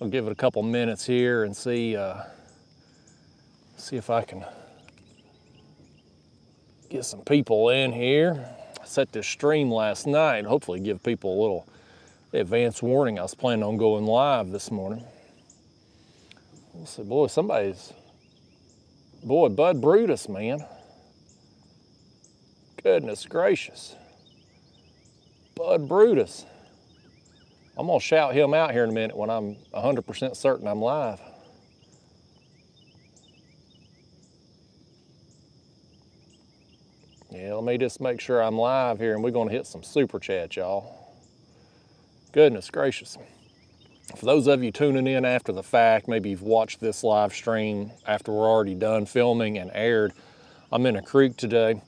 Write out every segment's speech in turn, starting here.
I'll give it a couple minutes here and see uh, see if I can get some people in here. I set this stream last night, hopefully give people a little advance warning. I was planning on going live this morning. I said, boy, somebody's, boy, Bud Brutus, man. Goodness gracious. Bud Brutus. I'm gonna shout him out here in a minute when I'm 100% certain I'm live. Yeah, let me just make sure I'm live here and we're gonna hit some super chat, y'all. Goodness gracious. For those of you tuning in after the fact, maybe you've watched this live stream after we're already done filming and aired. I'm in a creek today.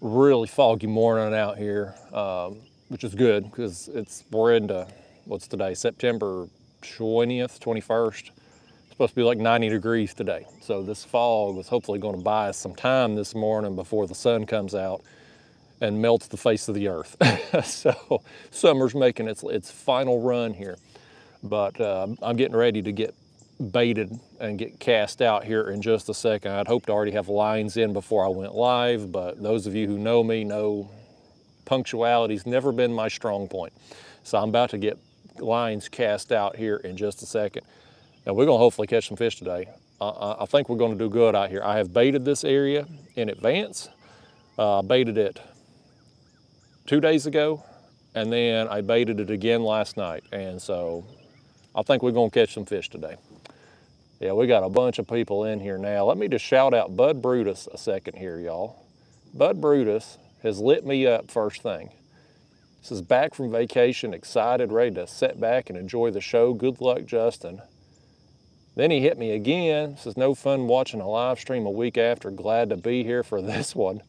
Really foggy morning out here, um, which is good because it's we're into what's today, September 20th, 21st supposed to be like 90 degrees today. So this fog was hopefully going to buy us some time this morning before the sun comes out and melts the face of the earth. so summer's making its, its final run here. But uh, I'm getting ready to get baited and get cast out here in just a second. I'd hoped to already have lines in before I went live, but those of you who know me know punctuality's never been my strong point. So I'm about to get lines cast out here in just a second. And we're gonna hopefully catch some fish today. Uh, I think we're gonna do good out here. I have baited this area in advance. Uh, baited it two days ago, and then I baited it again last night. And so I think we're gonna catch some fish today. Yeah, we got a bunch of people in here now. Let me just shout out Bud Brutus a second here, y'all. Bud Brutus has lit me up first thing. This is back from vacation, excited, ready to sit back and enjoy the show. Good luck, Justin. Then he hit me again. Says, no fun watching a live stream a week after. Glad to be here for this one.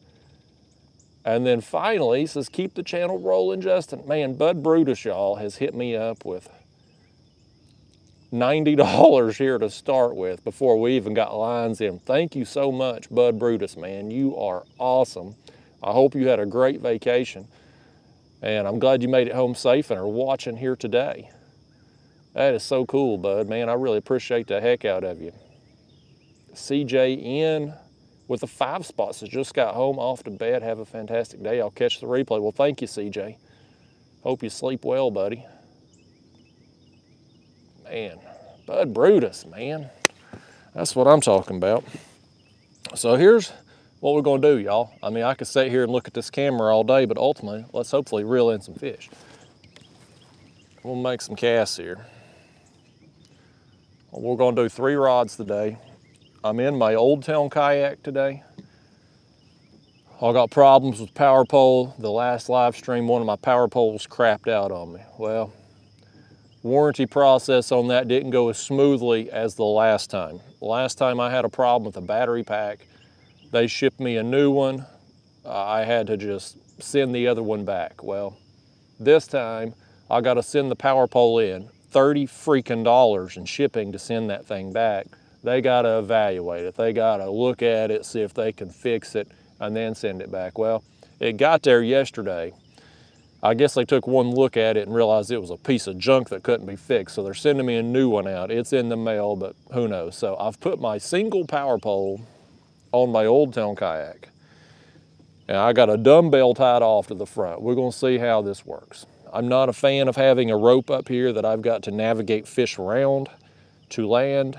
And then finally, he says, keep the channel rolling, Justin. Man, Bud Brutus, y'all, has hit me up with $90 here to start with before we even got lines in. Thank you so much, Bud Brutus, man. You are awesome. I hope you had a great vacation. And I'm glad you made it home safe and are watching here today. That is so cool, bud. Man, I really appreciate the heck out of you. CJN with the five spots has just got home off to bed. Have a fantastic day. I'll catch the replay. Well, thank you, CJ. Hope you sleep well, buddy. Man, Bud Brutus, man. That's what I'm talking about. So here's what we're gonna do, y'all. I mean, I could sit here and look at this camera all day, but ultimately, let's hopefully reel in some fish. We'll make some casts here. We're gonna do three rods today. I'm in my Old Town kayak today. I got problems with power pole. The last live stream, one of my power poles crapped out on me. Well, warranty process on that didn't go as smoothly as the last time. Last time I had a problem with the battery pack. They shipped me a new one. I had to just send the other one back. Well, this time I got to send the power pole in. 30 freaking dollars in shipping to send that thing back. They got to evaluate it. They got to look at it, see if they can fix it, and then send it back. Well, it got there yesterday. I guess they took one look at it and realized it was a piece of junk that couldn't be fixed. So they're sending me a new one out. It's in the mail, but who knows. So I've put my single power pole on my Old Town kayak. And I got a dumbbell tied off to the front. We're gonna see how this works. I'm not a fan of having a rope up here that I've got to navigate fish around to land.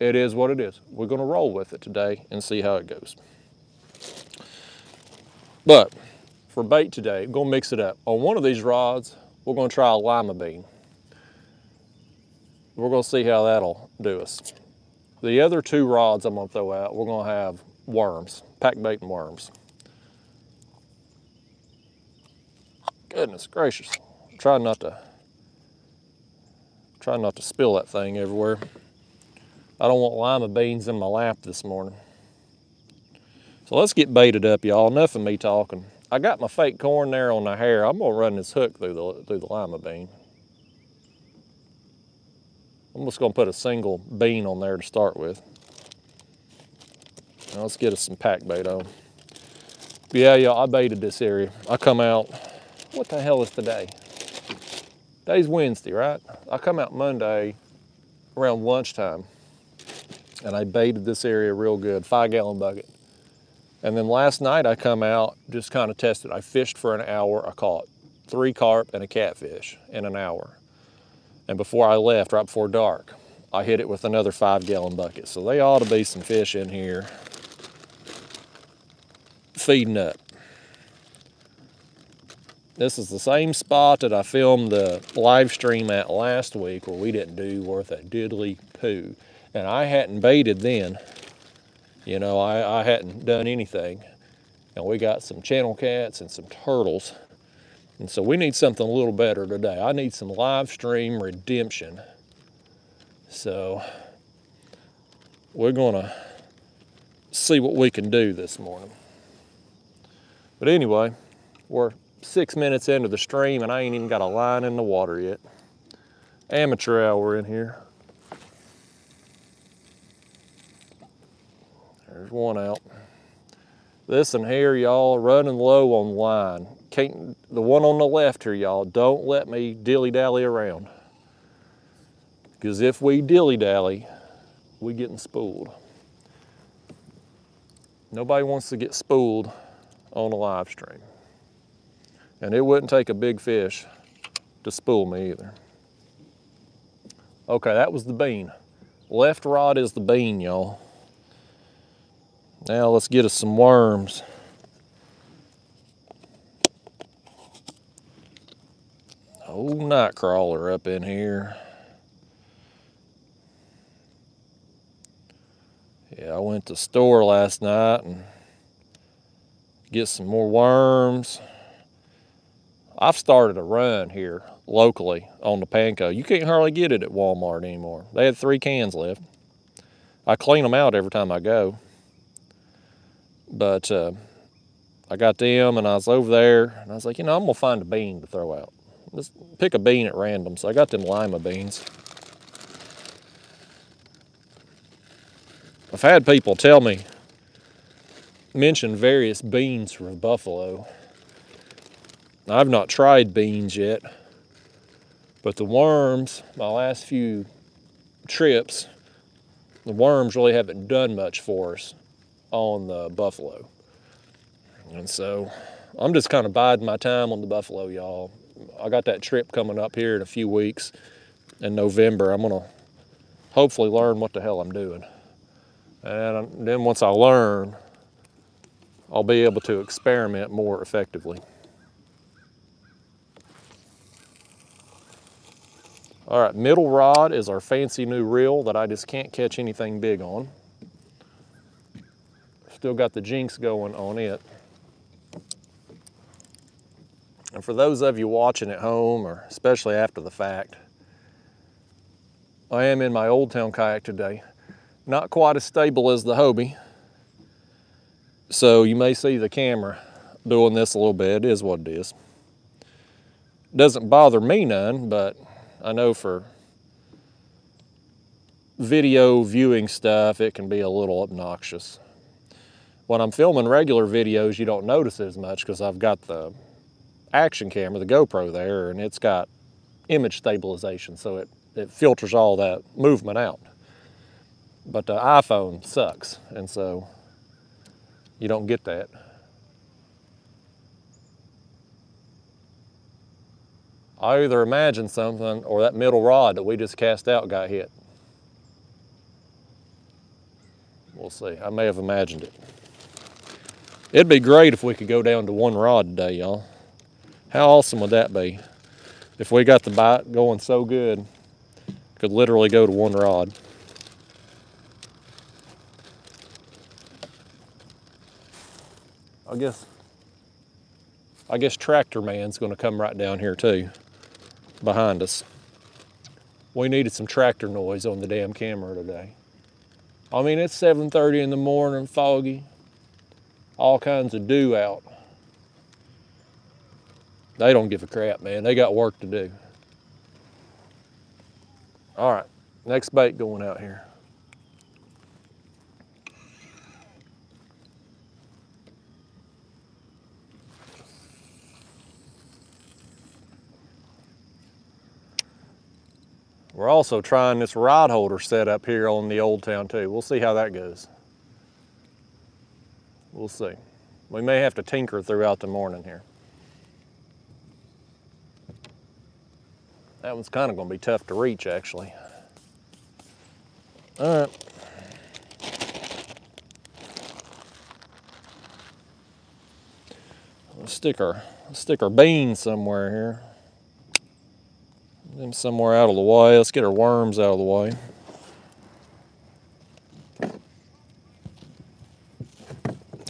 It is what it is. We're gonna roll with it today and see how it goes. But for bait today, I'm gonna mix it up. On one of these rods, we're gonna try a lima bean. We're gonna see how that'll do us. The other two rods I'm gonna throw out, we're gonna have worms, pack bait and worms. Goodness gracious. Try not to try not to spill that thing everywhere. I don't want lima beans in my lap this morning. So let's get baited up, y'all. Enough of me talking. I got my fake corn there on the hair. I'm gonna run this hook through the through the lima bean. I'm just gonna put a single bean on there to start with. Now let's get us some pack bait on. Yeah, yeah, I baited this area. I come out what the hell is today? Today's Wednesday, right? I come out Monday around lunchtime and I baited this area real good, five gallon bucket. And then last night I come out, just kind of tested. I fished for an hour, I caught three carp and a catfish in an hour. And before I left, right before dark, I hit it with another five gallon bucket. So they ought to be some fish in here feeding up. This is the same spot that I filmed the live stream at last week where we didn't do worth a diddly poo. And I hadn't baited then. You know, I, I hadn't done anything. And we got some channel cats and some turtles. And so we need something a little better today. I need some live stream redemption. So we're gonna see what we can do this morning. But anyway, we're six minutes into the stream and I ain't even got a line in the water yet. Amateur hour in here. There's one out. This and here, y'all, running low on line. Can't, the one on the left here, y'all, don't let me dilly-dally around. Because if we dilly-dally, we getting spooled. Nobody wants to get spooled on a live stream. And it wouldn't take a big fish to spool me either. Okay, that was the bean. Left rod is the bean, y'all. Now let's get us some worms. Old night crawler up in here. Yeah, I went to store last night and get some more worms. I've started a run here locally on the panko. You can't hardly get it at Walmart anymore. They had three cans left. I clean them out every time I go. But uh, I got them and I was over there and I was like, you know, I'm gonna find a bean to throw out. Just pick a bean at random. So I got them lima beans. I've had people tell me, mention various beans from buffalo. I've not tried beans yet, but the worms, my last few trips, the worms really haven't done much for us on the buffalo. And so I'm just kind of biding my time on the buffalo, y'all. I got that trip coming up here in a few weeks in November. I'm gonna hopefully learn what the hell I'm doing. And then once I learn, I'll be able to experiment more effectively. All right, middle rod is our fancy new reel that I just can't catch anything big on. Still got the jinx going on it. And for those of you watching at home, or especially after the fact, I am in my Old Town kayak today. Not quite as stable as the Hobie. So you may see the camera doing this a little bit. It is what it is. Doesn't bother me none, but I know for video viewing stuff, it can be a little obnoxious. When I'm filming regular videos, you don't notice it as much because I've got the action camera, the GoPro there, and it's got image stabilization, so it, it filters all that movement out. But the iPhone sucks, and so you don't get that. I either imagine something or that middle rod that we just cast out got hit. We'll see. I may have imagined it. It'd be great if we could go down to one rod today, y'all. How awesome would that be? If we got the bite going so good, could literally go to one rod. I guess, I guess Tractor Man's gonna come right down here too, behind us. We needed some tractor noise on the damn camera today. I mean, it's 7.30 in the morning, foggy all kinds of dew out. They don't give a crap, man. They got work to do. All right, next bait going out here. We're also trying this rod holder setup here on the Old Town too. We'll see how that goes. We'll see. We may have to tinker throughout the morning here. That one's kind of going to be tough to reach actually. All right. Let's stick our, let's stick our beans somewhere here. Them somewhere out of the way. Let's get our worms out of the way.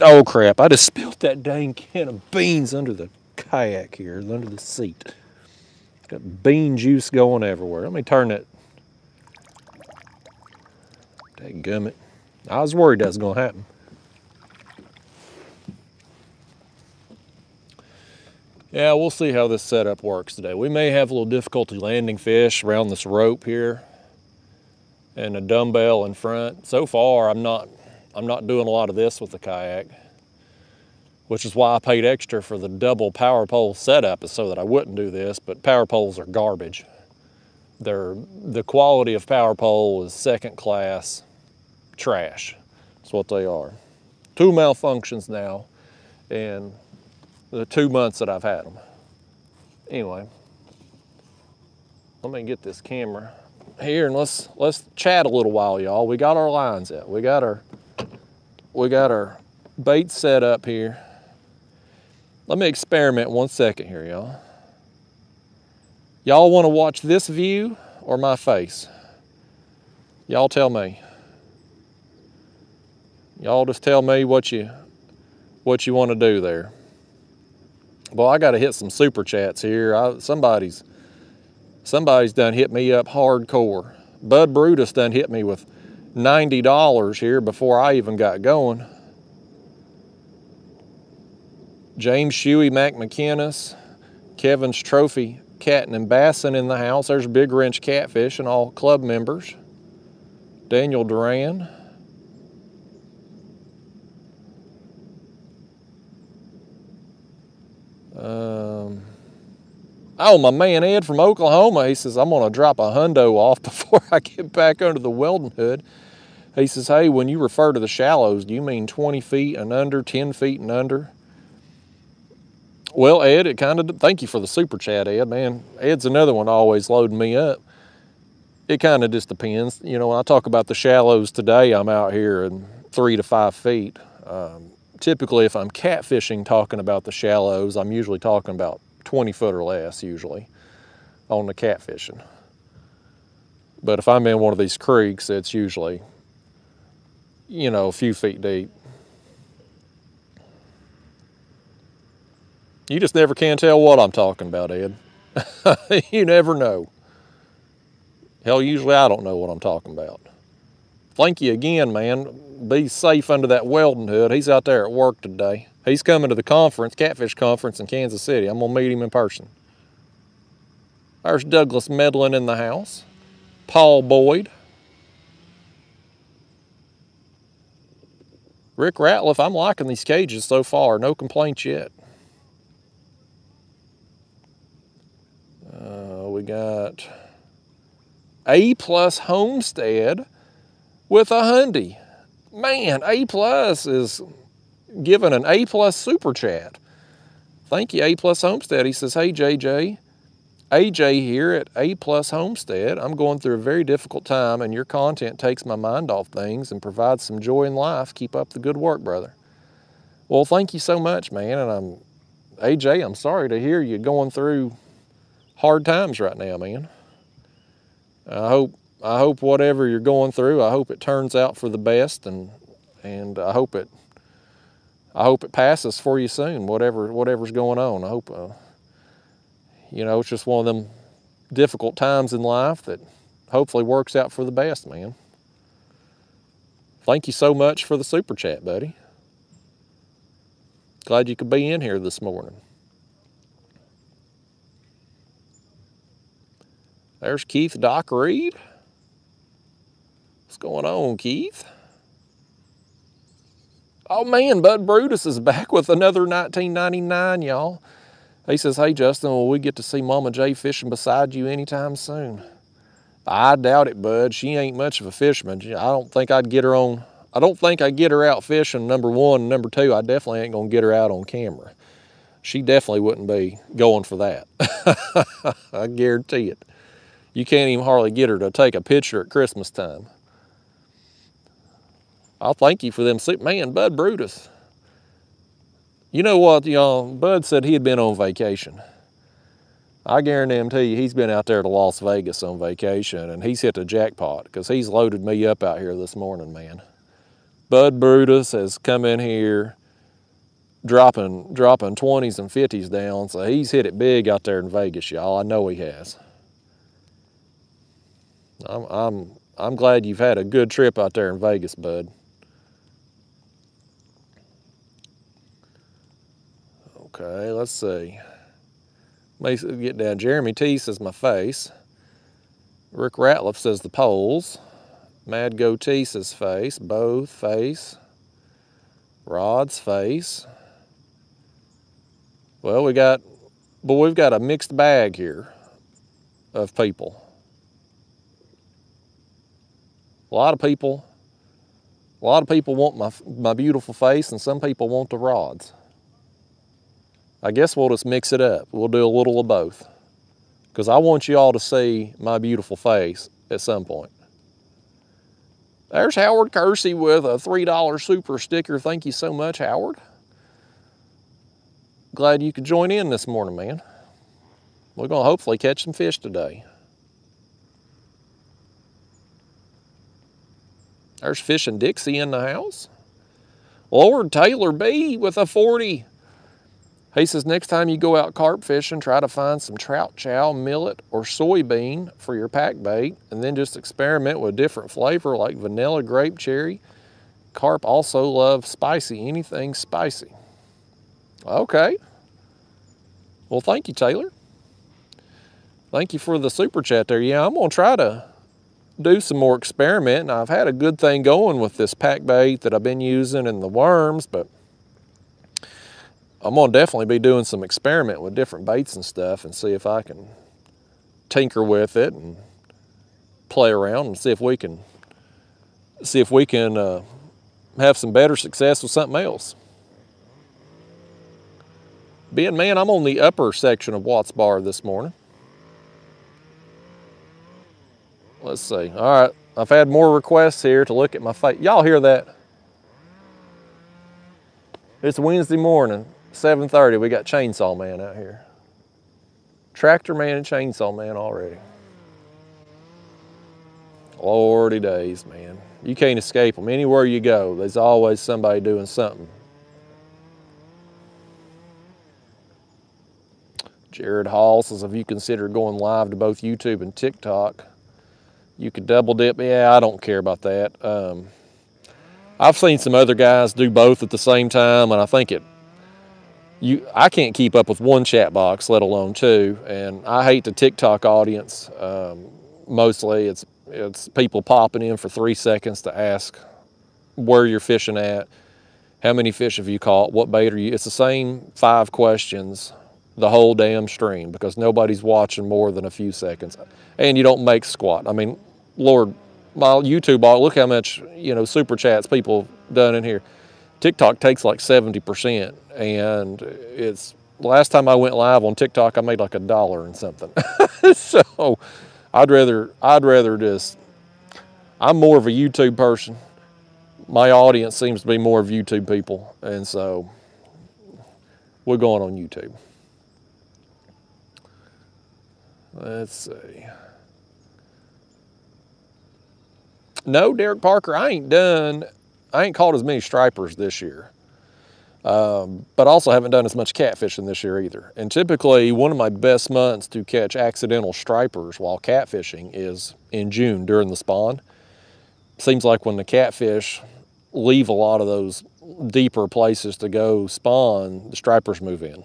Oh crap, I just spilled that dang can of beans under the kayak here, under the seat. Got bean juice going everywhere. Let me turn it. Take gummit. I was worried that was gonna happen. Yeah, we'll see how this setup works today. We may have a little difficulty landing fish around this rope here and a dumbbell in front. So far, I'm not, I'm not doing a lot of this with the kayak, which is why I paid extra for the double power pole setup is so that I wouldn't do this, but power poles are garbage. They're, the quality of power pole is second class trash. That's what they are. Two malfunctions now, in the two months that I've had them. Anyway, let me get this camera here and let's let's chat a little while, y'all. We got our lines out. We got our we got our bait set up here. Let me experiment one second here, y'all. Y'all want to watch this view or my face? Y'all tell me. Y'all just tell me what you what you want to do there. Well, I got to hit some super chats here. I, somebody's somebody's done hit me up hardcore. Bud Brutus done hit me with $90 here before I even got going. James Shuey, Mac McInnes, Kevin's Trophy, Catton and Bassin in the house. There's Big Wrench Catfish and all club members. Daniel Duran. Um, oh, my man Ed from Oklahoma, he says, I'm going to drop a hundo off before I get back under the welding hood. He says, hey, when you refer to the shallows, do you mean 20 feet and under, 10 feet and under? Well, Ed, it kind of, thank you for the super chat, Ed, man. Ed's another one always loading me up. It kind of just depends. You know, when I talk about the shallows today, I'm out here in three to five feet. Um, typically if I'm catfishing talking about the shallows, I'm usually talking about 20 foot or less usually on the catfishing. But if I'm in one of these creeks, it's usually, you know, a few feet deep. You just never can tell what I'm talking about, Ed. you never know. Hell, usually I don't know what I'm talking about. Thank you again, man be safe under that welding hood. He's out there at work today. He's coming to the conference, Catfish Conference in Kansas City. I'm gonna meet him in person. There's Douglas Medlin in the house. Paul Boyd. Rick Ratliff, I'm liking these cages so far. No complaints yet. Uh, we got A plus Homestead with a Hyundai man, A plus is given an A plus super chat. Thank you, A plus Homestead. He says, hey JJ, AJ here at A plus Homestead. I'm going through a very difficult time and your content takes my mind off things and provides some joy in life. Keep up the good work, brother. Well, thank you so much, man. And I'm, AJ, I'm sorry to hear you going through hard times right now, man. I hope I hope whatever you're going through, I hope it turns out for the best, and and I hope it I hope it passes for you soon. Whatever whatever's going on, I hope uh, you know it's just one of them difficult times in life that hopefully works out for the best, man. Thank you so much for the super chat, buddy. Glad you could be in here this morning. There's Keith Doc Reed. What's going on, Keith? Oh man, Bud Brutus is back with another 1999, y'all. He says, hey Justin, will we get to see Mama J fishing beside you anytime soon? I doubt it, bud. She ain't much of a fisherman. I don't think I'd get her on. I don't think I'd get her out fishing. Number one, number two, I definitely ain't gonna get her out on camera. She definitely wouldn't be going for that. I guarantee it. You can't even hardly get her to take a picture at Christmas time. I'll thank you for them. Man, Bud Brutus. You know what, y'all? Bud said he had been on vacation. I guarantee you he's been out there to Las Vegas on vacation and he's hit the jackpot because he's loaded me up out here this morning, man. Bud Brutus has come in here dropping dropping 20s and 50s down, so he's hit it big out there in Vegas, y'all. I know he has. I'm, I'm, I'm glad you've had a good trip out there in Vegas, Bud. Okay, let's see. Get down. Jeremy T says my face. Rick Ratliff says the poles. Mad Goatee says face. Both face. Rod's face. Well, we got, but we've got a mixed bag here of people. A lot of people, a lot of people want my, my beautiful face and some people want the rods. I guess we'll just mix it up. We'll do a little of both. Because I want you all to see my beautiful face at some point. There's Howard Kersey with a $3 super sticker. Thank you so much, Howard. Glad you could join in this morning, man. We're going to hopefully catch some fish today. There's Fishing Dixie in the house. Lord Taylor B with a 40. He says next time you go out carp fishing, try to find some trout chow, millet, or soybean for your pack bait, and then just experiment with different flavor like vanilla, grape, cherry. Carp also love spicy, anything spicy. Okay. Well, thank you, Taylor. Thank you for the super chat there. Yeah, I'm going to try to do some more experiment. I've had a good thing going with this pack bait that I've been using and the worms, but I'm gonna definitely be doing some experiment with different baits and stuff and see if I can tinker with it and play around and see if we can see if we can uh, have some better success with something else. Being man, I'm on the upper section of Watts Bar this morning. Let's see. All right, I've had more requests here to look at my face. Y'all hear that? It's Wednesday morning. 7.30, we got Chainsaw Man out here. Tractor Man and Chainsaw Man already. Lordy days, man. You can't escape them. Anywhere you go, there's always somebody doing something. Jared Hall says, have you considered going live to both YouTube and TikTok? You could double dip. Yeah, I don't care about that. Um, I've seen some other guys do both at the same time, and I think it you I can't keep up with one chat box, let alone two. And I hate the TikTok audience. Um, mostly, it's it's people popping in for three seconds to ask where you're fishing at, how many fish have you caught, what bait are you. It's the same five questions the whole damn stream because nobody's watching more than a few seconds, and you don't make squat. I mean, Lord, my YouTube, look how much you know super chats people done in here. TikTok takes like 70% and it's last time I went live on TikTok I made like a dollar and something. so I'd rather I'd rather just I'm more of a YouTube person. My audience seems to be more of YouTube people and so we're going on YouTube. Let's see. No, Derek Parker, I ain't done I ain't caught as many stripers this year. Um, but also haven't done as much catfishing this year either. And typically one of my best months to catch accidental stripers while catfishing is in June during the spawn. Seems like when the catfish leave a lot of those deeper places to go spawn, the stripers move in.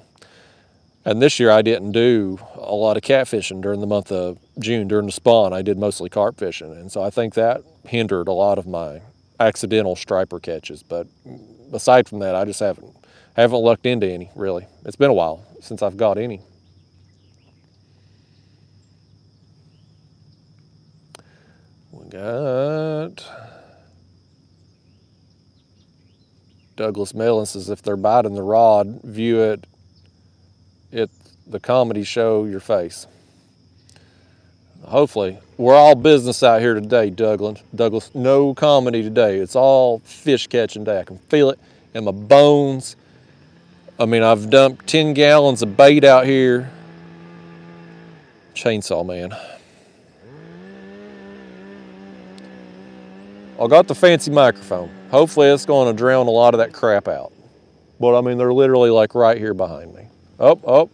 And this year I didn't do a lot of catfishing during the month of June during the spawn. I did mostly carp fishing. And so I think that hindered a lot of my accidental striper catches. But aside from that, I just haven't haven't lucked into any really. It's been a while since I've got any. We Got Douglas Mellon says if they're biting the rod, view it at the comedy show your face. Hopefully, we're all business out here today, Douglas. Douglas, no comedy today. It's all fish catching day. I can feel it in my bones. I mean, I've dumped 10 gallons of bait out here. Chainsaw man. I got the fancy microphone. Hopefully it's going to drown a lot of that crap out. But I mean, they're literally like right here behind me. Oh, oh.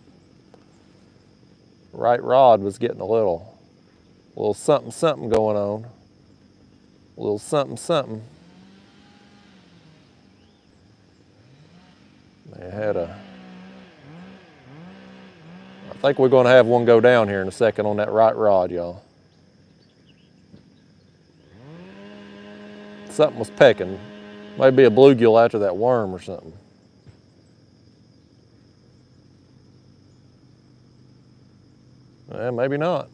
Right rod was getting a little, a little something, something going on. A little something, something. They had a, I think we're going to have one go down here in a second on that right rod, y'all. Something was pecking. Maybe a bluegill after that worm or something. Eh, maybe not.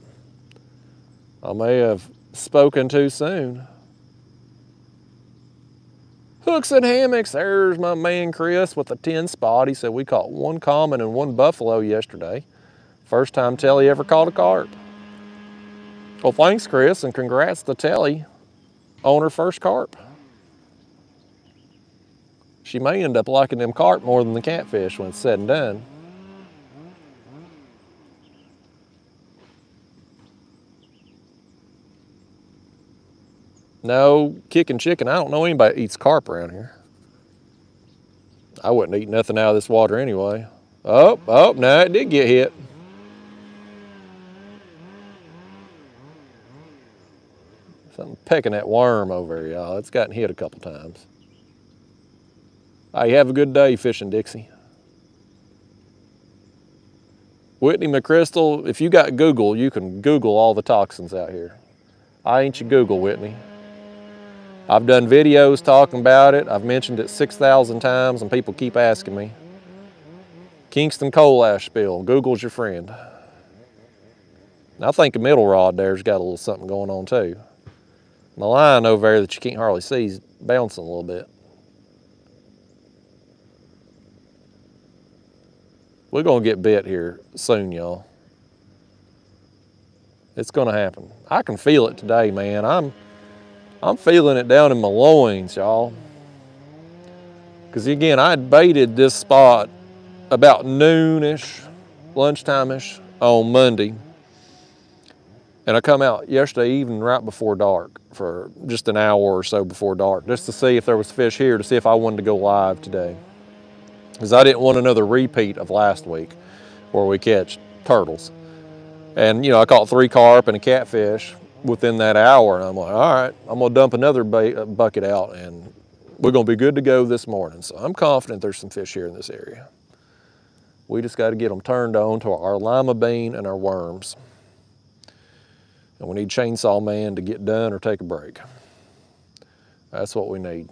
I may have spoken too soon. Hooks and hammocks. There's my man Chris with a 10 spot. He said we caught one common and one buffalo yesterday. First time Telly ever caught a carp. Well, thanks, Chris, and congrats to Telly on her first carp. She may end up liking them carp more than the catfish when it's said and done. No, kicking chicken. I don't know anybody eats carp around here. I wouldn't eat nothing out of this water anyway. Oh, oh, no, it did get hit. Something pecking that worm over here, y'all. It's gotten hit a couple times. Hey, have a good day fishing, Dixie. Whitney McChrystal, if you got Google, you can Google all the toxins out here. I ain't your Google, Whitney. I've done videos talking about it. I've mentioned it 6,000 times and people keep asking me. Kingston coal ash spill, Google's your friend. I think a middle rod there's got a little something going on too. The line over there that you can't hardly see is bouncing a little bit. We're gonna get bit here soon, y'all. It's gonna happen. I can feel it today, man. I'm I'm feeling it down in my loins, y'all. Because again, I had baited this spot about noonish, lunchtime-ish on Monday. And I come out yesterday evening right before dark for just an hour or so before dark, just to see if there was fish here, to see if I wanted to go live today. Because I didn't want another repeat of last week where we catch turtles. And you know, I caught three carp and a catfish within that hour. And I'm like, all right, I'm gonna dump another uh, bucket out and we're gonna be good to go this morning. So I'm confident there's some fish here in this area. We just gotta get them turned on to our lima bean and our worms. And we need chainsaw man to get done or take a break. That's what we need.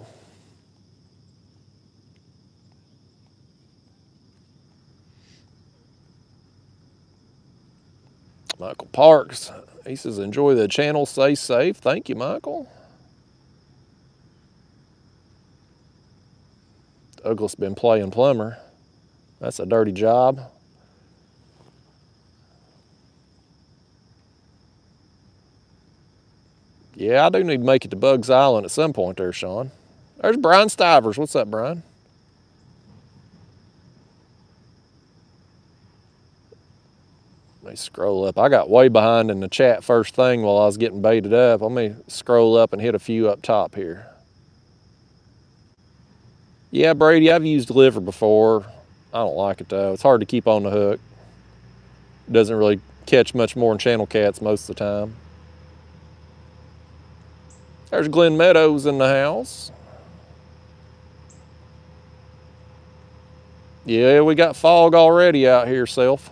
Michael Parks, he says, enjoy the channel, stay safe. Thank you, Michael. Douglas been playing plumber. That's a dirty job. Yeah, I do need to make it to Buggs Island at some point there, Sean. There's Brian Stivers. What's up, Brian? Let me scroll up. I got way behind in the chat first thing while I was getting baited up. Let me scroll up and hit a few up top here. Yeah, Brady, I've used liver before. I don't like it though. It's hard to keep on the hook. It doesn't really catch much more than channel cats most of the time. There's Glenn Meadows in the house. Yeah, we got fog already out here, Self.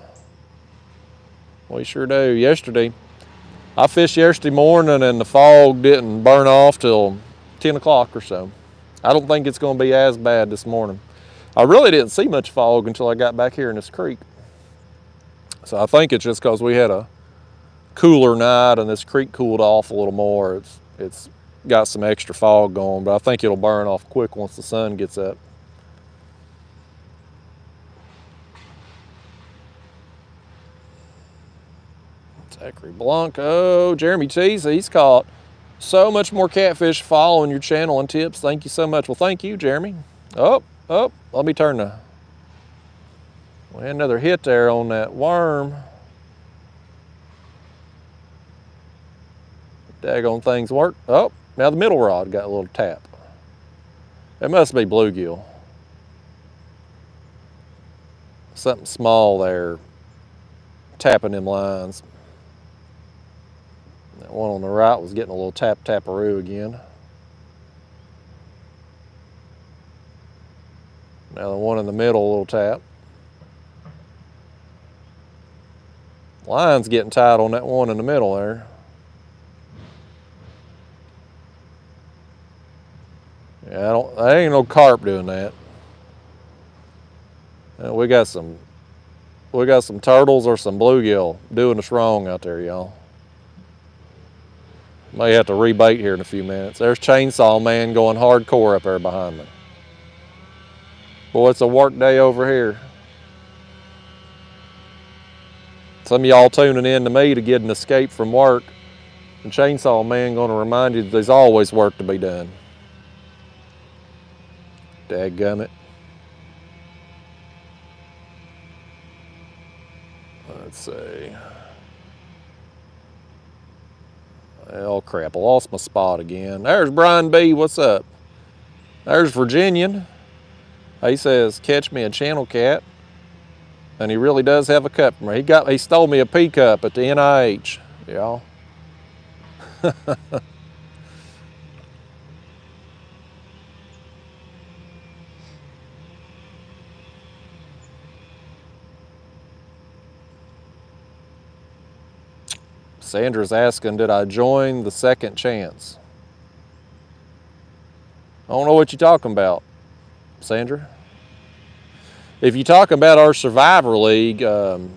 We sure do. Yesterday, I fished yesterday morning and the fog didn't burn off till 10 o'clock or so. I don't think it's gonna be as bad this morning. I really didn't see much fog until I got back here in this creek. So I think it's just because we had a cooler night and this creek cooled off a little more. It's it's got some extra fog going, but I think it'll burn off quick once the sun gets up. Zachary Blanco, Jeremy Teese, he's caught so much more catfish following your channel and tips. Thank you so much. Well, thank you, Jeremy. Oh, oh, let me turn the, we had another hit there on that worm. Daggone things work. Oh, now the middle rod got a little tap. It must be bluegill. Something small there tapping them lines. That one on the right was getting a little tap taparoo again. Now the one in the middle, a little tap. Line's getting tight on that one in the middle there. Yeah, I don't, I ain't no carp doing that. We got some, we got some turtles or some bluegill doing us wrong out there, y'all. May have to rebait here in a few minutes. There's Chainsaw Man going hardcore up there behind me. Boy, it's a work day over here. Some of y'all tuning in to me to get an escape from work. And Chainsaw Man gonna remind you that there's always work to be done. Dadgummit. Let's see. Oh crap, I lost my spot again. There's Brian B, what's up? There's Virginian. He says, catch me a channel cat. And he really does have a cup for me. He got he stole me a pea cup at the NIH, y'all. Sandra's asking, did I join the second chance? I don't know what you're talking about, Sandra. If you talk about our Survivor League, um,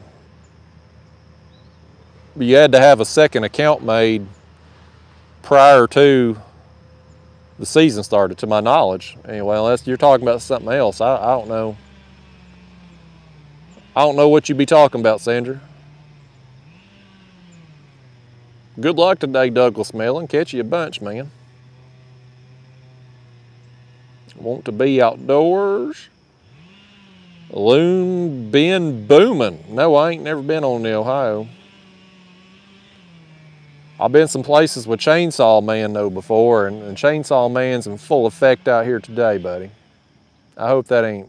you had to have a second account made prior to the season started, to my knowledge. Anyway, unless you're talking about something else, I, I don't know. I don't know what you'd be talking about, Sandra. Good luck today, Douglas Mellon. Catch you a bunch, man. Want to be outdoors? Loon Bend booming. No, I ain't never been on the Ohio. I've been some places with Chainsaw Man though before, and, and Chainsaw Man's in full effect out here today, buddy. I hope that ain't.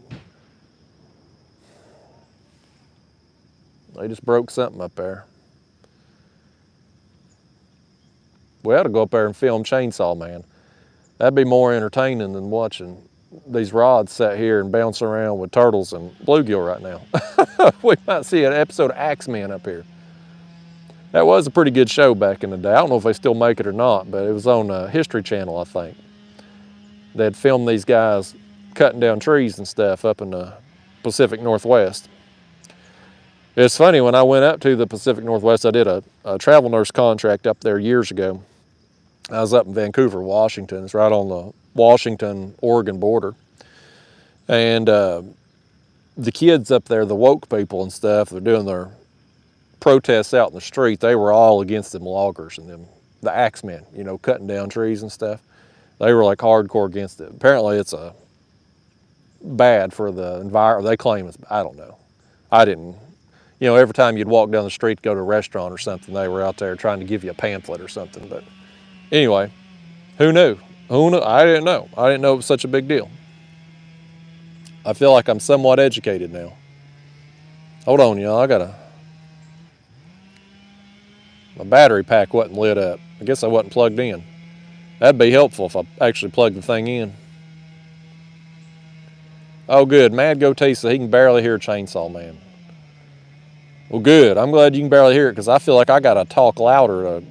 They just broke something up there. We ought to go up there and film Chainsaw Man. That'd be more entertaining than watching these rods sat here and bouncing around with turtles and bluegill right now. we might see an episode of Ax Men up here. That was a pretty good show back in the day. I don't know if they still make it or not, but it was on a History Channel, I think. They'd filmed these guys cutting down trees and stuff up in the Pacific Northwest. It's funny, when I went up to the Pacific Northwest, I did a, a travel nurse contract up there years ago. I was up in Vancouver, Washington. It's right on the Washington-Oregon border. And uh, the kids up there, the woke people and stuff, they're doing their protests out in the street. They were all against them loggers and them, the axemen, you know, cutting down trees and stuff. They were like hardcore against it. Apparently it's a bad for the environment. They claim it's, I don't know. I didn't, you know, every time you'd walk down the street, go to a restaurant or something, they were out there trying to give you a pamphlet or something. But Anyway, who knew? Who knew? I didn't know. I didn't know it was such a big deal. I feel like I'm somewhat educated now. Hold on, y'all. I gotta. My battery pack wasn't lit up. I guess I wasn't plugged in. That'd be helpful if I actually plugged the thing in. Oh, good. Mad Goatee so he can barely hear Chainsaw Man. Well, good. I'm glad you can barely hear it because I feel like I got to talk louder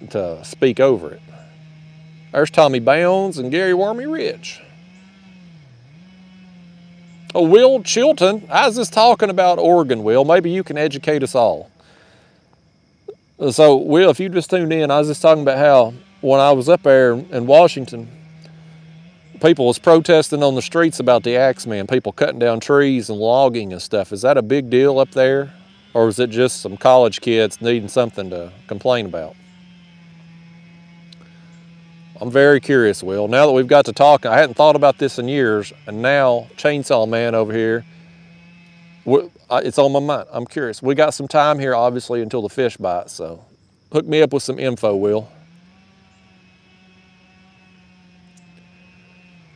to, to speak over it. There's Tommy Bounds and Gary Wormy Rich. Oh, Will Chilton. I was just talking about Oregon, Will. Maybe you can educate us all. Uh, so, Will, if you just tuned in, I was just talking about how when I was up there in Washington, people was protesting on the streets about the axeman, people cutting down trees and logging and stuff. Is that a big deal up there? Or is it just some college kids needing something to complain about? I'm very curious, Will. Now that we've got to talk, I hadn't thought about this in years, and now Chainsaw Man over here, it's on my mind. I'm curious. We got some time here, obviously, until the fish bite, so hook me up with some info, Will.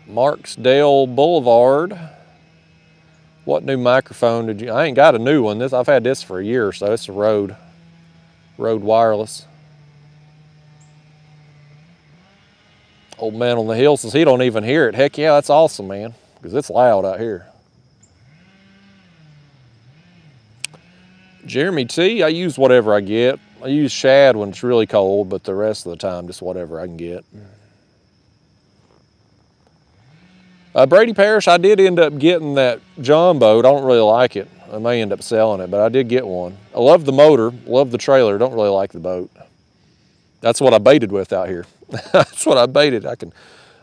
Marksdale Boulevard. What new microphone did you, I ain't got a new one. This I've had this for a year or so. It's a Rode, Rode Wireless. Old man on the hill says he don't even hear it. Heck yeah, that's awesome, man, because it's loud out here. Jeremy T, I use whatever I get. I use shad when it's really cold, but the rest of the time, just whatever I can get. Uh, Brady Parish, I did end up getting that John boat. I don't really like it. I may end up selling it, but I did get one. I love the motor, love the trailer, don't really like the boat. That's what I baited with out here. That's what I baited. I can,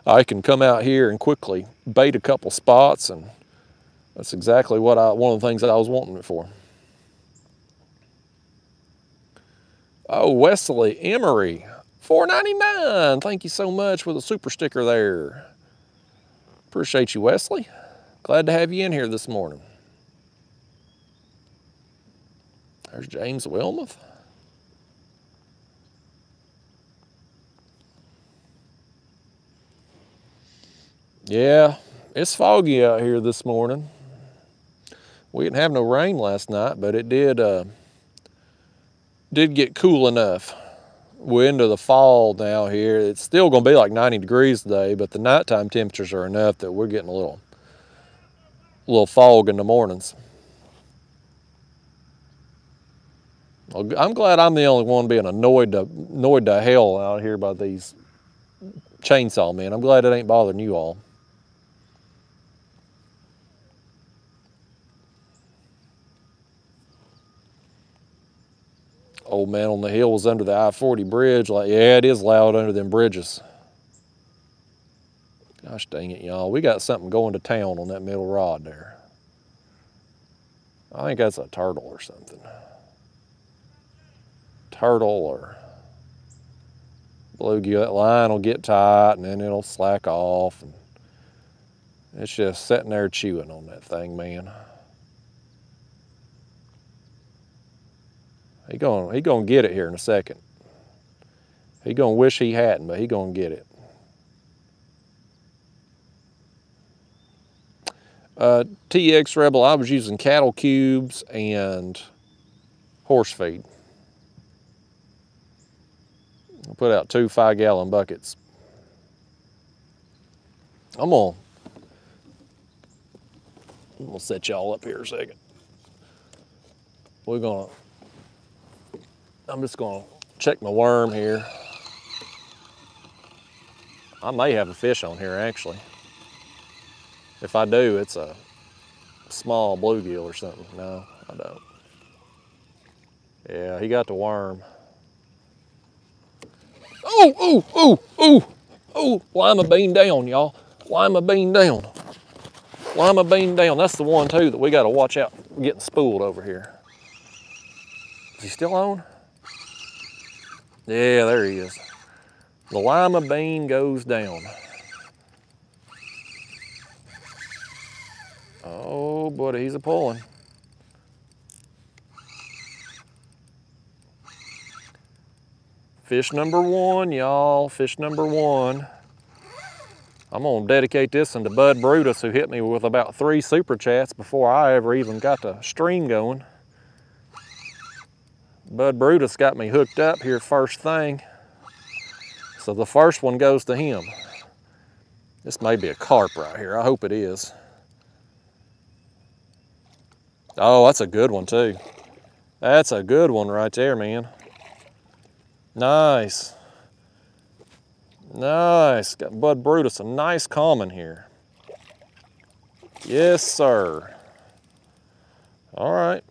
I can come out here and quickly bait a couple spots, and that's exactly what I, one of the things that I was wanting it for. Oh, Wesley Emery, $4.99. Thank you so much for the super sticker there. Appreciate you, Wesley. Glad to have you in here this morning. There's James Wilmoth. Yeah, it's foggy out here this morning. We didn't have no rain last night, but it did uh, did get cool enough. We're into the fall now here. It's still going to be like 90 degrees today, but the nighttime temperatures are enough that we're getting a little, little fog in the mornings. I'm glad I'm the only one being annoyed to, annoyed to hell out here by these chainsaw men. I'm glad it ain't bothering you all. Old man on the hill was under the I-40 bridge. Like, yeah, it is loud under them bridges. Gosh dang it, y'all. We got something going to town on that middle rod there. I think that's a turtle or something. Turtle or bluegill. That line will get tight and then it'll slack off. And it's just sitting there chewing on that thing, man. He gonna, he gonna get it here in a second. He gonna wish he hadn't, but he gonna get it. Uh, TX Rebel, I was using cattle cubes and horse feed. I put out two five gallon buckets. I'm gonna, I'm gonna set y'all up here a second. We're gonna I'm just gonna check my worm here. I may have a fish on here actually. If I do, it's a small bluegill or something. No, I don't. Yeah, he got the worm. Oh, oh, oh, oh, oh, lima bean down, y'all. Lima bean down. Lima bean down. That's the one too that we gotta watch out getting spooled over here. Is he still on? Yeah, there he is. The lima bean goes down. Oh, buddy, he's a pulling. Fish number one, y'all. Fish number one. I'm gonna dedicate this one to Bud Brutus, who hit me with about three super chats before I ever even got the stream going. Bud Brutus got me hooked up here first thing. So the first one goes to him. This may be a carp right here. I hope it is. Oh, that's a good one too. That's a good one right there, man. Nice. Nice. Got Bud Brutus, a nice common here. Yes, sir. All right.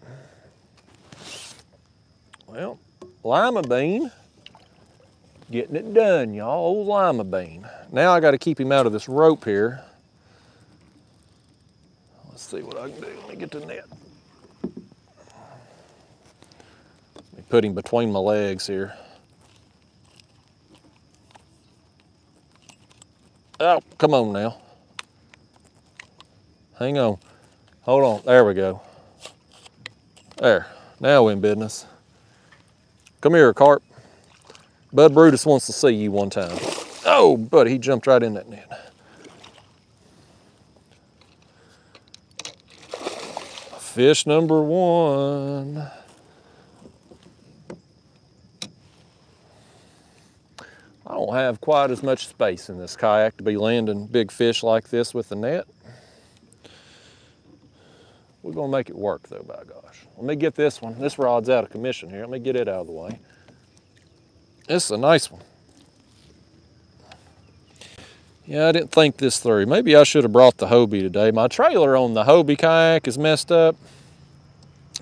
Well, lima bean. Getting it done, y'all. Old lima bean. Now I got to keep him out of this rope here. Let's see what I can do. Let me get the net. Let me put him between my legs here. Oh, come on now. Hang on. Hold on. There we go. There. Now we're in business. Come here, carp. Bud Brutus wants to see you one time. Oh, buddy, he jumped right in that net. Fish number one. I don't have quite as much space in this kayak to be landing big fish like this with the net. We're gonna make it work though, by gosh. Let me get this one. This rod's out of commission here. Let me get it out of the way. This is a nice one. Yeah, I didn't think this through. Maybe I should have brought the Hobie today. My trailer on the Hobie kayak is messed up.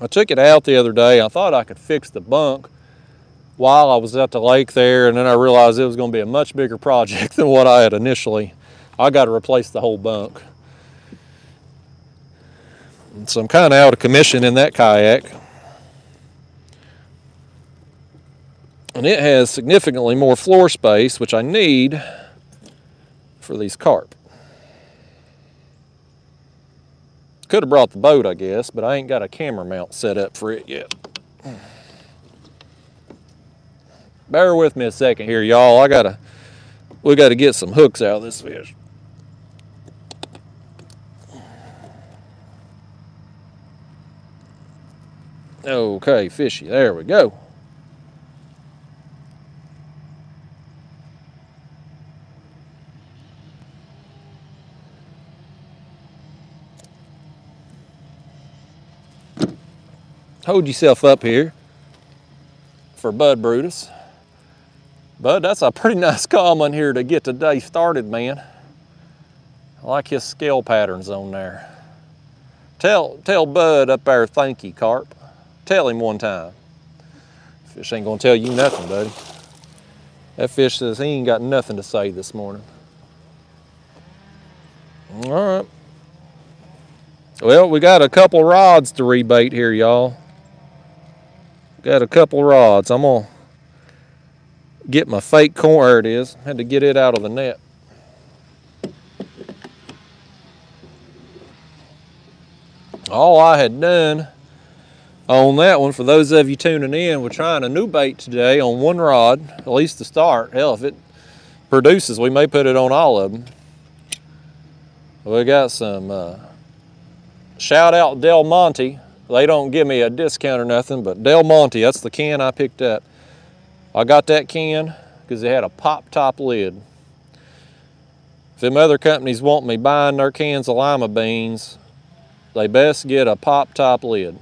I took it out the other day. I thought I could fix the bunk while I was at the lake there, and then I realized it was going to be a much bigger project than what I had initially. I got to replace the whole bunk. So I'm kind of out of commission in that kayak. And it has significantly more floor space, which I need for these carp. Could have brought the boat, I guess, but I ain't got a camera mount set up for it yet. Bear with me a second here, y'all. I gotta, we gotta get some hooks out of this fish. Okay, fishy, there we go. Hold yourself up here for Bud Brutus. Bud, that's a pretty nice common here to get the day started, man. I like his scale patterns on there. Tell, tell Bud up there thank you, Carp. Tell him one time. Fish ain't gonna tell you nothing, buddy. That fish says he ain't got nothing to say this morning. All right. Well, we got a couple rods to rebait here, y'all. Got a couple rods. I'm gonna get my fake corn. There it is. Had to get it out of the net. All I had done on that one, for those of you tuning in, we're trying a new bait today on one rod, at least to start. Hell, if it produces, we may put it on all of them. We got some uh, shout out Del Monte they don't give me a discount or nothing, but Del Monte, that's the can I picked up. I got that can because it had a pop top lid. If them other companies want me buying their cans of lima beans, they best get a pop top lid.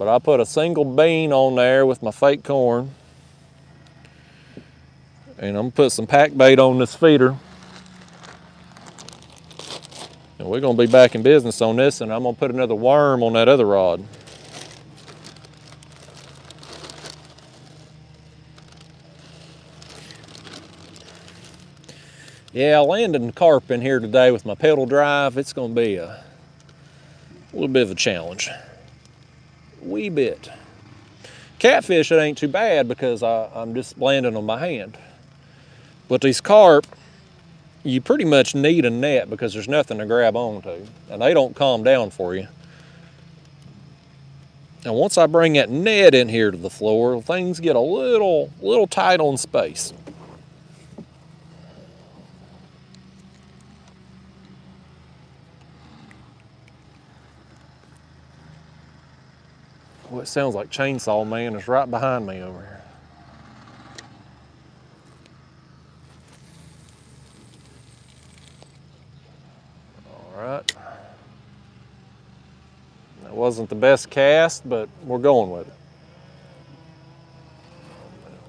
But I put a single bean on there with my fake corn. And I'm gonna put some pack bait on this feeder. And we're gonna be back in business on this and I'm gonna put another worm on that other rod. Yeah, landing carp in here today with my pedal drive, it's gonna be a little bit of a challenge. Wee bit. Catfish, it ain't too bad because I, I'm just landing on my hand. But these carp, you pretty much need a net because there's nothing to grab onto and they don't calm down for you. And once I bring that net in here to the floor, things get a little, little tight on space. Well, it sounds like Chainsaw Man is right behind me over here. All right. That wasn't the best cast, but we're going with it.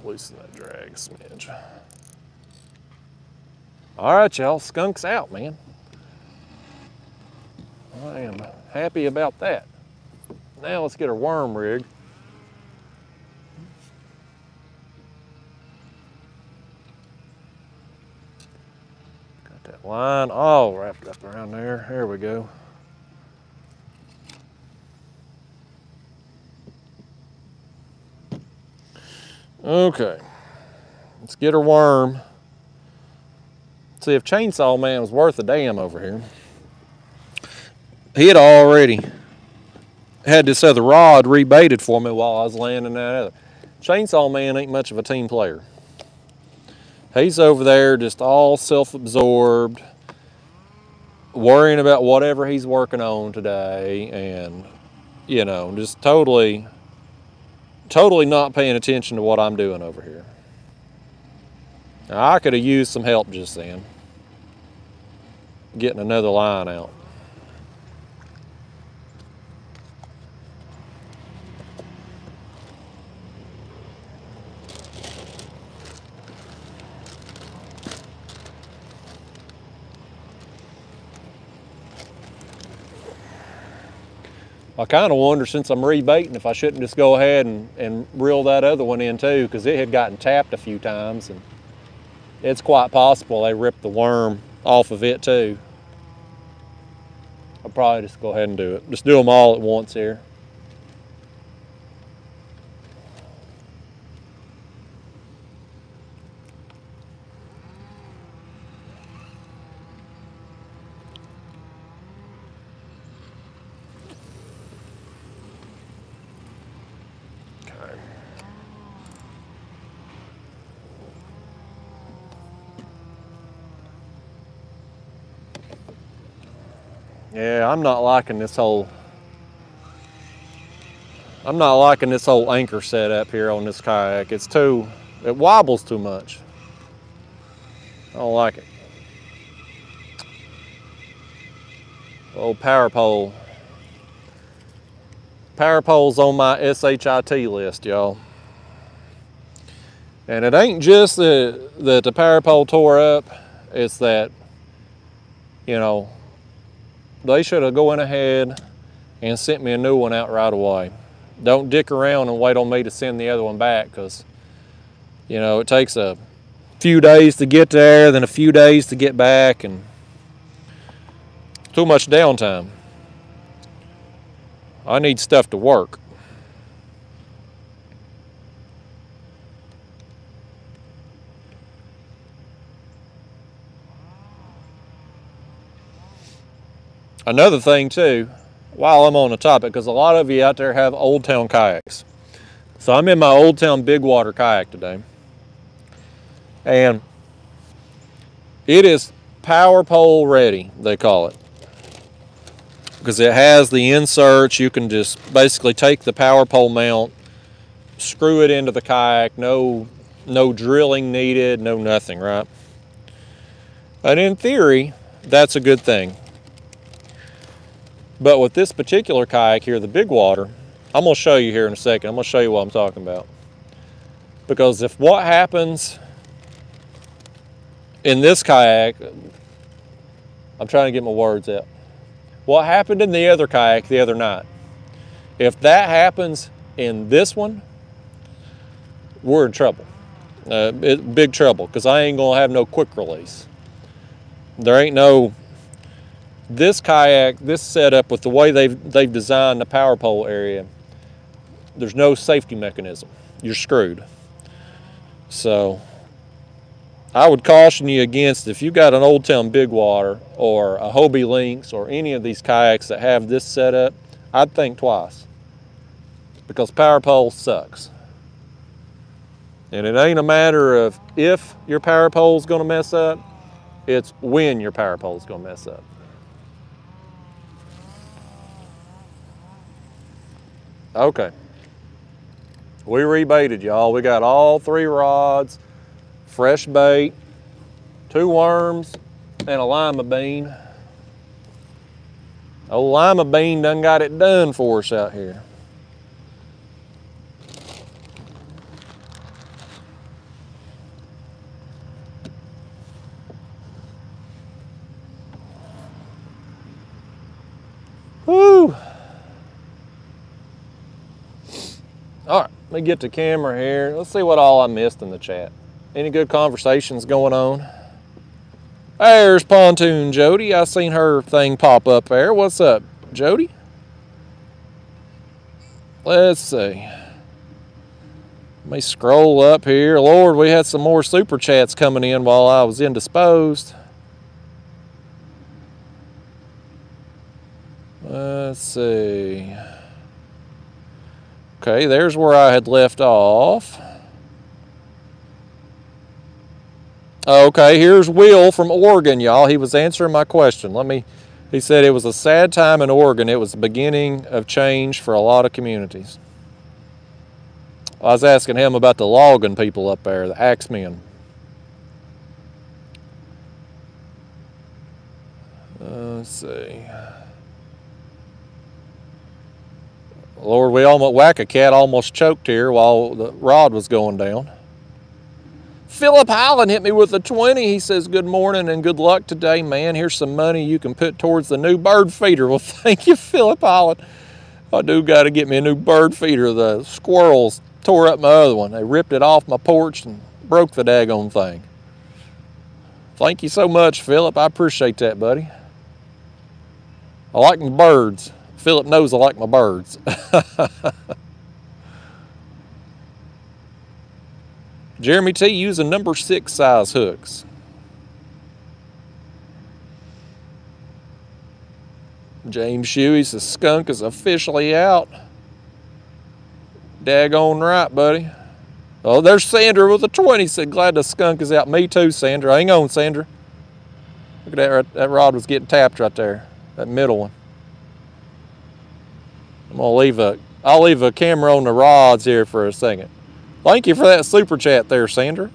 Oh, loosen that drag smidge. All right, y'all, skunk's out, man. I am happy about that. Now let's get a worm rig. Got that line all wrapped up around there. There we go. Okay, let's get a worm. See if Chainsaw Man was worth a damn over here. He had already had this other rod rebaited for me while I was landing that other. Chainsaw Man ain't much of a team player. He's over there just all self-absorbed, worrying about whatever he's working on today and, you know, just totally, totally not paying attention to what I'm doing over here. Now, I could have used some help just then, getting another line out. I kind of wonder since I'm rebaiting if I shouldn't just go ahead and, and reel that other one in too because it had gotten tapped a few times and it's quite possible they ripped the worm off of it too. I'll probably just go ahead and do it. Just do them all at once here. Yeah, I'm not liking this whole I'm not liking this whole anchor setup here on this kayak. It's too it wobbles too much. I don't like it. Old power pole. Power pole's on my SHIT list, y'all. And it ain't just that, that the power pole tore up, it's that, you know, they should have gone ahead and sent me a new one out right away. Don't dick around and wait on me to send the other one back because, you know, it takes a few days to get there, then a few days to get back, and too much downtime. I need stuff to work. Another thing too, while I'm on the topic, because a lot of you out there have Old Town kayaks. So I'm in my Old Town Big Water kayak today. And it is power pole ready, they call it. Because it has the inserts, you can just basically take the power pole mount, screw it into the kayak, no, no drilling needed, no nothing, right? And in theory, that's a good thing. But with this particular kayak here, the Big Water, I'm gonna show you here in a second. I'm gonna show you what I'm talking about. Because if what happens in this kayak, I'm trying to get my words out. What happened in the other kayak the other night, if that happens in this one, we're in trouble. Uh, it, big trouble, because I ain't gonna have no quick release. There ain't no this kayak, this setup with the way they've, they've designed the power pole area, there's no safety mechanism. You're screwed. So I would caution you against if you got an Old Town Big Water or a Hobie Lynx or any of these kayaks that have this setup, I'd think twice because power pole sucks. And it ain't a matter of if your power pole's gonna mess up, it's when your power pole's gonna mess up. Okay. We rebaited, y'all. We got all three rods, fresh bait, two worms, and a lima bean. Old lima bean done got it done for us out here. Woo! All right, let me get the camera here. Let's see what all I missed in the chat. Any good conversations going on? There's Pontoon Jody. I seen her thing pop up there. What's up, Jody? Let's see. Let me scroll up here. Lord, we had some more super chats coming in while I was indisposed. Let's see. Okay, there's where I had left off. Okay, here's Will from Oregon, y'all. He was answering my question. Let me, he said it was a sad time in Oregon. It was the beginning of change for a lot of communities. I was asking him about the logging people up there, the axemen. Uh, let's see. Lord, we almost whack a cat almost choked here while the rod was going down. Philip Highland hit me with a 20. He says, Good morning and good luck today, man. Here's some money you can put towards the new bird feeder. Well, thank you, Philip Highland. I do got to get me a new bird feeder. The squirrels tore up my other one. They ripped it off my porch and broke the daggone thing. Thank you so much, Philip. I appreciate that, buddy. I like my birds. Philip knows I like my birds. Jeremy T using number six size hooks. James Shuey says skunk is officially out. Daggone right, buddy. Oh, there's Sandra with a 20. Said, glad the skunk is out. Me too, Sandra. Hang on, Sandra. Look at that. That rod was getting tapped right there. That middle one. I'm gonna leave a. I'll leave a camera on the rods here for a second. Thank you for that super chat there, Sandra.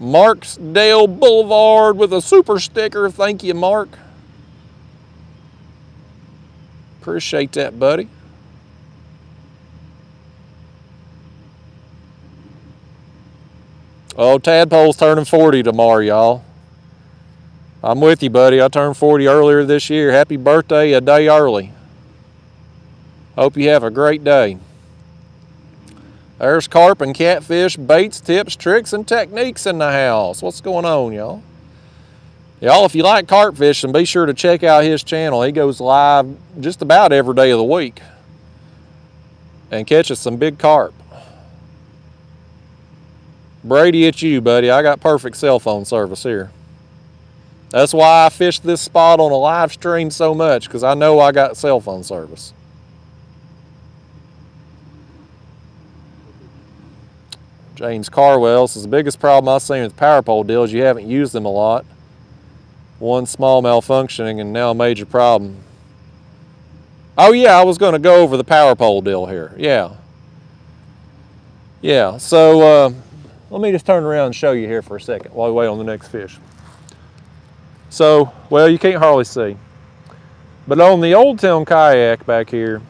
Marksdale Boulevard with a super sticker. Thank you, Mark. Appreciate that, buddy. Oh, Tadpole's turning 40 tomorrow, y'all. I'm with you, buddy. I turned 40 earlier this year. Happy birthday a day early. Hope you have a great day. There's carp and catfish, baits, tips, tricks, and techniques in the house. What's going on, y'all? Y'all, if you like carp fishing, be sure to check out his channel. He goes live just about every day of the week and catches some big carp. Brady, it's you, buddy. I got perfect cell phone service here. That's why I fish this spot on a live stream so much, because I know I got cell phone service. James Carwell says the biggest problem I've seen with power pole deals, you haven't used them a lot. One small malfunctioning and now a major problem. Oh yeah, I was going to go over the power pole deal here. Yeah. Yeah, so uh, let me just turn around and show you here for a second while we wait on the next fish. So, well, you can't hardly see. But on the Old Town kayak back here,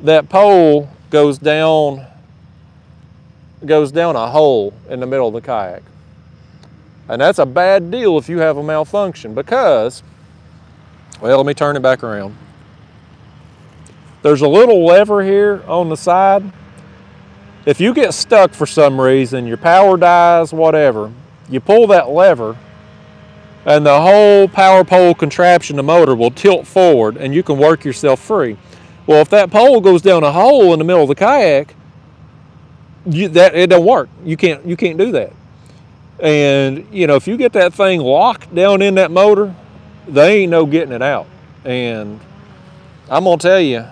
that pole goes down goes down a hole in the middle of the kayak. And that's a bad deal if you have a malfunction because, well, let me turn it back around. There's a little lever here on the side. If you get stuck for some reason, your power dies, whatever, you pull that lever and the whole power pole contraption, the motor will tilt forward and you can work yourself free. Well, if that pole goes down a hole in the middle of the kayak, you, that it don't work. You can't you can't do that. And you know, if you get that thing locked down in that motor, they ain't no getting it out. And I'm gonna tell you,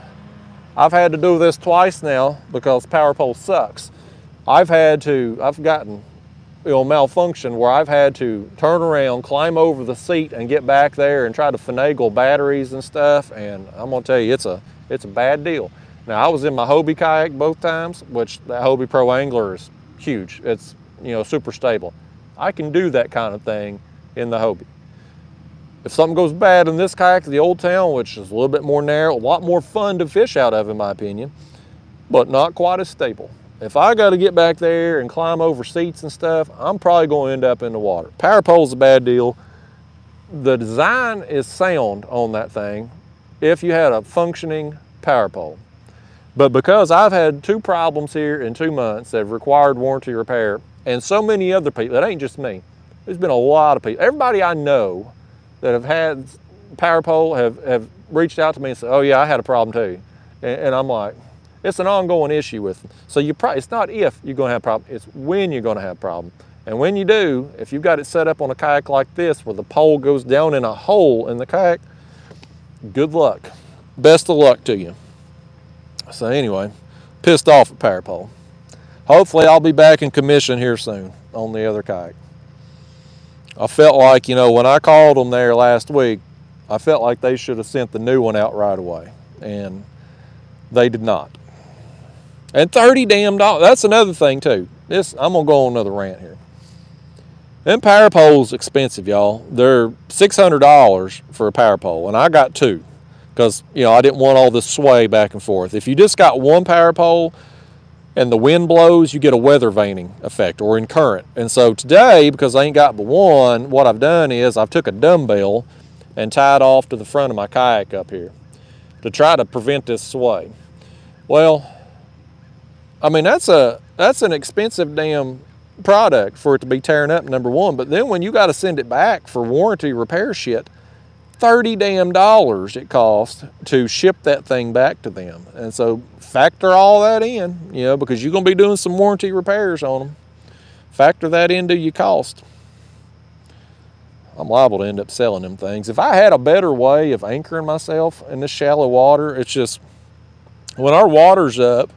I've had to do this twice now because power pole sucks. I've had to, I've gotten know, malfunction where I've had to turn around, climb over the seat and get back there and try to finagle batteries and stuff. And I'm gonna tell you, it's a, it's a bad deal. Now I was in my Hobie kayak both times, which that Hobie Pro Angler is huge. It's, you know, super stable. I can do that kind of thing in the Hobie. If something goes bad in this kayak, the Old Town, which is a little bit more narrow, a lot more fun to fish out of in my opinion, but not quite as stable. If I got to get back there and climb over seats and stuff, I'm probably going to end up in the water. Power pole's a bad deal. The design is sound on that thing if you had a functioning power pole. But because I've had two problems here in two months that have required warranty repair, and so many other people, it ain't just me. There's been a lot of people, everybody I know that have had power pole have, have reached out to me and said, oh yeah, I had a problem too. And, and I'm like, it's an ongoing issue with them. So you probably, it's not if you're gonna have a problem, it's when you're gonna have a problem. And when you do, if you've got it set up on a kayak like this, where the pole goes down in a hole in the kayak, good luck. Best of luck to you. So anyway, pissed off at Power Pole. Hopefully I'll be back in commission here soon on the other kayak. I felt like, you know, when I called them there last week, I felt like they should have sent the new one out right away. And they did not. And 30 damn dollars, that's another thing too. This, I'm gonna go on another rant here. Them power poles expensive, y'all. They're $600 for a power pole, and I got two because, you know, I didn't want all this sway back and forth. If you just got one power pole and the wind blows, you get a weather vaning effect or in current. And so today, because I ain't got but one, what I've done is I've took a dumbbell and tied off to the front of my kayak up here to try to prevent this sway. Well, I mean, that's a that's an expensive damn product for it to be tearing up, number one. But then when you got to send it back for warranty repair shit, 30 damn dollars it costs to ship that thing back to them. And so factor all that in, you know, because you're going to be doing some warranty repairs on them. Factor that into your cost. I'm liable to end up selling them things. If I had a better way of anchoring myself in this shallow water, it's just when our water's up,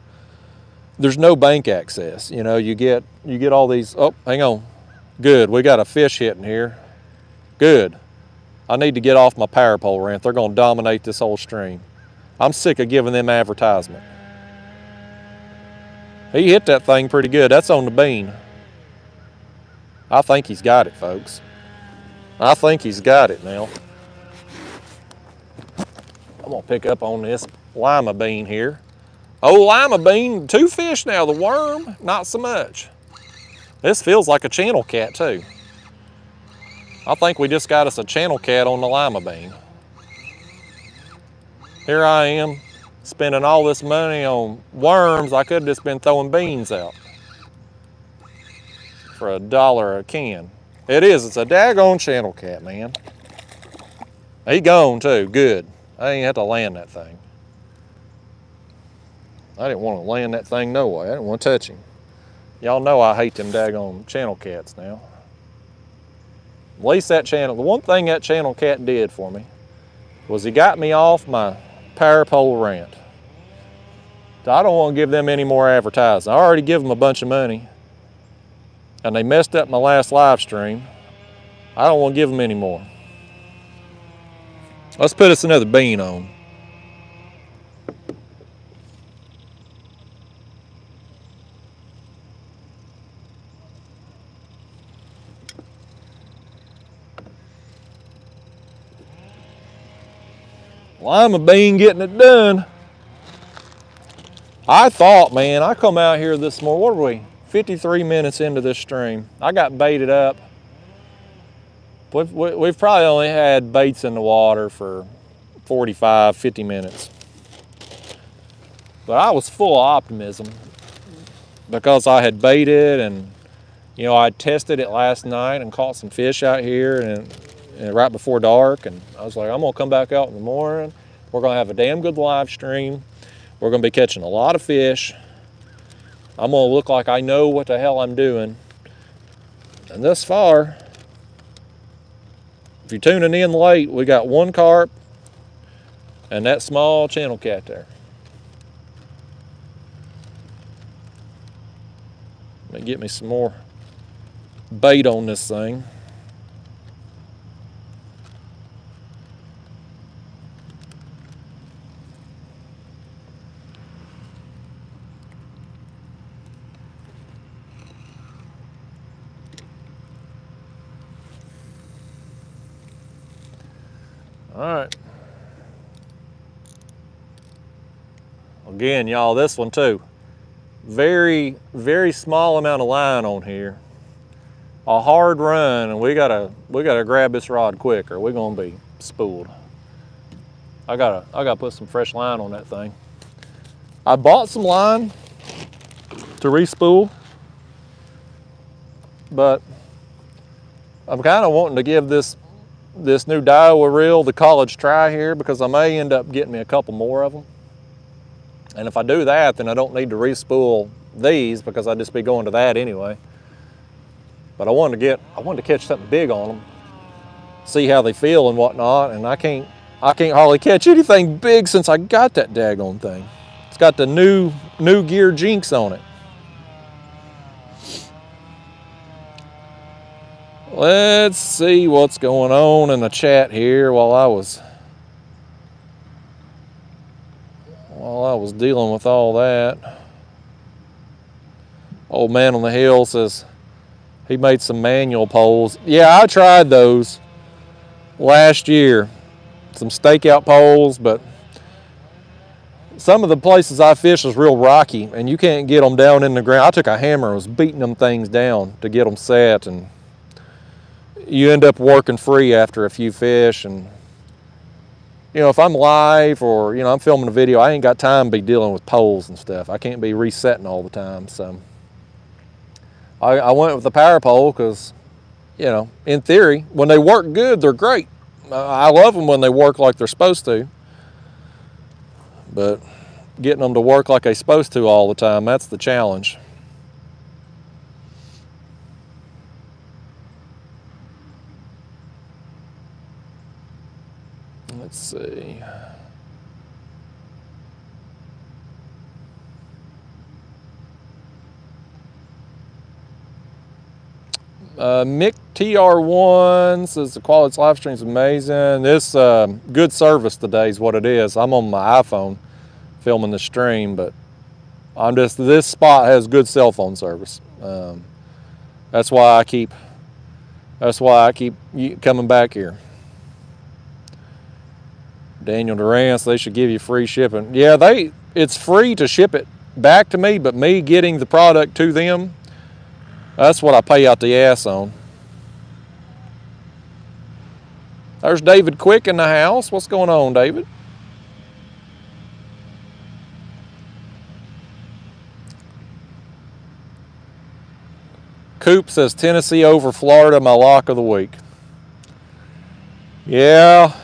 there's no bank access. You know, you get you get all these. Oh, hang on. Good. We got a fish hitting here. Good. I need to get off my power pole rant. They're going to dominate this whole stream. I'm sick of giving them advertisement. He hit that thing pretty good. That's on the bean. I think he's got it, folks. I think he's got it now. I'm gonna pick up on this lima bean here. Oh, lima bean, two fish now. The worm, not so much. This feels like a channel cat too. I think we just got us a channel cat on the lima bean. Here I am spending all this money on worms. I could have just been throwing beans out for a dollar a can. It is, it's a daggone channel cat, man. He gone too, good. I ain't have to land that thing. I didn't want to land that thing no way. I didn't want to touch him. Y'all know I hate them daggone channel cats now. At least that channel, the one thing that channel cat did for me was he got me off my power pole rant. I don't want to give them any more advertising. I already give them a bunch of money and they messed up my last live stream. I don't want to give them any more. Let's put us another bean on. Lima bean getting it done. I thought, man, I come out here this morning, what are we, 53 minutes into this stream. I got baited up. We've, we've probably only had baits in the water for 45, 50 minutes. But I was full of optimism because I had baited and, you know, I tested it last night and caught some fish out here and right before dark. And I was like, I'm gonna come back out in the morning. We're gonna have a damn good live stream. We're gonna be catching a lot of fish. I'm gonna look like I know what the hell I'm doing. And thus far, if you're tuning in late, we got one carp and that small channel cat there. Let me get me some more bait on this thing. All right. Again, y'all, this one too. Very, very small amount of line on here. A hard run, and we gotta we gotta grab this rod quick, or we're gonna be spooled. I gotta I gotta put some fresh line on that thing. I bought some line to respool. but I'm kind of wanting to give this this new Daiwa reel the college try here because I may end up getting me a couple more of them. And if I do that, then I don't need to respool these because I'd just be going to that anyway. But I wanted to get, I wanted to catch something big on them, see how they feel and whatnot. And I can't, I can't hardly catch anything big since I got that daggone thing. It's got the new, new gear jinx on it. Let's see what's going on in the chat here while I was while I was dealing with all that. Old man on the hill says he made some manual poles. Yeah, I tried those last year. Some stakeout poles, but some of the places I fish is real rocky and you can't get them down in the ground. I took a hammer and was beating them things down to get them set and you end up working free after a few fish and you know, if I'm live or, you know, I'm filming a video, I ain't got time to be dealing with poles and stuff. I can't be resetting all the time. So I, I went with the power pole because, you know, in theory, when they work good, they're great. I love them when they work like they're supposed to. But getting them to work like they're supposed to all the time, that's the challenge. Let's see. Uh, Mick TR1 says the quality of live stream is amazing. This uh, good service today is what it is. I'm on my iPhone filming the stream, but I'm just this spot has good cell phone service. Um, that's why I keep. That's why I keep coming back here. Daniel Durance, they should give you free shipping. Yeah, they it's free to ship it back to me, but me getting the product to them, that's what I pay out the ass on. There's David Quick in the house. What's going on, David? Coop says Tennessee over Florida, my lock of the week. Yeah,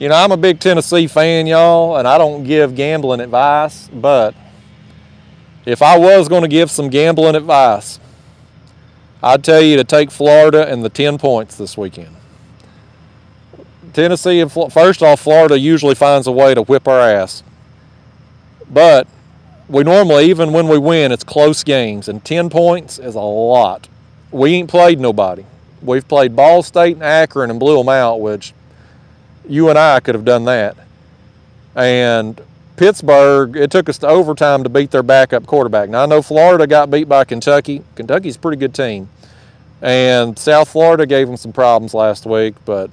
you know, I'm a big Tennessee fan, y'all, and I don't give gambling advice, but if I was going to give some gambling advice, I'd tell you to take Florida and the 10 points this weekend. Tennessee, and first off, Florida usually finds a way to whip our ass. But we normally, even when we win, it's close games, and 10 points is a lot. We ain't played nobody. We've played Ball State and Akron and blew them out, which you and I could have done that. And Pittsburgh, it took us to overtime to beat their backup quarterback. Now, I know Florida got beat by Kentucky. Kentucky's a pretty good team. And South Florida gave them some problems last week, but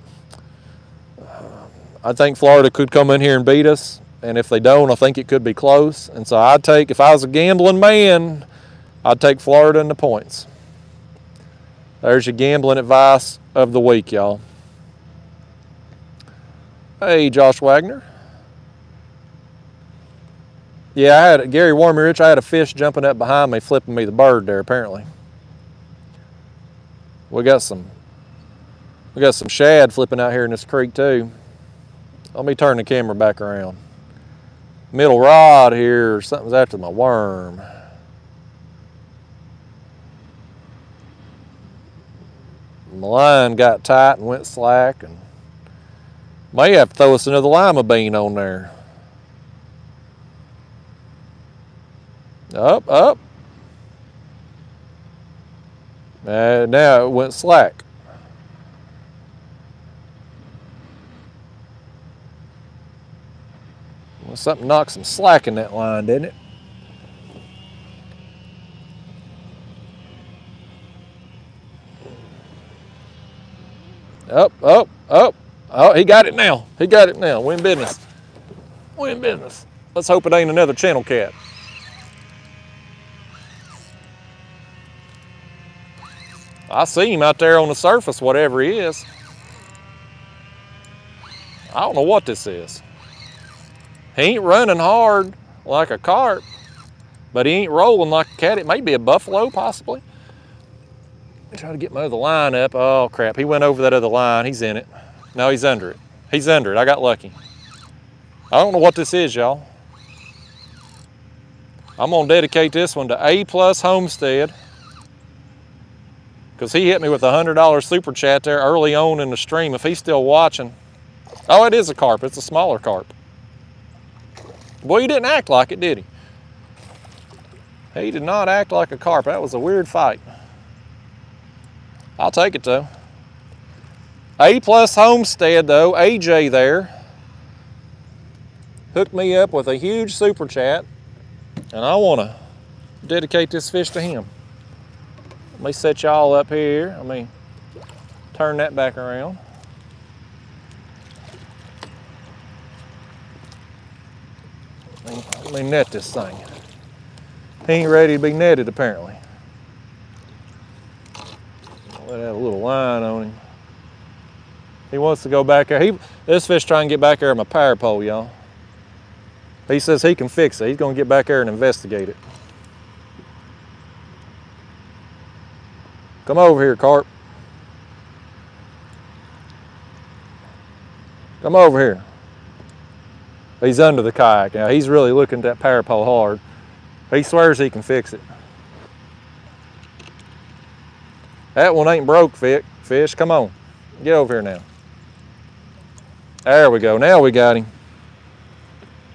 um, I think Florida could come in here and beat us. And if they don't, I think it could be close. And so I'd take, if I was a gambling man, I'd take Florida in the points. There's your gambling advice of the week, y'all. Hey, Josh Wagner. Yeah, I had Gary Rich. I had a fish jumping up behind me, flipping me the bird there. Apparently, we got some. We got some shad flipping out here in this creek too. Let me turn the camera back around. Middle rod here. Something's after my worm. My line got tight and went slack and may have to throw us another lima bean on there. Up, up. And now it went slack. Well, something knocked some slack in that line, didn't it? Up, up, up. Oh, he got it now. He got it now. Win business. Win business. Let's hope it ain't another channel cat. I see him out there on the surface, whatever he is. I don't know what this is. He ain't running hard like a carp, but he ain't rolling like a cat. It may be a buffalo, possibly. Try to get my other line up. Oh crap, he went over that other line. He's in it. No, he's under it. He's under it. I got lucky. I don't know what this is, y'all. I'm gonna dedicate this one to A Plus Homestead because he hit me with a $100 super chat there early on in the stream. If he's still watching, oh, it is a carp. It's a smaller carp. Boy, he didn't act like it, did he? He did not act like a carp. That was a weird fight. I'll take it though. A plus homestead though, AJ there, hooked me up with a huge super chat and I want to dedicate this fish to him. Let me set y'all up here. Let me turn that back around. Let me net this thing. He ain't ready to be netted apparently. Let a little line on him. He wants to go back there. He, this fish trying to get back there on my power pole, y'all. He says he can fix it. He's going to get back there and investigate it. Come over here, Carp. Come over here. He's under the kayak now. He's really looking at that power pole hard. He swears he can fix it. That one ain't broke, Vic. fish. Come on. Get over here now. There we go. Now we got him.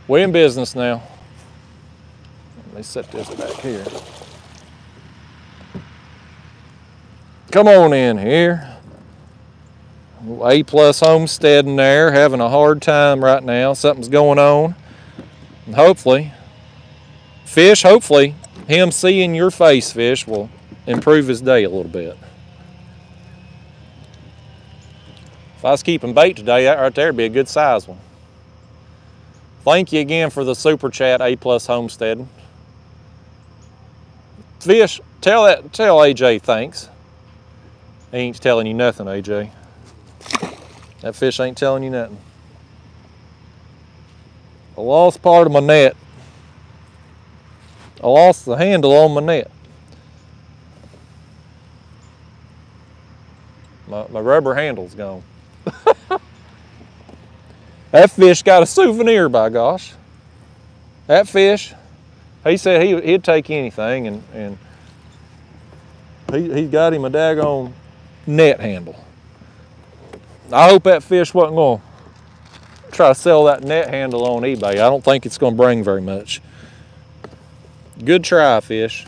We in business now. Let me set this back here. Come on in here. A plus homestead in there, having a hard time right now. Something's going on. And hopefully, fish, hopefully, him seeing your face, fish, will improve his day a little bit. If I was keeping bait today, that right there would be a good size one. Thank you again for the super chat, A plus homesteading. Fish, tell that tell AJ thanks. He ain't telling you nothing, AJ. That fish ain't telling you nothing. I lost part of my net. I lost the handle on my net. My, my rubber handle's gone. that fish got a souvenir, by gosh. That fish, he said he, he'd take anything, and, and he, he got him a daggone net handle. I hope that fish wasn't going to try to sell that net handle on eBay. I don't think it's going to bring very much. Good try, fish.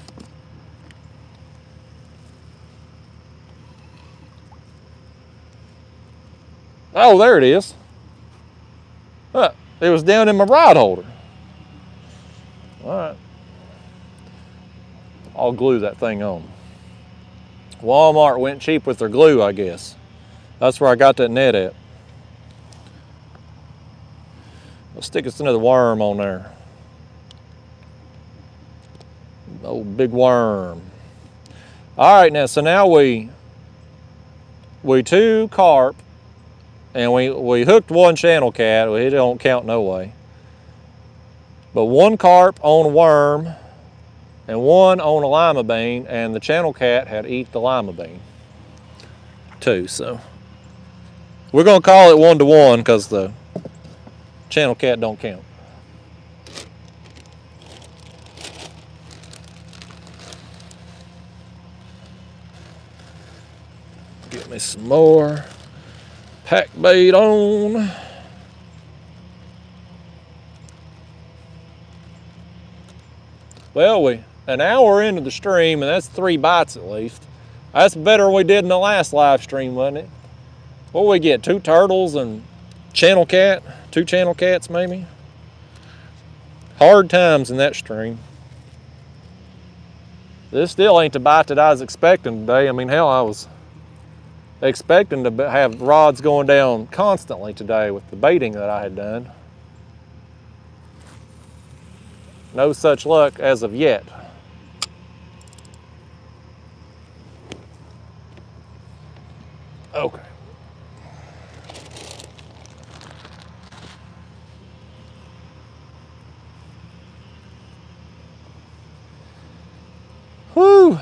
Oh, there it is. Huh, it was down in my rod holder. All right. I'll glue that thing on. Walmart went cheap with their glue, I guess. That's where I got that net at. Let's stick us another worm on there. Oh, big worm. All right, now, so now we, we two carp and we, we hooked one channel cat. It don't count no way. But one carp on a worm and one on a lima bean, and the channel cat had eat the lima bean too. So we're gonna call it one to one because the channel cat don't count. Get me some more. Pack bait on. Well, we an hour into the stream, and that's three bites at least. That's better than we did in the last live stream, wasn't it? What we get? Two turtles and channel cat? Two channel cats, maybe? Hard times in that stream. This still ain't the bite that I was expecting today. I mean, hell, I was expecting to have rods going down constantly today with the baiting that I had done. No such luck as of yet. Okay. Whew.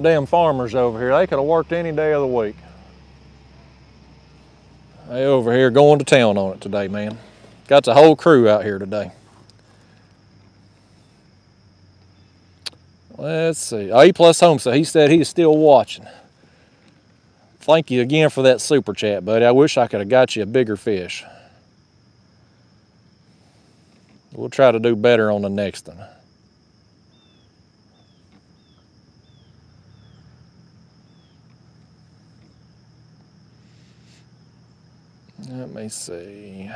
Damn farmers over here. They could have worked any day of the week. They over here going to town on it today, man. Got the whole crew out here today. Let's see. A plus home, so he said he's still watching. Thank you again for that super chat, buddy. I wish I could have got you a bigger fish. We'll try to do better on the next one. Let me see.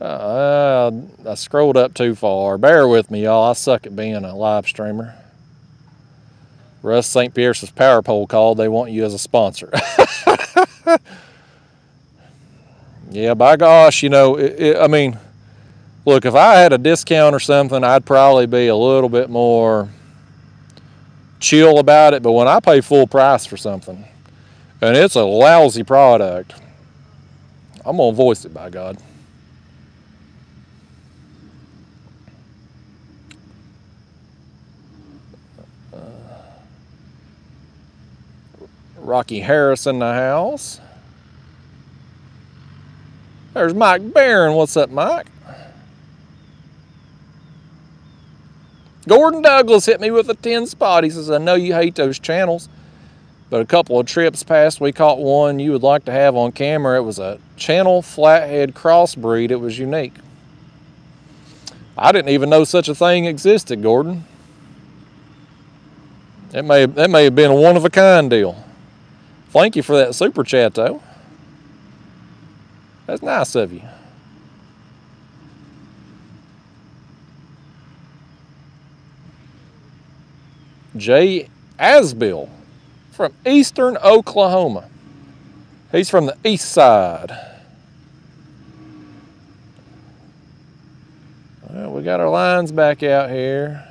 Uh, I scrolled up too far. Bear with me, y'all. I suck at being a live streamer. Russ St. Pierce's Power Pole called. They want you as a sponsor. yeah, by gosh, you know, it, it, I mean, look, if I had a discount or something, I'd probably be a little bit more chill about it. But when I pay full price for something, and it's a lousy product, I'm going to voice it, by God. Uh, Rocky Harris in the house. There's Mike Barron. What's up, Mike? Gordon Douglas hit me with a 10 spot. He says, I know you hate those channels, but a couple of trips past, we caught one you would like to have on camera. It was a channel flathead crossbreed. It was unique. I didn't even know such a thing existed, Gordon. It may, that may have been a one of a kind deal. Thank you for that super chat, though. That's nice of you. Jay Asbill from eastern Oklahoma. He's from the east side. Well, we got our lines back out here.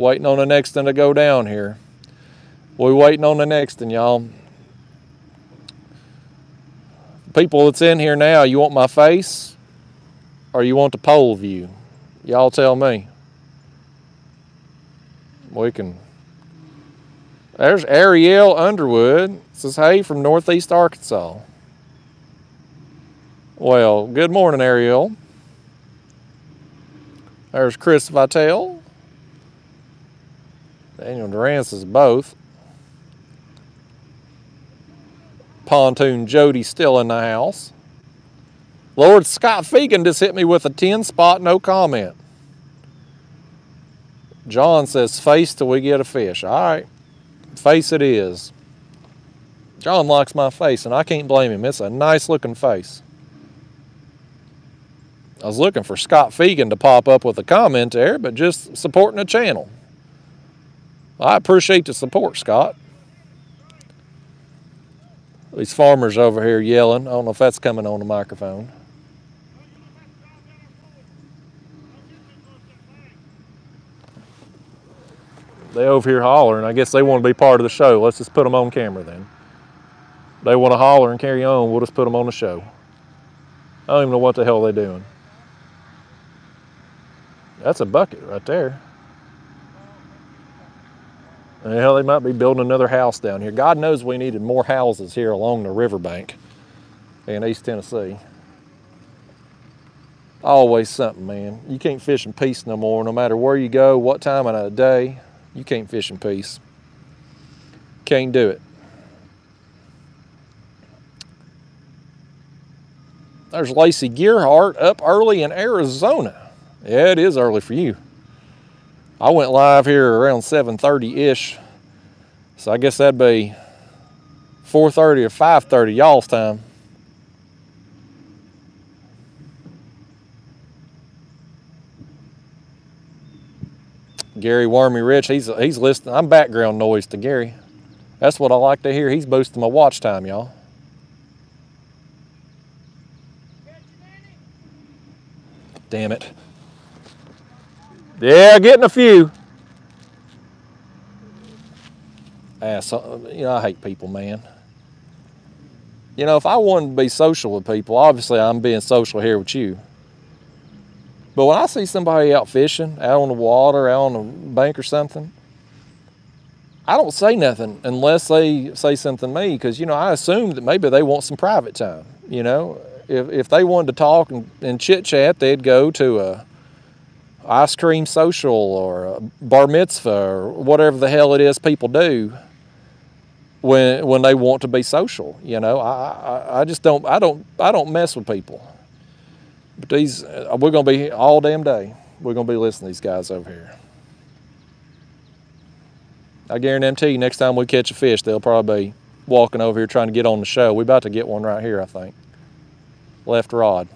waiting on the next one to go down here. We're waiting on the next one, y'all. People that's in here now, you want my face or you want the pole view? Y'all tell me. We can. There's Ariel Underwood. Says, hey, from Northeast Arkansas. Well, good morning, Ariel. There's Chris Vitale. Daniel Durance is both. Pontoon Jody still in the house. Lord Scott Fegan just hit me with a 10 spot, no comment. John says, face till we get a fish. All right, face it is. John likes my face, and I can't blame him. It's a nice looking face. I was looking for Scott Fegan to pop up with a comment there, but just supporting the channel. I appreciate the support, Scott. These farmers over here yelling. I don't know if that's coming on the microphone. They over here hollering. I guess they want to be part of the show. Let's just put them on camera then. They want to holler and carry on. We'll just put them on the show. I don't even know what the hell they're doing. That's a bucket right there. Hell, they might be building another house down here. God knows we needed more houses here along the riverbank in East Tennessee. Always something, man. You can't fish in peace no more. No matter where you go, what time of the day, you can't fish in peace. Can't do it. There's Lacey Gearhart up early in Arizona. Yeah, it is early for you. I went live here around 7.30-ish. So I guess that'd be 4.30 or 5.30 y'all's time. Gary Wormy Rich, he's, he's listening. I'm background noise to Gary. That's what I like to hear. He's boosting my watch time, y'all. Damn it. Yeah, getting a few. Ah, Ass, you know, I hate people, man. You know, if I wanted to be social with people, obviously I'm being social here with you. But when I see somebody out fishing, out on the water, out on the bank or something, I don't say nothing unless they say something to me because, you know, I assume that maybe they want some private time. You know, if, if they wanted to talk and, and chit chat, they'd go to a ice cream social or a bar mitzvah or whatever the hell it is people do when when they want to be social. You know, I, I, I just don't I don't I don't mess with people. But these uh, we're gonna be all damn day. We're gonna be listening to these guys over here. I guarantee you, next time we catch a fish, they'll probably be walking over here trying to get on the show. We're about to get one right here, I think. Left rod.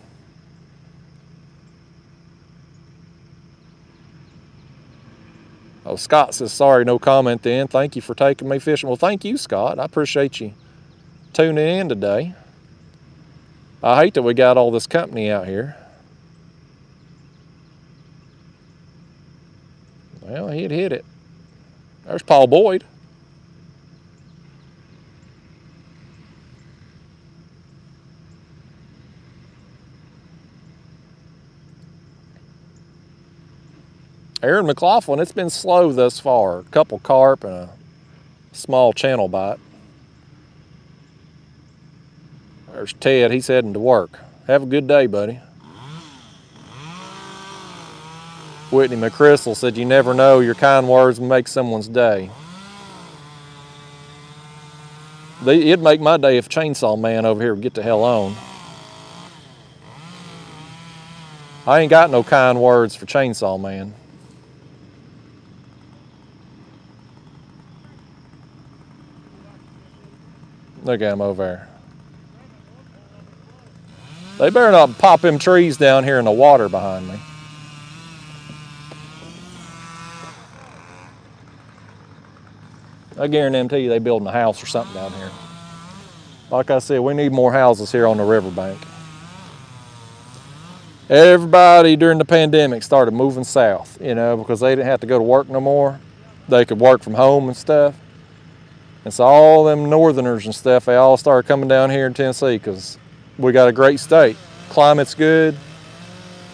Oh, Scott says, sorry, no comment then. Thank you for taking me fishing. Well, thank you, Scott. I appreciate you tuning in today. I hate that we got all this company out here. Well, he'd hit it. There's Paul Boyd. Aaron McLaughlin, it's been slow thus far. A couple carp and a small channel bite. There's Ted, he's heading to work. Have a good day, buddy. Whitney McChrystal said, You never know, your kind words make someone's day. It'd make my day if Chainsaw Man over here would get the hell on. I ain't got no kind words for Chainsaw Man. Look at him over there. They better not pop them trees down here in the water behind me. I guarantee you they building a house or something down here. Like I said, we need more houses here on the riverbank. Everybody during the pandemic started moving south, you know, because they didn't have to go to work no more. They could work from home and stuff. And so all them northerners and stuff, they all started coming down here in Tennessee because we got a great state. Climate's good,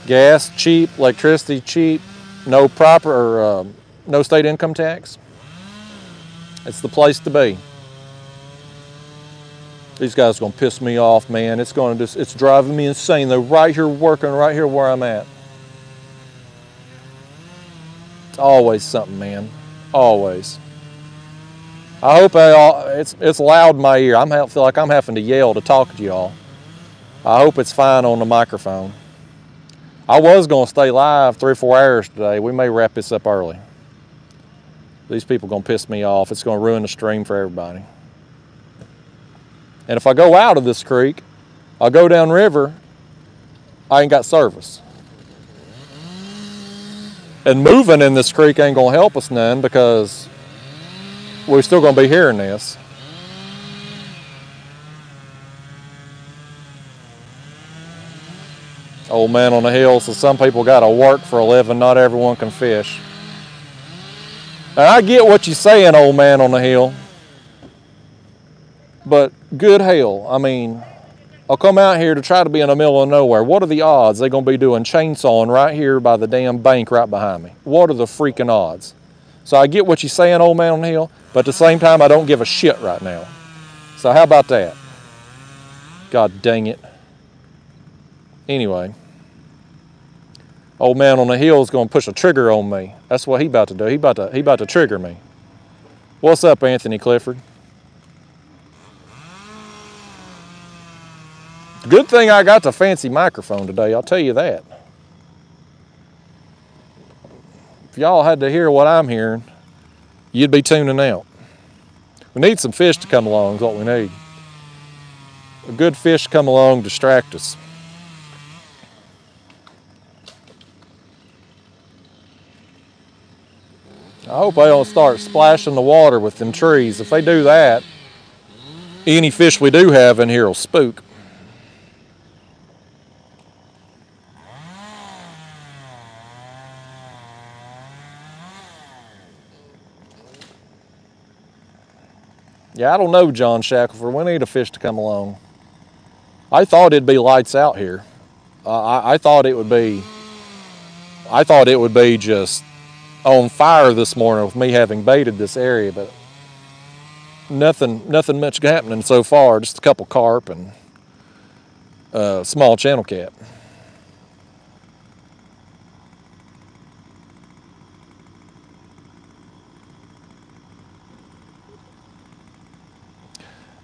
gas cheap, electricity cheap, no proper or uh, no state income tax. It's the place to be. These guys are gonna piss me off, man. It's gonna just, it's driving me insane. They're right here working, right here where I'm at. It's always something, man. Always. I hope I, it's, it's loud in my ear. I feel like I'm having to yell to talk to y'all. I hope it's fine on the microphone. I was going to stay live three or four hours today. We may wrap this up early. These people to piss me off. It's going to ruin the stream for everybody. And if I go out of this creek, I'll go down river, I ain't got service. And moving in this creek ain't going to help us none because we're still going to be hearing this. Old man on the hill so some people got to work for a living, not everyone can fish. And I get what you're saying, old man on the hill. But good hell, I mean, I'll come out here to try to be in the middle of nowhere. What are the odds they're going to be doing chainsawing right here by the damn bank right behind me? What are the freaking odds? So I get what you're saying, old man on the hill, but at the same time, I don't give a shit right now. So how about that? God dang it. Anyway, old man on the hill is going to push a trigger on me. That's what he about to do. He about to he about to trigger me. What's up, Anthony Clifford? Good thing I got the fancy microphone today, I'll tell you that. If y'all had to hear what I'm hearing, you'd be tuning out. We need some fish to come along is what we need. A good fish to come along, distract us. I hope they don't start splashing the water with them trees. If they do that, any fish we do have in here will spook. Yeah, I don't know, John Shackelford. We need a fish to come along. I thought it'd be lights out here. Uh, I, I, thought it would be I thought it would be just on fire this morning with me having baited this area, but nothing, nothing much happening so far. Just a couple carp and a small channel cat.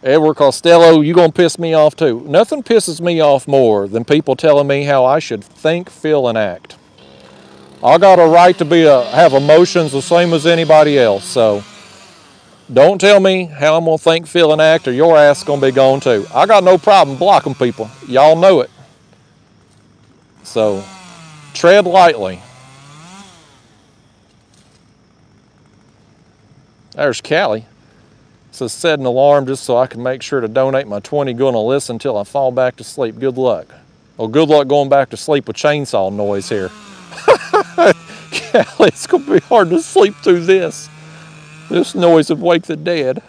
Edward Costello, you gonna piss me off too. Nothing pisses me off more than people telling me how I should think, feel, and act. I got a right to be a, have emotions the same as anybody else. So don't tell me how I'm gonna think, feel, and act, or your ass gonna be gone too. I got no problem blocking people. Y'all know it. So tread lightly. There's Callie says set an alarm just so I can make sure to donate my 20 gonna listen until I fall back to sleep. Good luck. Well, good luck going back to sleep with chainsaw noise here. Callie, it's gonna be hard to sleep through this. This noise would wake the dead.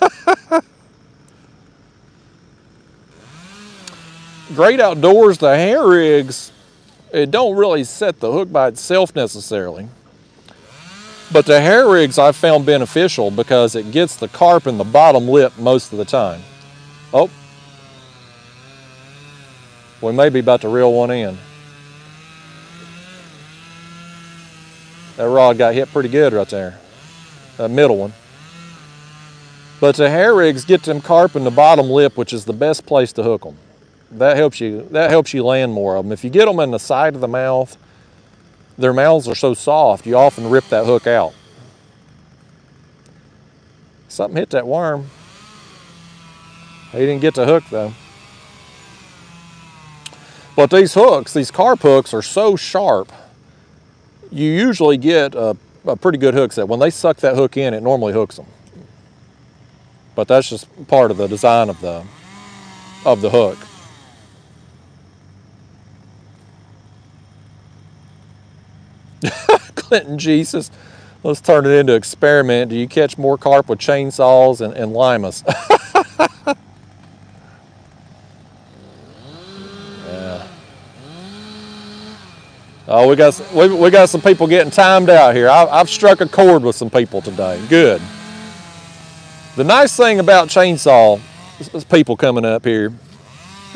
Great outdoors, the hair rigs, it don't really set the hook by itself necessarily. But the hair rigs I've found beneficial because it gets the carp in the bottom lip most of the time. Oh, we may be about to reel one in. That rod got hit pretty good right there, that middle one. But the hair rigs get them carp in the bottom lip, which is the best place to hook them. That helps you, that helps you land more of them. If you get them in the side of the mouth, their mouths are so soft, you often rip that hook out. Something hit that worm. He didn't get the hook though. But these hooks, these carp hooks are so sharp, you usually get a, a pretty good hook set. When they suck that hook in, it normally hooks them. But that's just part of the design of the, of the hook. Clinton Jesus. Let's turn it into experiment. Do you catch more carp with chainsaws and, and limas? Oh, we got we, we got some people getting timed out here. I, I've struck a chord with some people today. Good. The nice thing about chainsaw people coming up here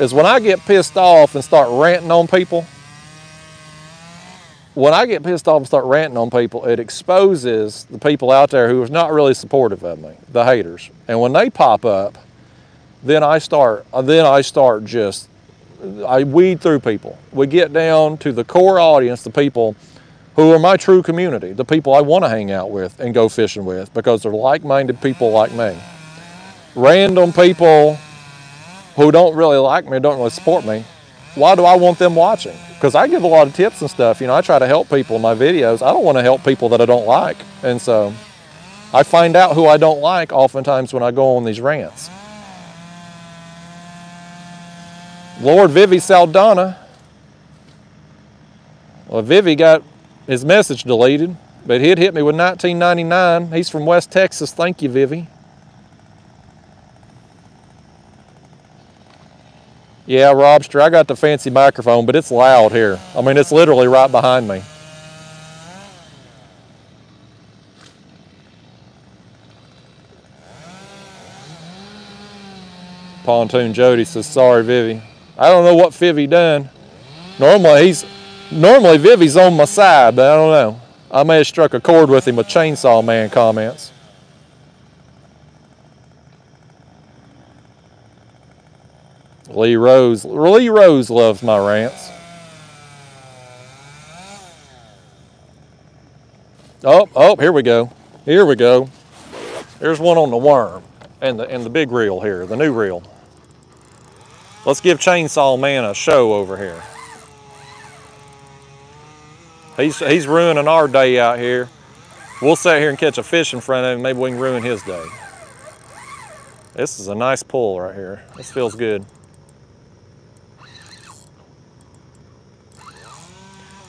is when I get pissed off and start ranting on people, when I get pissed off and start ranting on people, it exposes the people out there who are not really supportive of me, the haters. And when they pop up, then I start, uh, then I start just, I weed through people. We get down to the core audience, the people who are my true community, the people I want to hang out with and go fishing with because they're like-minded people like me. Random people who don't really like me, don't really support me, why do I want them watching? because I give a lot of tips and stuff. You know, I try to help people in my videos. I don't want to help people that I don't like. And so I find out who I don't like oftentimes when I go on these rants. Lord Vivi Saldana. Well, Vivi got his message deleted, but he'd hit me with 1999. He's from West Texas. Thank you, Vivi. Yeah, Robster, I got the fancy microphone, but it's loud here. I mean, it's literally right behind me. Pontoon Jody says, sorry, Vivi. I don't know what Vivi done. Normally, he's normally Vivi's on my side, but I don't know. I may have struck a chord with him with Chainsaw Man comments. Lee Rose, Lee Rose loves my rants. Oh, oh, here we go. Here we go. There's one on the worm and the and the big reel here, the new reel. Let's give Chainsaw Man a show over here. He's he's ruining our day out here. We'll sit here and catch a fish in front of him. Maybe we can ruin his day. This is a nice pull right here. This feels good.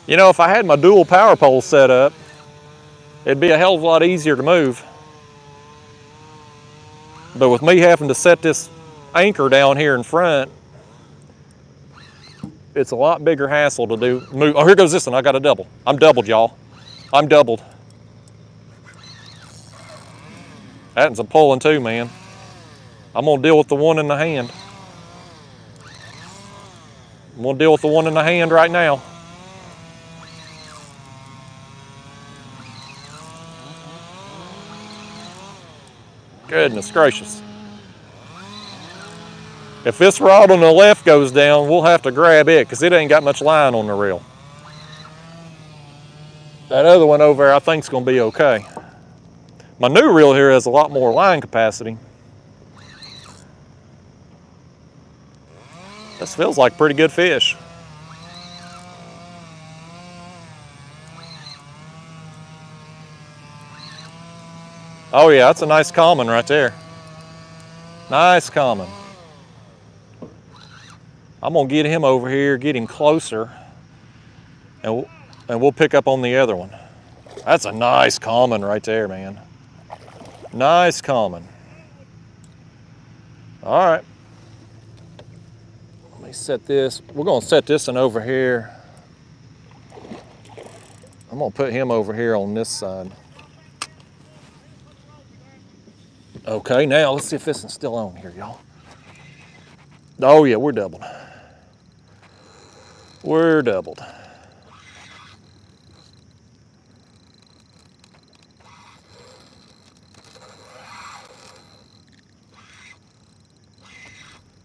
You know, if I had my dual power pole set up, it'd be a hell of a lot easier to move. But with me having to set this anchor down here in front, it's a lot bigger hassle to do move. Oh, here goes this one. I got a double. I'm doubled, y'all. I'm doubled. That one's a pulling too, man. I'm gonna deal with the one in the hand. I'm gonna deal with the one in the hand right now. Goodness gracious. If this rod on the left goes down, we'll have to grab it because it ain't got much line on the reel. That other one over there I think is gonna be okay. My new reel here has a lot more line capacity. This feels like pretty good fish. Oh yeah, that's a nice common right there. Nice common. I'm gonna get him over here, get him closer, and we'll, and we'll pick up on the other one. That's a nice common right there, man. Nice common. All right. Let me set this. We're gonna set this one over here. I'm gonna put him over here on this side. Okay, now let's see if this one's still on here, y'all. Oh yeah, we're doubled. We're doubled.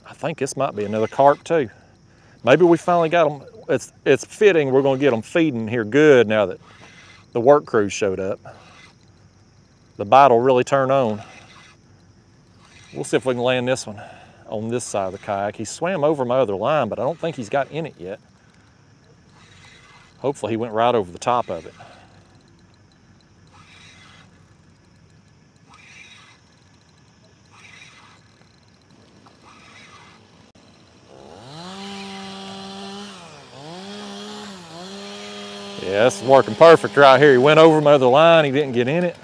I think this might be another carp too. Maybe we finally got them. It's, it's fitting we're gonna get them feeding here good now that the work crew showed up. The bite will really turn on. We'll see if we can land this one on this side of the kayak. He swam over my other line, but I don't think he's got in it yet. Hopefully he went right over the top of it. Yeah, this is working perfect right here. He went over my other line, he didn't get in it.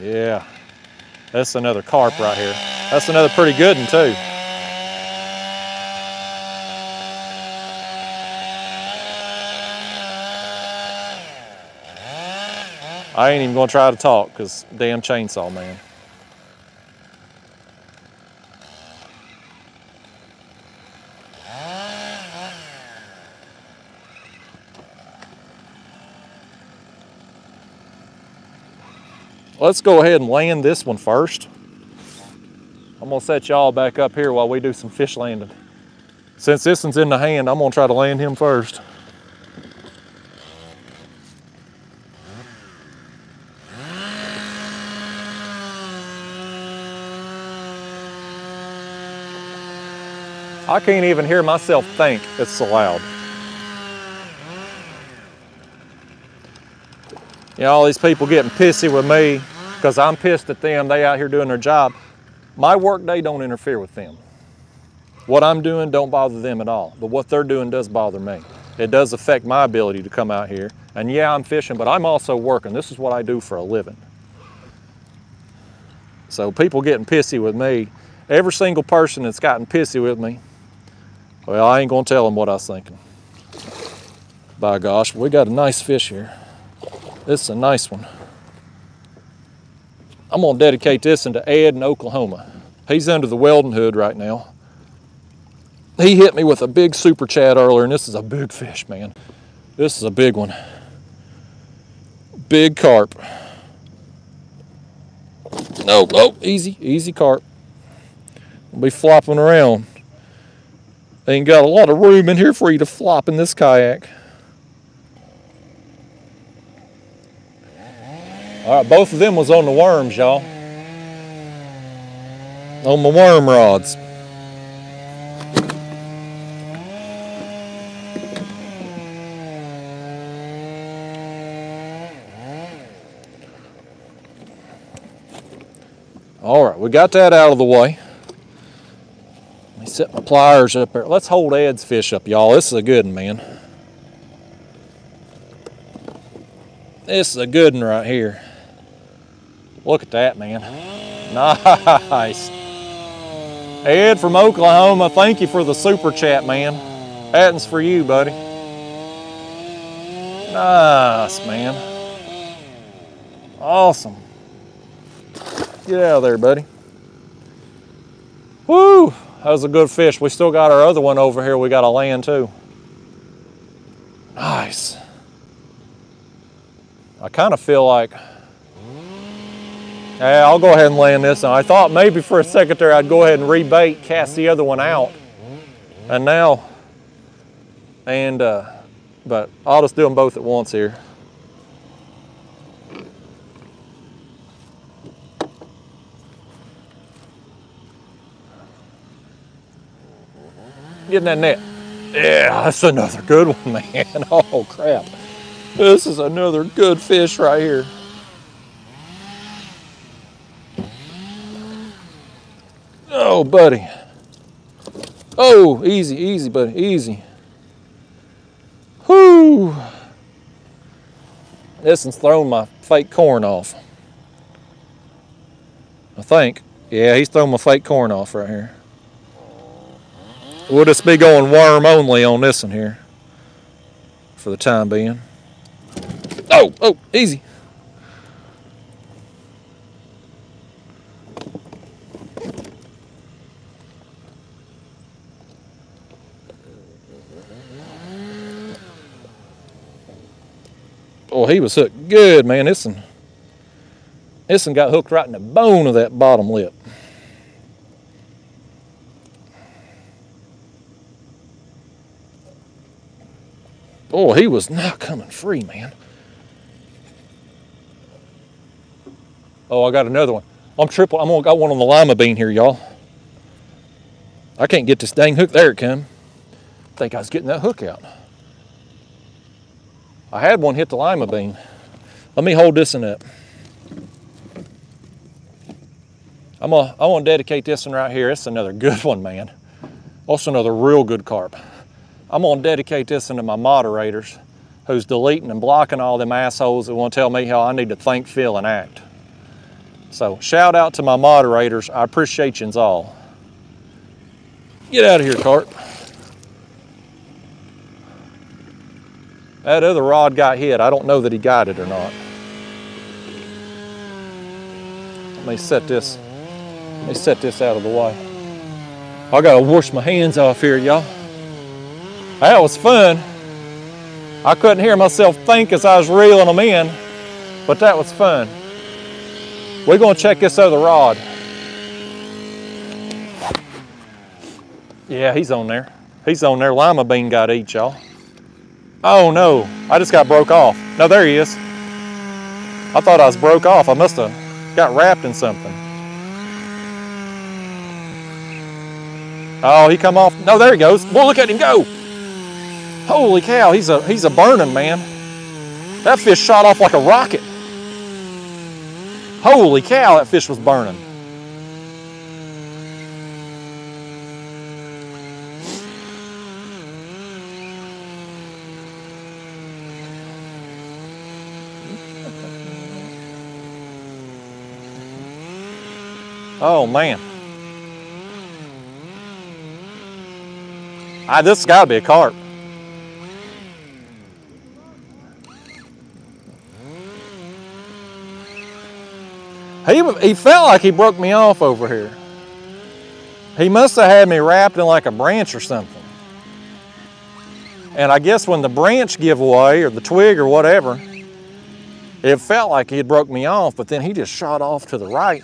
Yeah, that's another carp right here. That's another pretty good one too. I ain't even gonna try to talk because damn chainsaw man. Let's go ahead and land this one first. I'm gonna set y'all back up here while we do some fish landing. Since this one's in the hand, I'm gonna try to land him first. I can't even hear myself think, it's so loud. You know, all these people getting pissy with me because I'm pissed at them. They out here doing their job. My work day don't interfere with them. What I'm doing don't bother them at all, but what they're doing does bother me. It does affect my ability to come out here. And yeah, I'm fishing, but I'm also working. This is what I do for a living. So people getting pissy with me, every single person that's gotten pissy with me, well, I ain't gonna tell them what I was thinking. By gosh, we got a nice fish here. This is a nice one. I'm gonna dedicate this into Ed in Oklahoma. He's under the welding hood right now. He hit me with a big super chat earlier, and this is a big fish, man. This is a big one. Big carp. No, no, easy, easy carp. We'll be flopping around. Ain't got a lot of room in here for you to flop in this kayak. All right, both of them was on the worms, y'all. On my worm rods. All right, we got that out of the way. Let me set my pliers up there. Let's hold Ed's fish up, y'all. This is a good one, man. This is a good one right here. Look at that, man. Nice. Ed from Oklahoma, thank you for the super chat, man. That's for you, buddy. Nice, man. Awesome. Get out of there, buddy. Woo! That was a good fish. We still got our other one over here. We got to land too. Nice. I kind of feel like, yeah, I'll go ahead and land this. I thought maybe for a second there I'd go ahead and rebait, cast the other one out. And now, and, uh, but I'll just do them both at once here. Get in that net. Yeah, that's another good one, man. Oh, crap. This is another good fish right here. Oh, buddy. Oh, easy, easy, buddy, easy. Whoo! This one's thrown my fake corn off. I think. Yeah, he's throwing my fake corn off right here. We'll just be going worm only on this one here for the time being. Oh, oh, easy. Oh, he was hooked good, man. This one, this one got hooked right in the bone of that bottom lip. Oh, he was not coming free, man. Oh, I got another one. I'm triple. I'm gonna got one on the lima bean here, y'all. I can't get this dang hook. There it come. Think I was getting that hook out. I had one hit the lima bean. Let me hold this one up. I'm gonna, I want to dedicate this one right here. It's another good one, man. Also another real good carp. I'm gonna dedicate this into my moderators who's deleting and blocking all them assholes that want to tell me how I need to think, feel, and act. So shout out to my moderators. I appreciate yous all. Get out of here, carp. That other rod got hit. I don't know that he got it or not. Let me set this, let me set this out of the way. I gotta wash my hands off here, y'all. That was fun. I couldn't hear myself think as I was reeling them in, but that was fun. We're gonna check this other rod. Yeah, he's on there. He's on there. Lima bean got eat, y'all. Oh no, I just got broke off. No, there he is. I thought I was broke off. I must have got wrapped in something. Oh, he come off. No, there he goes. Boy, look at him go. Holy cow, he's a he's a burning man. That fish shot off like a rocket. Holy cow, that fish was burning. Oh man. Ah, this has got to be a carp. He, he felt like he broke me off over here. He must have had me wrapped in like a branch or something. And I guess when the branch give away or the twig or whatever, it felt like he had broke me off, but then he just shot off to the right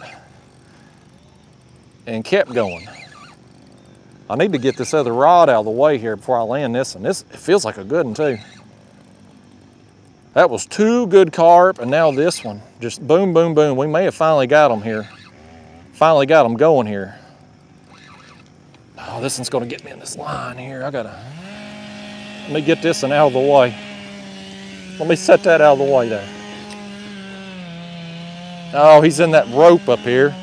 and kept going. I need to get this other rod out of the way here before I land this one. This it feels like a good one too. That was two good carp, and now this one. Just boom, boom, boom. We may have finally got them here. Finally got them going here. Oh, this one's gonna get me in this line here. I gotta, let me get this one out of the way. Let me set that out of the way there. Oh, he's in that rope up here.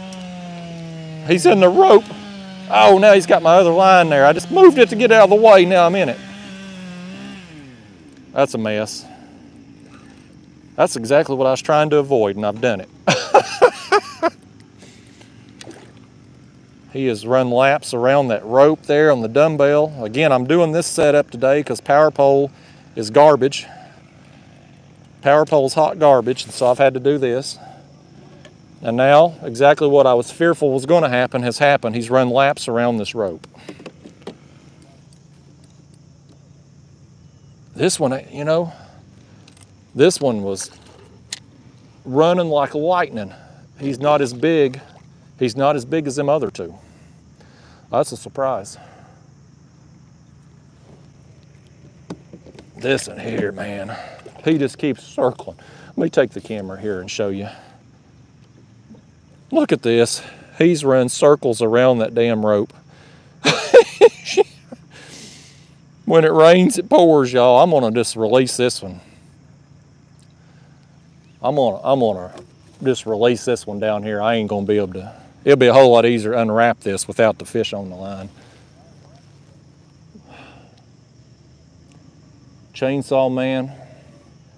He's in the rope. Oh, now he's got my other line there. I just moved it to get out of the way. Now I'm in it. That's a mess. That's exactly what I was trying to avoid, and I've done it. He has run laps around that rope there on the dumbbell. Again, I'm doing this setup today because power pole is garbage. Power pole's hot garbage, so I've had to do this. And now, exactly what I was fearful was going to happen has happened. He's run laps around this rope. This one, eh, you know, this one was running like lightning. He's not as big. He's not as big as them other two. That's a surprise. This one here, man, he just keeps circling. Let me take the camera here and show you. Look at this. He's run circles around that damn rope. when it rains, it pours, y'all. I'm gonna just release this one. I'm gonna, I'm gonna just release this one down here. I ain't gonna be able to, it'll be a whole lot easier to unwrap this without the fish on the line. Chainsaw man,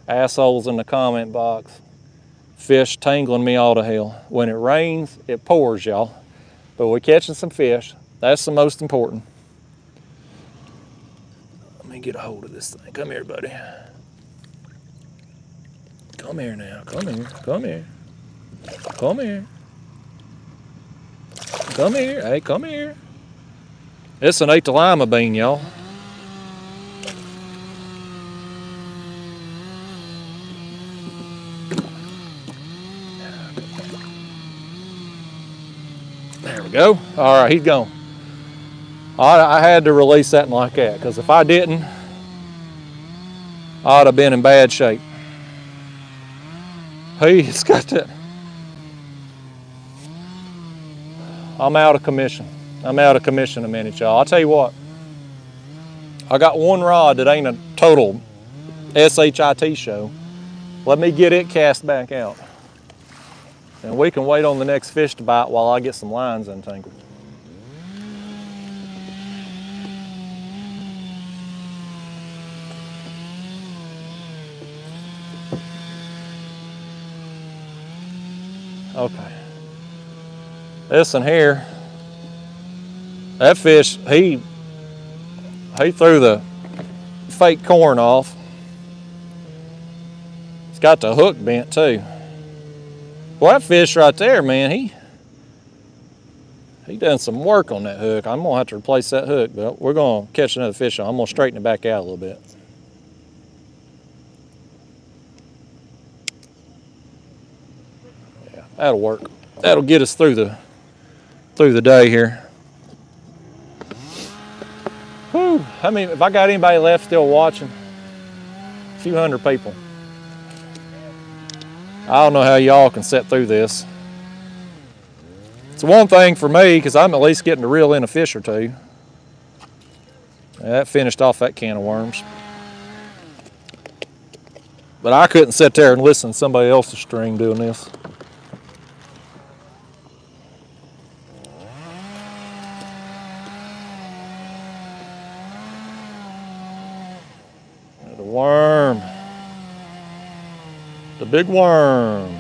assholes in the comment box fish tangling me all to hell. When it rains, it pours, y'all. But we're catching some fish. That's the most important. Let me get a hold of this thing. Come here, buddy. Come here now. Come here. Come here. Come here. Come here. Hey, come here. It's an eight to lima bean, y'all. We go. All right, he's gone. I, I had to release that like that because if I didn't, I'd have been in bad shape. He's got that. I'm out of commission. I'm out of commission a minute, y'all. I'll tell you what. I got one rod that ain't a total SHIT show. Let me get it cast back out. And we can wait on the next fish to bite while I get some lines untangled. Okay. This one here, that fish, he, he threw the fake corn off. It's got the hook bent too. Well, that fish right there, man, he he done some work on that hook. I'm gonna have to replace that hook, but we're gonna catch another fish on. I'm gonna straighten it back out a little bit. Yeah, that'll work. That'll get us through the through the day here. Whew. I mean, if I got anybody left still watching, a few hundred people. I don't know how y'all can sit through this. It's one thing for me because I'm at least getting to reel in a fish or two. That finished off that can of worms. But I couldn't sit there and listen to somebody else's string doing this. The worm. The big worm.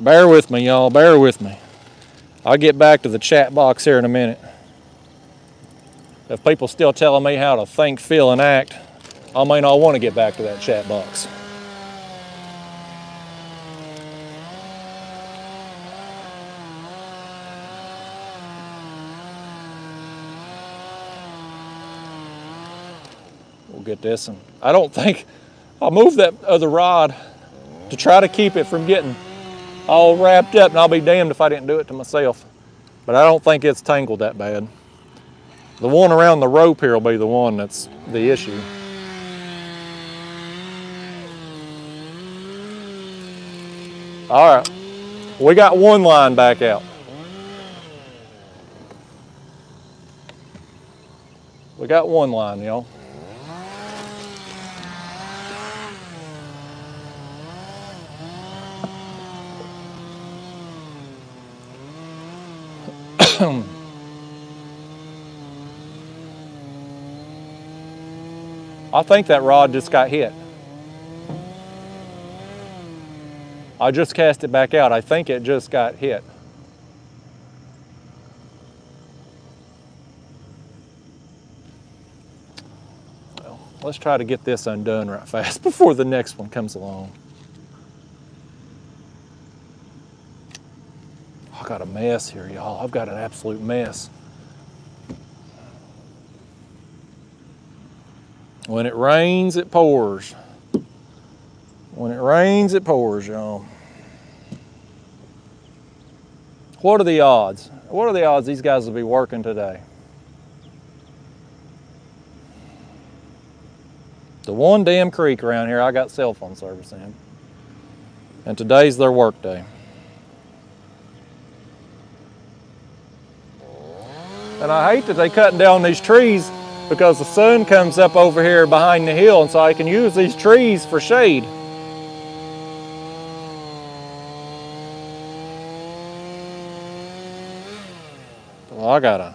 Bear with me, y'all. Bear with me. I'll get back to the chat box here in a minute. If people still telling me how to think, feel, and act, I may not want to get back to that chat box. We'll get this and I don't think I'll move that other rod to try to keep it from getting all wrapped up and I'll be damned if I didn't do it to myself. But I don't think it's tangled that bad. The one around the rope here will be the one that's the issue. All right. We got one line back out. We got one line, y'all. I think that rod just got hit. I just cast it back out. I think it just got hit. Well, let's try to get this undone right fast before the next one comes along. I got a mess here, y'all. I've got an absolute mess. When it rains, it pours. When it rains, it pours, y'all. What are the odds? What are the odds these guys will be working today? The one damn creek around here I got cell phone service in. And today's their work day. And I hate that they cutting down these trees because the sun comes up over here behind the hill and so I can use these trees for shade. Well, I gotta.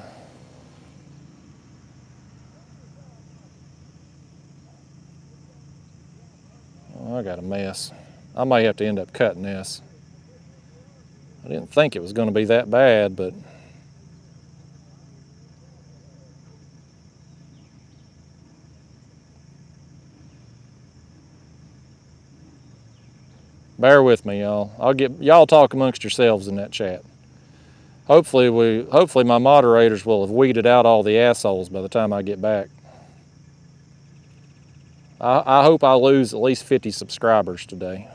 Well, I got a mess. I may have to end up cutting this. I didn't think it was going to be that bad, but Bear with me, y'all. I'll get y'all talk amongst yourselves in that chat. Hopefully we hopefully my moderators will have weeded out all the assholes by the time I get back. I, I hope I lose at least 50 subscribers today.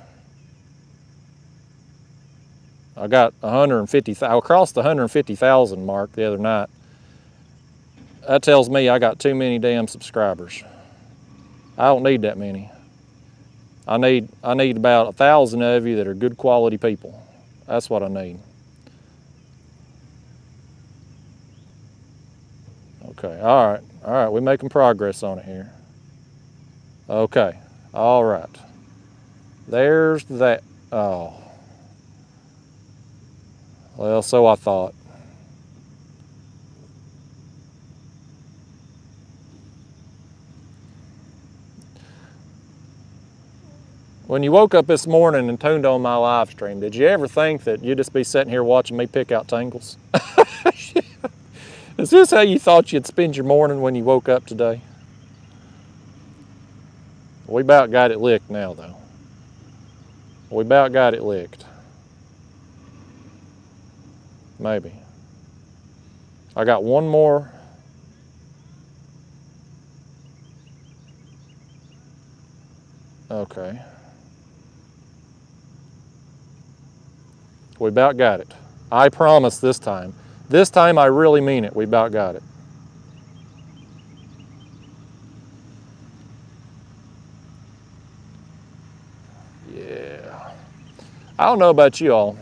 I got 150. I crossed the 150,000 mark the other night. That tells me I got too many damn subscribers. I don't need that many. I need I need about a thousand of you that are good quality people. That's what I need. Okay, all right, all right, we're making progress on it here. Okay, all right. There's that. Oh. Well, so I thought. When you woke up this morning and tuned on my live stream, did you ever think that you'd just be sitting here watching me pick out tangles? Is this how you thought you'd spend your morning when you woke up today? We about got it licked now, though. We about got it licked. Maybe. I got one more. Okay. We about got it. I promise this time. This time I really mean it. We about got it. Yeah. I don't know about you all,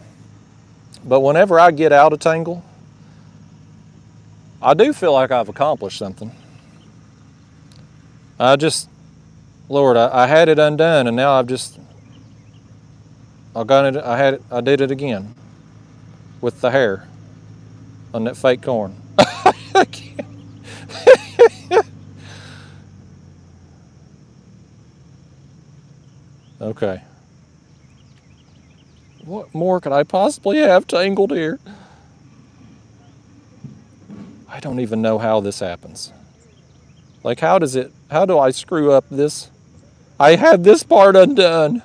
but whenever I get out of Tangle, I do feel like I've accomplished something. I just, Lord, I, I had it undone and now I've just I got it. I had it. I did it again with the hair on that fake corn. okay. What more could I possibly have tangled here? I don't even know how this happens. Like, how does it, how do I screw up this? I had this part undone.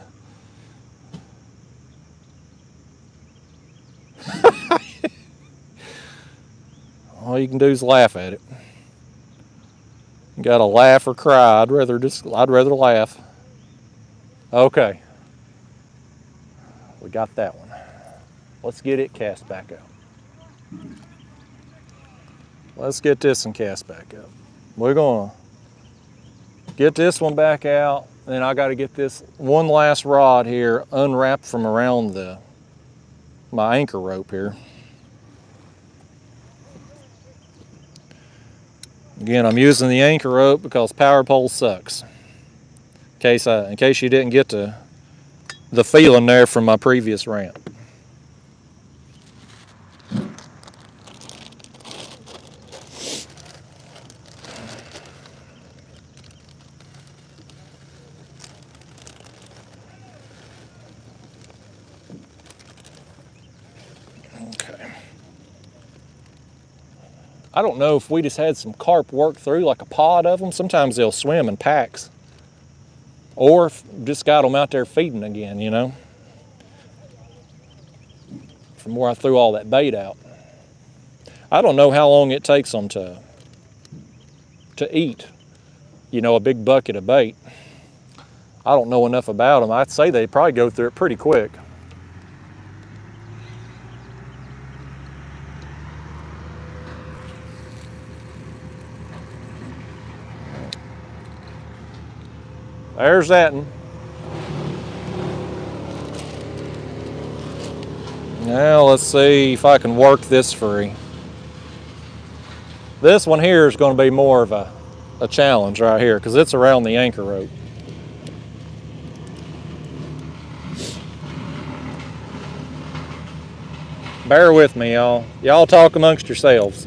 All you can do is laugh at it. You got to laugh or cry. I'd rather just I'd rather laugh. Okay. We got that one. Let's get it cast back out. Let's get this one cast back up. We're to get this one back out. Then I got to get this one last rod here unwrapped from around the my anchor rope here. Again, I'm using the anchor rope because power pole sucks. In case, I, in case you didn't get to the feeling there from my previous ramp. I don't know if we just had some carp work through like a pod of them. Sometimes they'll swim in packs. Or just got them out there feeding again, you know, from where I threw all that bait out. I don't know how long it takes them to, to eat, you know, a big bucket of bait. I don't know enough about them. I'd say they probably go through it pretty quick. There's that one. Now let's see if I can work this free. This one here is going to be more of a, a challenge right here because it's around the anchor rope. Bear with me, y'all. Y'all talk amongst yourselves.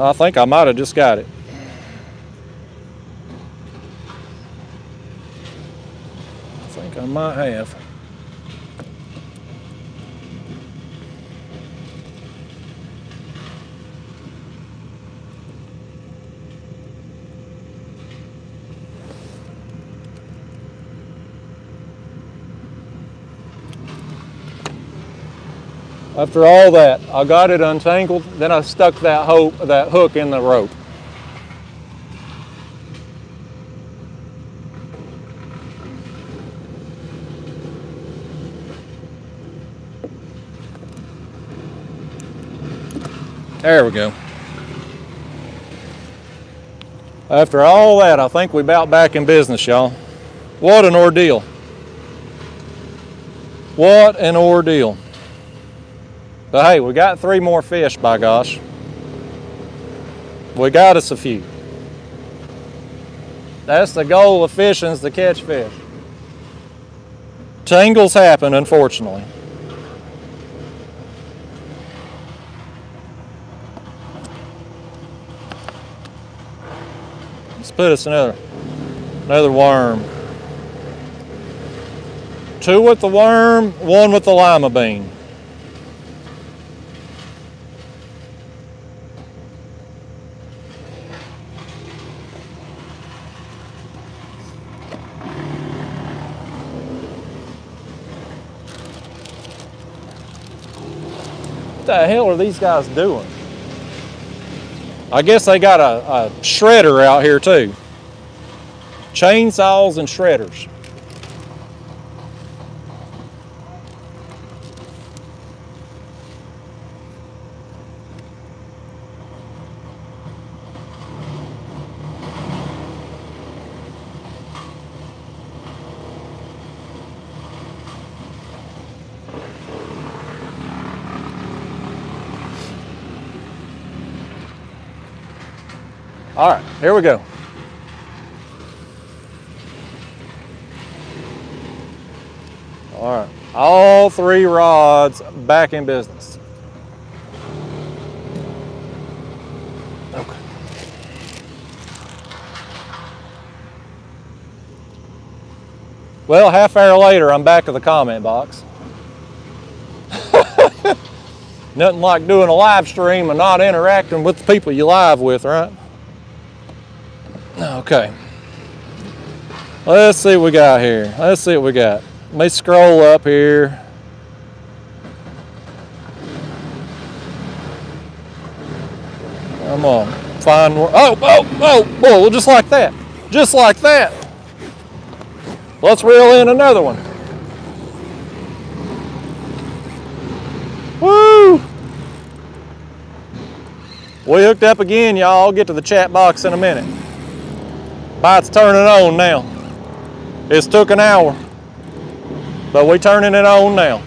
I think I might have just got it. I think I might have. After all that, I got it untangled, then I stuck that, that hook in the rope. There we go. After all that, I think we about back in business, y'all. What an ordeal. What an ordeal. But hey, we got three more fish, by gosh. We got us a few. That's the goal of fishing is to catch fish. Tangles happen, unfortunately. Let's put us another, another worm. Two with the worm, one with the lima bean. The hell are these guys doing? I guess they got a, a shredder out here too. Chainsaws and shredders. All right, here we go. All right, all three rods back in business. Okay. Well, half hour later, I'm back at the comment box. Nothing like doing a live stream and not interacting with the people you live with, right? Okay. Let's see what we got here. Let's see what we got. Let me scroll up here. Come on. Find oh, oh, oh, oh, just like that. Just like that. Let's reel in another one. Woo! We hooked up again, y'all. Get to the chat box in a minute. Bite's turning on now. It's took an hour, but we turning it on now.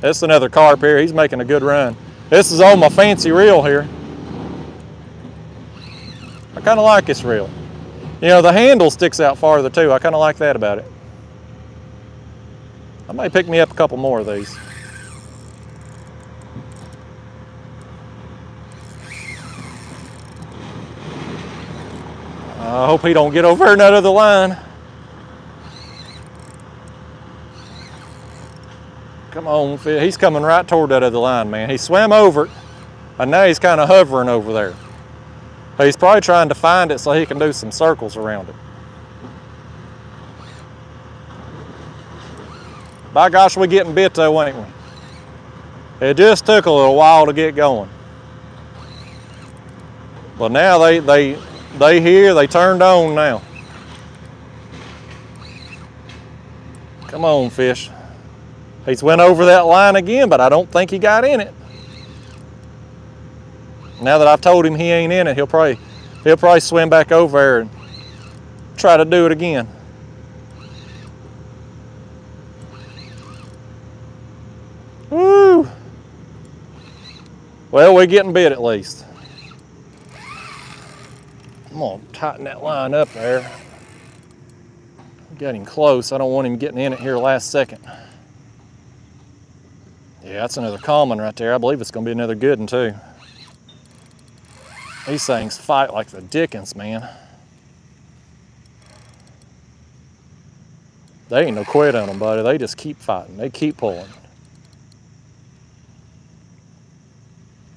This is another carp here. He's making a good run. This is on my fancy reel here. I kind of like this reel. You know, the handle sticks out farther too. I kind of like that about it. I may pick me up a couple more of these. I hope he don't get over another the line. Come on, Phil. He's coming right toward that other line, man. He swam over it, and now he's kind of hovering over there. He's probably trying to find it so he can do some circles around it. By gosh, we're getting bit though, ain't we? It just took a little while to get going. But now they, they, they here, they turned on now. Come on, fish. He's went over that line again, but I don't think he got in it. Now that I've told him he ain't in it, he'll probably he'll probably swim back over there and try to do it again. Woo! Well, we're getting bit at least. I'm gonna tighten that line up there. Getting close. I don't want him getting in it here last second. Yeah, that's another common right there. I believe it's gonna be another good one too. These things fight like the dickens, man. They ain't no quit on them, buddy. They just keep fighting. They keep pulling.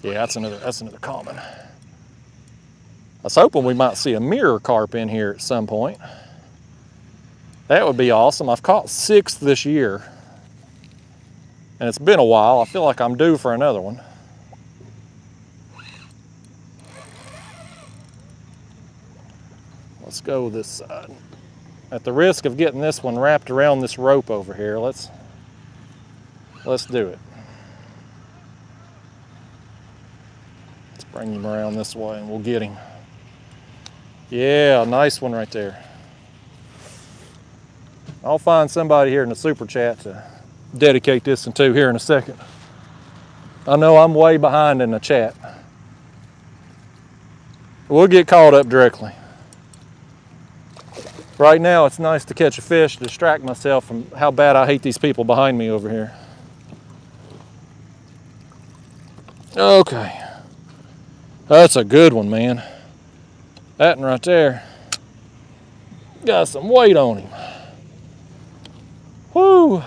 Yeah, that's another that's another common. I was hoping we might see a mirror carp in here at some point. That would be awesome. I've caught six this year. And it's been a while. I feel like I'm due for another one. Let's go this side. At the risk of getting this one wrapped around this rope over here, let's let's do it. Let's bring him around this way and we'll get him. Yeah, nice one right there. I'll find somebody here in the super chat to dedicate this one to here in a second. I know I'm way behind in the chat. We'll get caught up directly. Right now, it's nice to catch a fish to distract myself from how bad I hate these people behind me over here. Okay. That's a good one, man. That one right there. Got some weight on him. Whoo.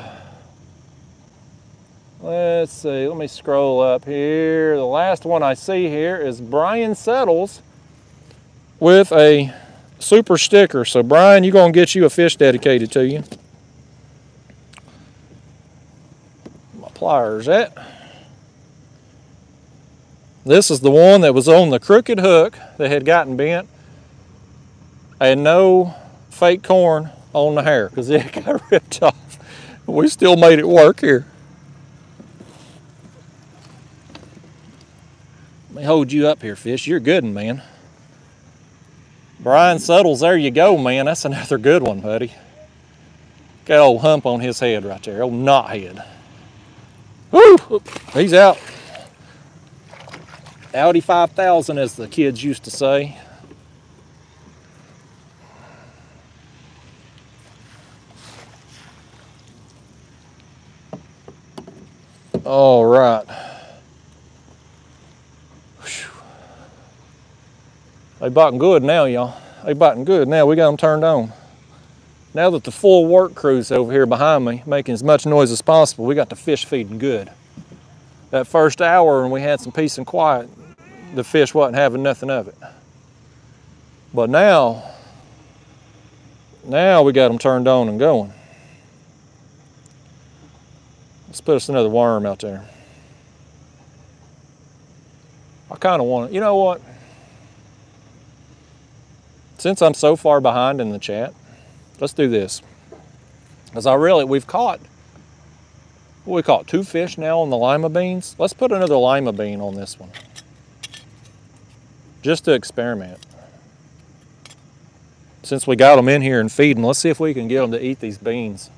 Let's see, let me scroll up here. The last one I see here is Brian Suttles with a super sticker. So Brian, you're gonna get you a fish dedicated to you. My pliers at. This is the one that was on the crooked hook that had gotten bent and no fake corn on the hair because it got ripped off. We still made it work here. Let me hold you up here, fish. You're good, man. Brian Suttles, there you go, man. That's another good one, buddy. Got old hump on his head right there, old knot head. Woo! He's out. Audi 5000, as the kids used to say. All right. They biting good now, y'all. They biting good now. We got them turned on. Now that the full work crew's over here behind me, making as much noise as possible, we got the fish feeding good. That first hour when we had some peace and quiet, the fish wasn't having nothing of it. But now, now we got them turned on and going. Let's put us another worm out there. I kind of want to, you know what? since I'm so far behind in the chat, let's do this. Because I really, we've caught, we caught two fish now on the lima beans. Let's put another lima bean on this one. Just to experiment. Since we got them in here and feeding, let's see if we can get them to eat these beans.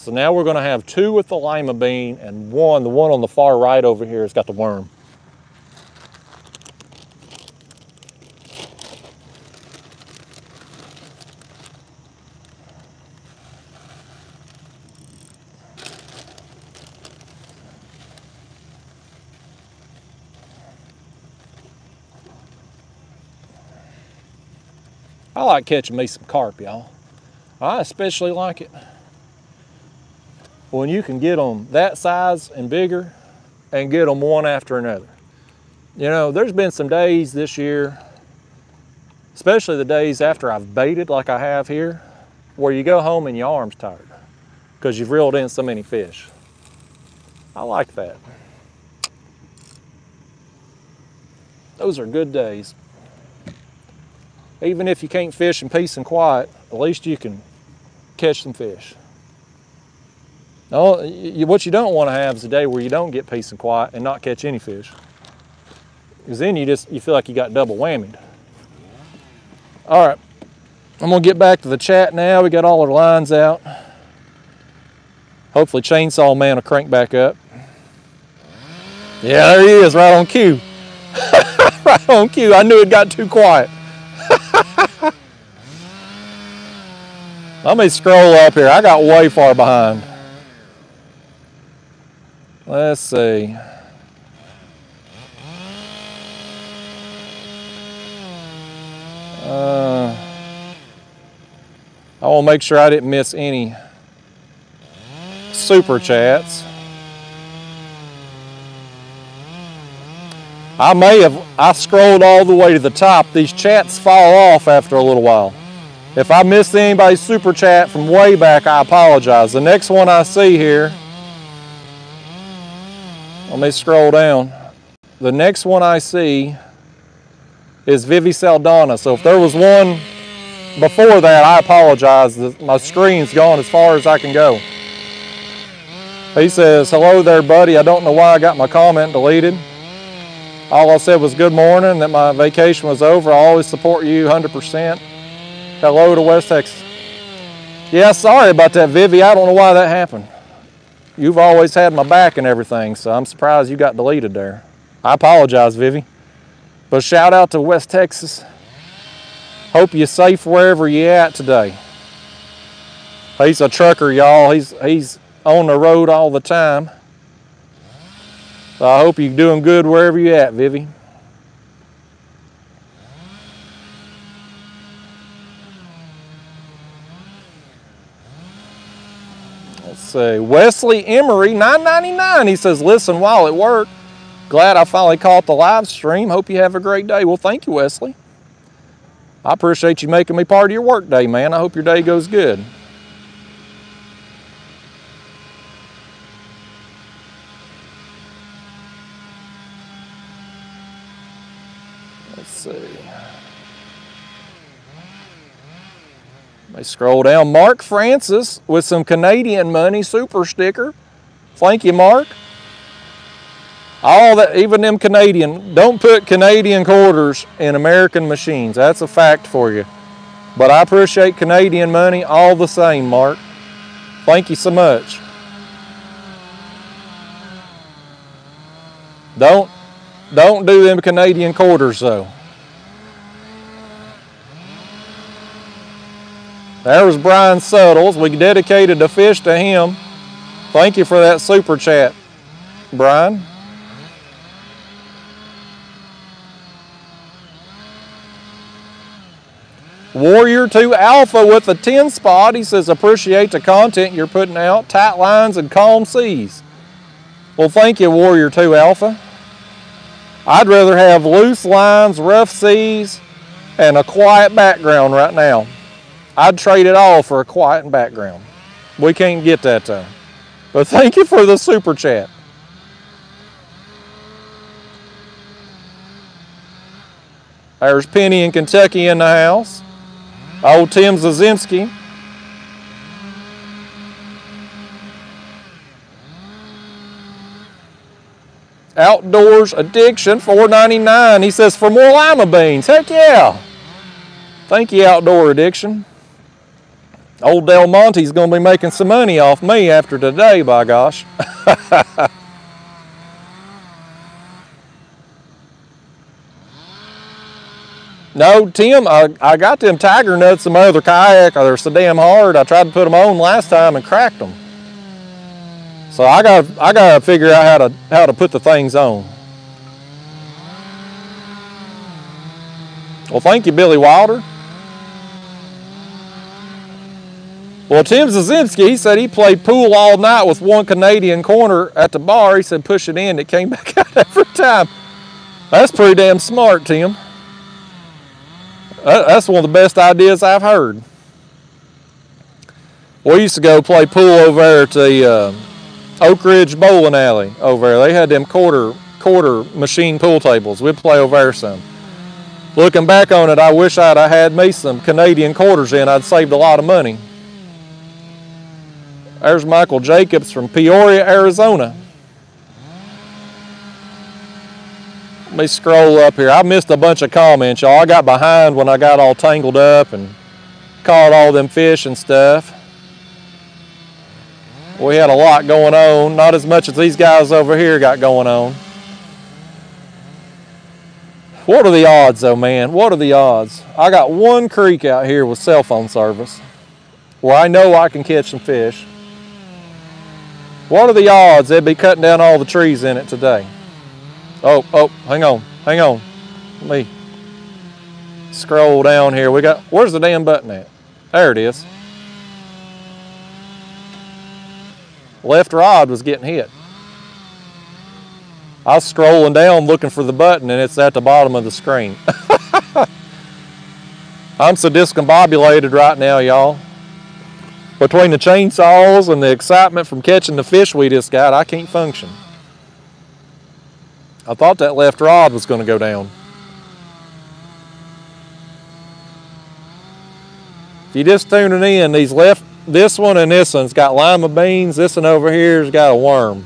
So now we're gonna have two with the lima bean and one, the one on the far right over here has got the worm. I like catching me some carp, y'all. I especially like it when you can get them that size and bigger and get them one after another. You know, there's been some days this year, especially the days after I've baited like I have here, where you go home and your arm's tired because you've reeled in so many fish. I like that. Those are good days. Even if you can't fish in peace and quiet, at least you can catch some fish. No, you, what you don't want to have is a day where you don't get peace and quiet and not catch any fish. Because then you just you feel like you got double whammied. All right, I'm gonna get back to the chat now. We got all our lines out. Hopefully Chainsaw Man will crank back up. Yeah, there he is, right on cue. right on cue. I knew it got too quiet. Let me scroll up here. I got way far behind. Let's see. Uh, I to make sure I didn't miss any super chats. I may have, I scrolled all the way to the top. These chats fall off after a little while. If I missed anybody's super chat from way back, I apologize. The next one I see here let me scroll down. The next one I see is Vivi Saldana. So if there was one before that, I apologize. My screen's gone as far as I can go. He says, hello there, buddy. I don't know why I got my comment deleted. All I said was good morning, that my vacation was over. I always support you 100%. Hello to West Texas. Yeah, sorry about that, Vivi. I don't know why that happened you've always had my back and everything, so I'm surprised you got deleted there. I apologize, Vivi. But shout out to West Texas. Hope you're safe wherever you're at today. He's a trucker, y'all. He's, he's on the road all the time. So I hope you're doing good wherever you're at, Vivi. See. Wesley Emery, 9.99. He says, listen while at work. Glad I finally caught the live stream. Hope you have a great day. Well, thank you, Wesley. I appreciate you making me part of your work day, man. I hope your day goes good. Let's see. I scroll down. Mark Francis with some Canadian money super sticker. Thank you, Mark. All that, even them Canadian, don't put Canadian quarters in American machines. That's a fact for you. But I appreciate Canadian money all the same, Mark. Thank you so much. Don't, don't do them Canadian quarters though. There was Brian Suttles. We dedicated a fish to him. Thank you for that super chat, Brian. Warrior 2 Alpha with a 10 spot. He says, appreciate the content you're putting out. Tight lines and calm seas. Well, thank you, Warrior 2 Alpha. I'd rather have loose lines, rough seas, and a quiet background right now. I'd trade it all for a quiet background. We can't get that though. But thank you for the super chat. There's Penny in Kentucky in the house. Old Tim Zazinski. Outdoors Addiction, $4.99. He says, for more lima beans. Heck yeah. Thank you, Outdoor Addiction. Old Del Monte's gonna be making some money off me after today, by gosh. no, Tim, I, I got them tiger nuts in my other kayak. They're so damn hard. I tried to put them on last time and cracked them. So I got I got to figure out how to how to put the things on. Well, thank you, Billy Wilder. Well, Tim Zazinski, he said he played pool all night with one Canadian corner at the bar. He said push it in, it came back out every time. That's pretty damn smart, Tim. That's one of the best ideas I've heard. We used to go play pool over there at the uh, Oak Ridge Bowling Alley over there. They had them quarter quarter machine pool tables. We'd play over there some. Looking back on it, I wish I'd have had me some Canadian quarters in. I'd saved a lot of money. There's Michael Jacobs from Peoria, Arizona. Let me scroll up here. I missed a bunch of comments, y'all. I got behind when I got all tangled up and caught all them fish and stuff. We had a lot going on, not as much as these guys over here got going on. What are the odds though, man? What are the odds? I got one creek out here with cell phone service where I know I can catch some fish. What are the odds they'd be cutting down all the trees in it today? Oh, oh, hang on, hang on. Let me scroll down here. We got, where's the damn button at? There it is. Left rod was getting hit. I was scrolling down looking for the button and it's at the bottom of the screen. I'm so discombobulated right now, y'all between the chainsaws and the excitement from catching the fish we just got, I can't function. I thought that left rod was going to go down. If you just tuning in, these left, this one and this one's got lima beans. This one over here's got a worm.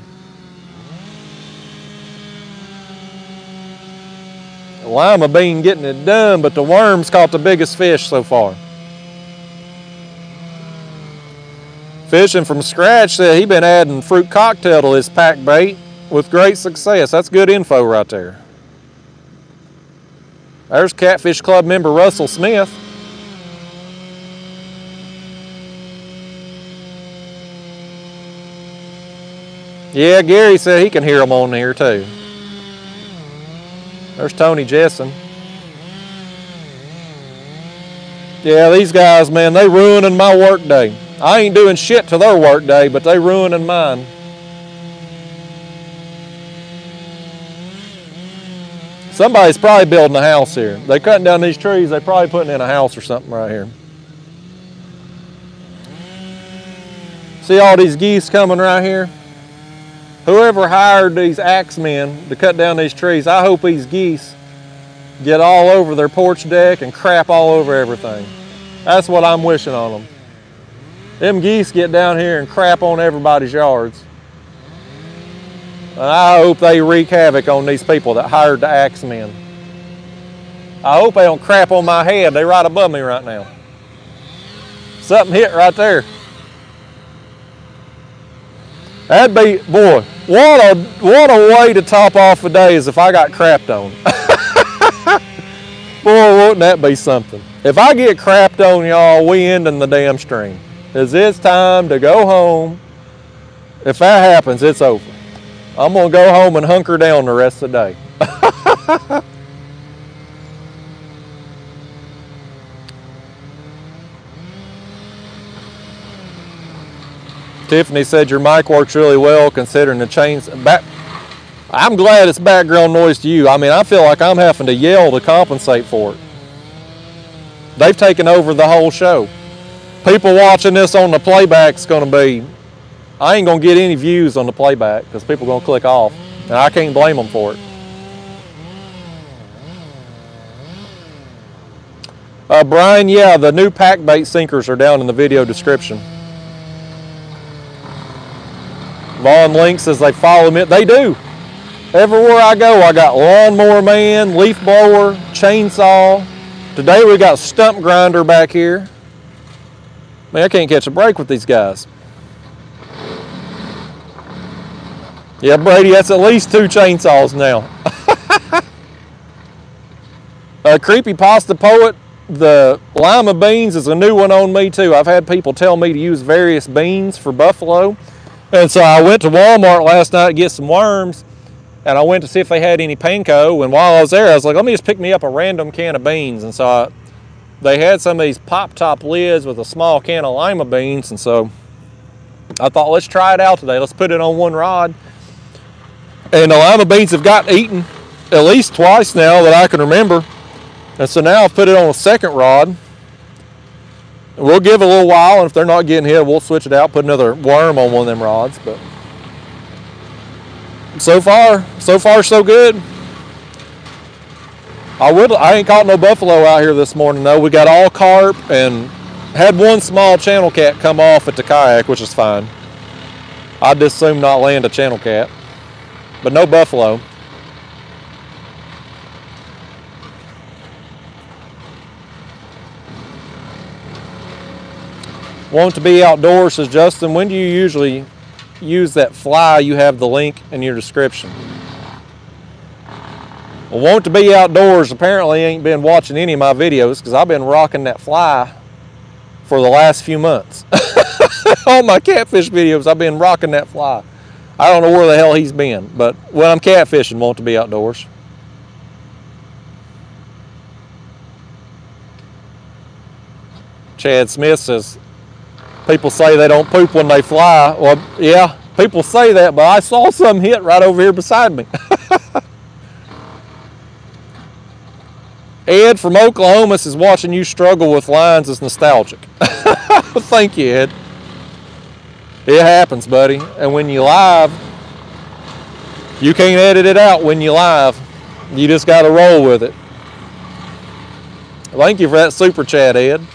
The lima bean getting it done, but the worm's caught the biggest fish so far. Fishing from scratch said he been adding fruit cocktail to his pack bait with great success. That's good info right there. There's Catfish Club member Russell Smith. Yeah, Gary said he can hear them on here too. There's Tony Jessen. Yeah, these guys, man, they ruining my work day. I ain't doing shit to their work day, but they ruining mine. Somebody's probably building a house here. They cutting down these trees, they probably putting in a house or something right here. See all these geese coming right here? Whoever hired these axemen to cut down these trees, I hope these geese get all over their porch deck and crap all over everything. That's what I'm wishing on them. Them geese get down here and crap on everybody's yards. And I hope they wreak havoc on these people that hired the axemen. I hope they don't crap on my head. They right above me right now. Something hit right there. That'd be, boy, what a, what a way to top off a day is if I got crapped on. boy, wouldn't that be something? If I get crapped on, y'all, we end in the damn stream is it's time to go home. If that happens, it's over. I'm going to go home and hunker down the rest of the day. Tiffany said your mic works really well considering the chains. Back, I'm glad it's background noise to you. I mean, I feel like I'm having to yell to compensate for it. They've taken over the whole show people watching this on the playback is going to be, I ain't going to get any views on the playback because people to click off. And I can't blame them for it. Uh, Brian, yeah, the new pack bait sinkers are down in the video description. Vaughn Links as they follow me. They do. Everywhere I go, I got lawnmower man, leaf blower, chainsaw. Today we got stump grinder back here. Man, I can't catch a break with these guys. Yeah, Brady, that's at least two chainsaws now. uh, Creepy Pasta Poet, the lima beans is a new one on me too. I've had people tell me to use various beans for buffalo. And so I went to Walmart last night to get some worms and I went to see if they had any panko. And while I was there, I was like, let me just pick me up a random can of beans. And so I, they had some of these pop top lids with a small can of lima beans. And so I thought, let's try it out today. Let's put it on one rod and the lima beans have gotten eaten at least twice now that I can remember. And so now I've put it on a second rod. We'll give a little while, and if they're not getting hit, we'll switch it out, put another worm on one of them rods. But so far, so far so good. I would I ain't caught no buffalo out here this morning though. We got all carp and had one small channel cat come off at the kayak, which is fine. I'd just assume not land a channel cat but no buffalo. Want to be outdoors, says Justin. When do you usually use that fly? You have the link in your description. Well, want to be outdoors apparently ain't been watching any of my videos because I've been rocking that fly for the last few months. All my catfish videos, I've been rocking that fly. I don't know where the hell he's been, but when I'm catfishing, want to be outdoors. Chad Smith says, people say they don't poop when they fly. Well, yeah, people say that, but I saw some hit right over here beside me. Ed from Oklahoma says watching you struggle with lines is nostalgic. Thank you, Ed. It happens, buddy. And when you live, you can't edit it out when you live. You just got to roll with it. Thank you for that super chat, Ed.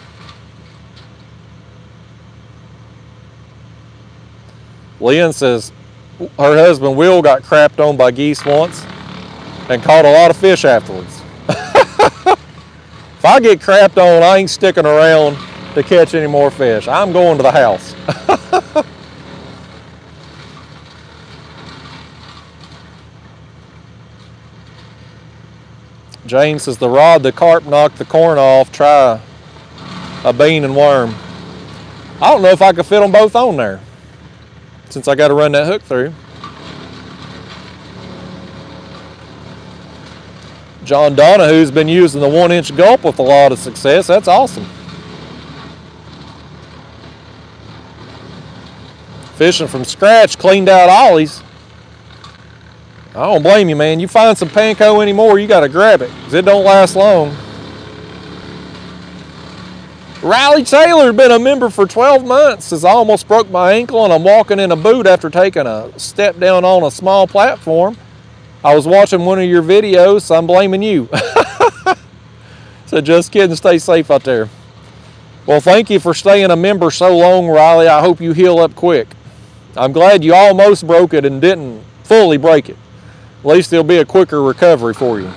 Lynn says her husband Will got crapped on by geese once and caught a lot of fish afterwards. if I get crapped on, I ain't sticking around to catch any more fish. I'm going to the house. James says the rod the carp knocked the corn off, try a bean and worm. I don't know if I could fit them both on there since I got to run that hook through. John Donahue's been using the one inch gulp with a lot of success. That's awesome. Fishing from scratch, cleaned out Ollie's. I don't blame you, man. You find some panko anymore, you got to grab it because it don't last long. Riley Taylor been a member for 12 months. I almost broke my ankle and I'm walking in a boot after taking a step down on a small platform. I was watching one of your videos, so I'm blaming you. so just kidding, stay safe out there. Well, thank you for staying a member so long, Riley. I hope you heal up quick. I'm glad you almost broke it and didn't fully break it. At least there'll be a quicker recovery for you.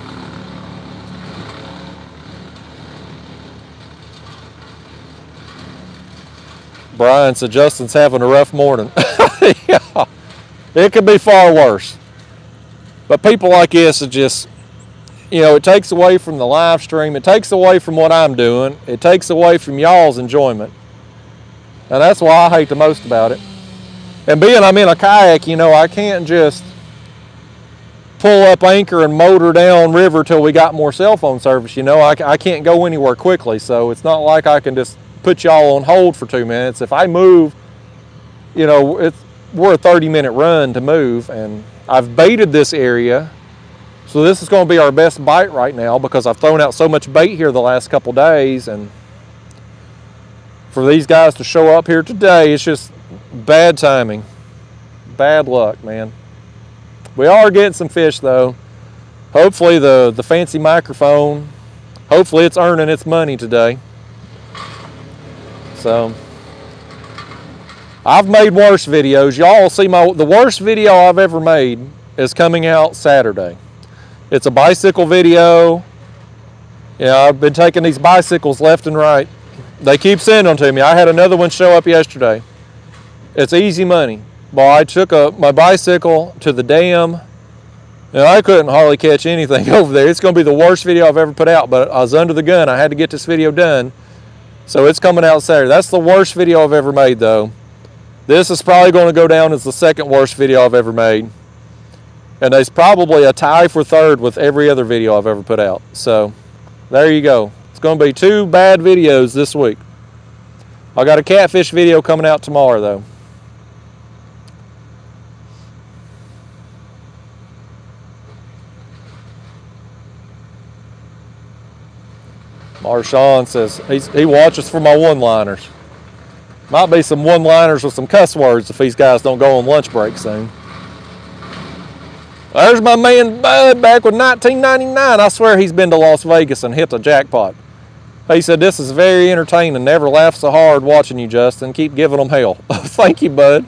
Brian said Justin's having a rough morning. yeah, it could be far worse. But people like this are just, you know, it takes away from the live stream. It takes away from what I'm doing. It takes away from y'all's enjoyment. And that's why I hate the most about it. And being I'm in a kayak, you know, I can't just pull up anchor and motor down river till we got more cell phone service. You know, I, I can't go anywhere quickly, so it's not like I can just put y'all on hold for two minutes. If I move, you know, it's, we're a 30 minute run to move, and I've baited this area. So this is going to be our best bite right now because I've thrown out so much bait here the last couple days, and for these guys to show up here today, it's just bad timing. Bad luck, man. We are getting some fish though. Hopefully the, the fancy microphone, hopefully it's earning its money today. So, I've made worse videos. Y'all see my, the worst video I've ever made is coming out Saturday. It's a bicycle video. Yeah, I've been taking these bicycles left and right. They keep sending them to me. I had another one show up yesterday. It's easy money. Boy, I took a, my bicycle to the dam and I couldn't hardly catch anything over there. It's going to be the worst video I've ever put out, but I was under the gun. I had to get this video done. So it's coming out Saturday. That's the worst video I've ever made though. This is probably going to go down as the second worst video I've ever made. And there's probably a tie for third with every other video I've ever put out. So there you go. It's going to be two bad videos this week. I got a catfish video coming out tomorrow though. Marshawn says he watches for my one-liners. Might be some one-liners with some cuss words if these guys don't go on lunch break soon. There's my man Bud back with 1999. I swear he's been to Las Vegas and hit the jackpot. He said, this is very entertaining. Never laugh so hard watching you, Justin. Keep giving them hell. Thank you, Bud.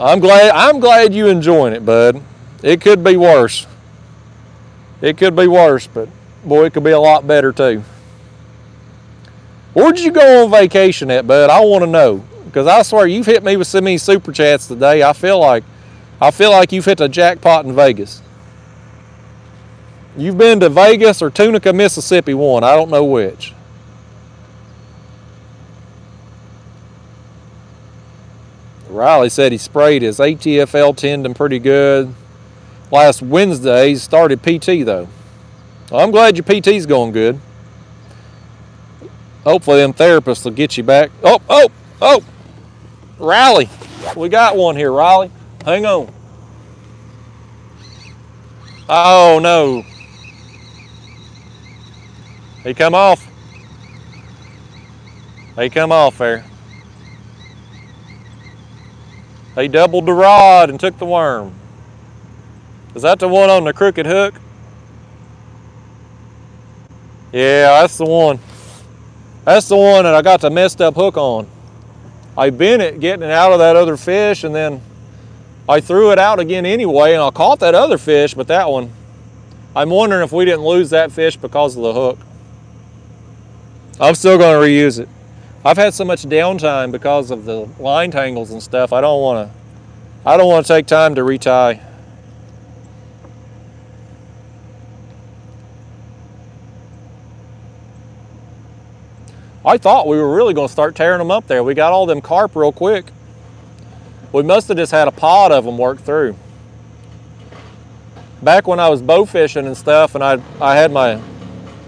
I'm glad, I'm glad you enjoying it, Bud. It could be worse. It could be worse, but boy, it could be a lot better too. Where'd you go on vacation at, bud? I want to know. Because I swear you've hit me with so many super chats today. I feel like I feel like you've hit the jackpot in Vegas. You've been to Vegas or Tunica, Mississippi one. I don't know which. Riley said he sprayed his ATFL tendon pretty good. Last Wednesday, he started PT though. Well, I'm glad your PT's going good. Hopefully them therapists will get you back. Oh, oh, oh, Riley. We got one here, Riley. Hang on. Oh, no. He come off. He come off there. He doubled the rod and took the worm. Is that the one on the crooked hook? Yeah, that's the one. That's the one that I got the messed up hook on. I bent it getting it out of that other fish and then I threw it out again anyway and I caught that other fish, but that one, I'm wondering if we didn't lose that fish because of the hook. I'm still going to reuse it. I've had so much downtime because of the line tangles and stuff. I don't want to I don't want to take time to retie. I thought we were really going to start tearing them up there. We got all them carp real quick. We must have just had a pod of them work through. Back when I was bow fishing and stuff and I, I had my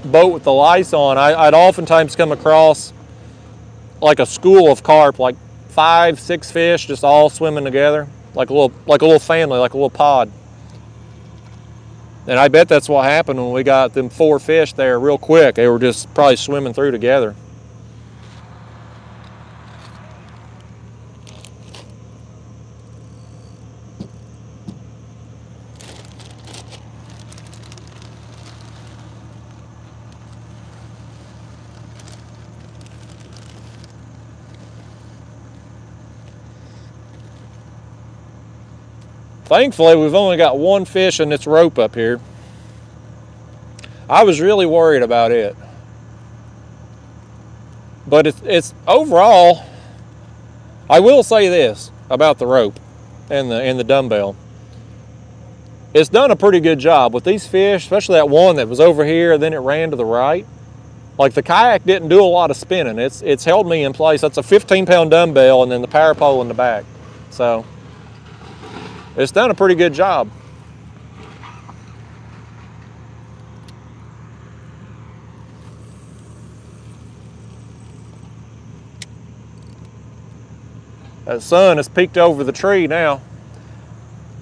boat with the lice on, I, I'd oftentimes come across like a school of carp, like five, six fish just all swimming together, like a little, like a little family, like a little pod. And I bet that's what happened when we got them four fish there real quick. They were just probably swimming through together. Thankfully, we've only got one fish in this rope up here. I was really worried about it. But it's, it's overall, I will say this about the rope and the, and the dumbbell. It's done a pretty good job with these fish, especially that one that was over here, then it ran to the right. Like the kayak didn't do a lot of spinning. It's, it's held me in place. That's a 15 pound dumbbell and then the power pole in the back. So it's done a pretty good job. That sun has peeked over the tree now.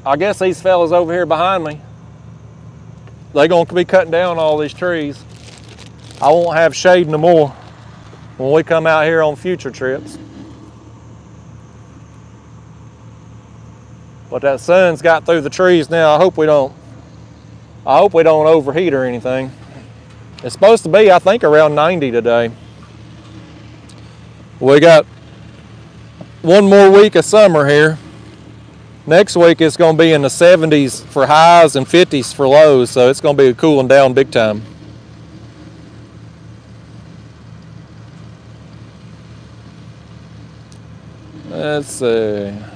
I guess these fellas over here behind me, they gonna be cutting down all these trees. I won't have shade no more when we come out here on future trips. But that sun's got through the trees now. I hope we don't, I hope we don't overheat or anything. It's supposed to be, I think, around 90 today. We got one more week of summer here. Next week it's gonna be in the 70s for highs and 50s for lows, so it's gonna be cooling down big time. Let's see.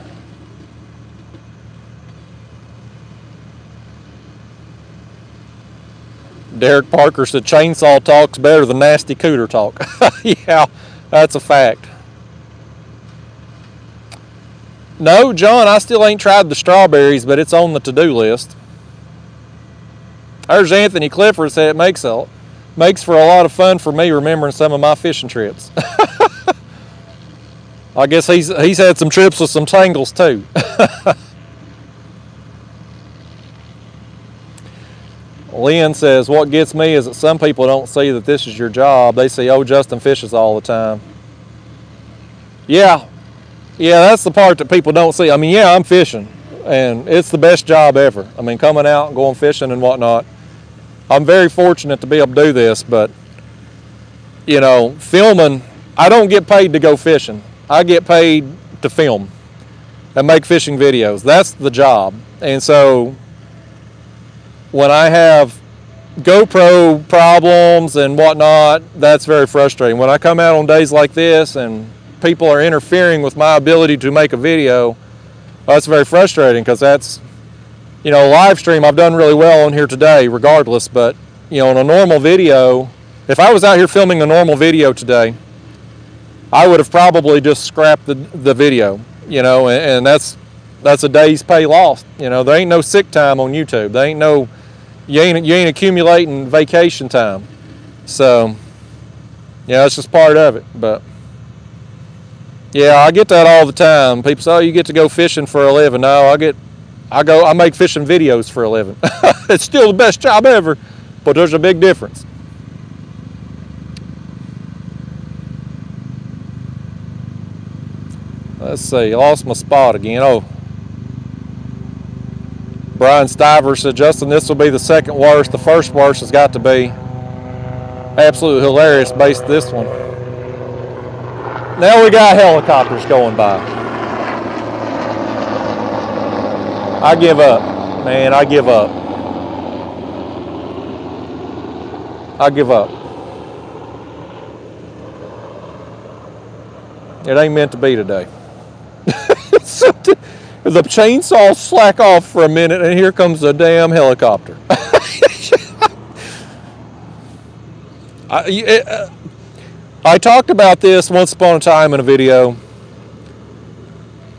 Derek Parker said chainsaw talk's better than nasty cooter talk. yeah, that's a fact. No, John, I still ain't tried the strawberries, but it's on the to-do list. There's Anthony Clifford said it makes a, makes for a lot of fun for me remembering some of my fishing trips. I guess he's he's had some trips with some tangles too. Lynn says, what gets me is that some people don't see that this is your job. They say, oh, Justin fishes all the time. Yeah, yeah, that's the part that people don't see. I mean, yeah, I'm fishing, and it's the best job ever. I mean, coming out and going fishing and whatnot. I'm very fortunate to be able to do this, but, you know, filming, I don't get paid to go fishing. I get paid to film and make fishing videos. That's the job. And so when I have GoPro problems and whatnot, that's very frustrating. When I come out on days like this and people are interfering with my ability to make a video, that's very frustrating because that's, you know, live stream, I've done really well on here today regardless, but, you know, in a normal video, if I was out here filming a normal video today, I would have probably just scrapped the, the video, you know, and, and that's that's a day's pay lost. You know, there ain't no sick time on YouTube. There ain't no you ain't you ain't accumulating vacation time. So yeah, that's just part of it. But yeah, I get that all the time. People say, "Oh, you get to go fishing for a living." No, I get I go I make fishing videos for a living. it's still the best job ever, but there's a big difference. Let's see, lost my spot again. Oh, Brian Stiver said, Justin, this will be the second worst. The first worst has got to be absolutely hilarious based this one. Now we got helicopters going by. I give up, man, I give up. I give up. It ain't meant to be today. the chainsaw slack off for a minute and here comes a damn helicopter. I, it, uh, I talked about this once upon a time in a video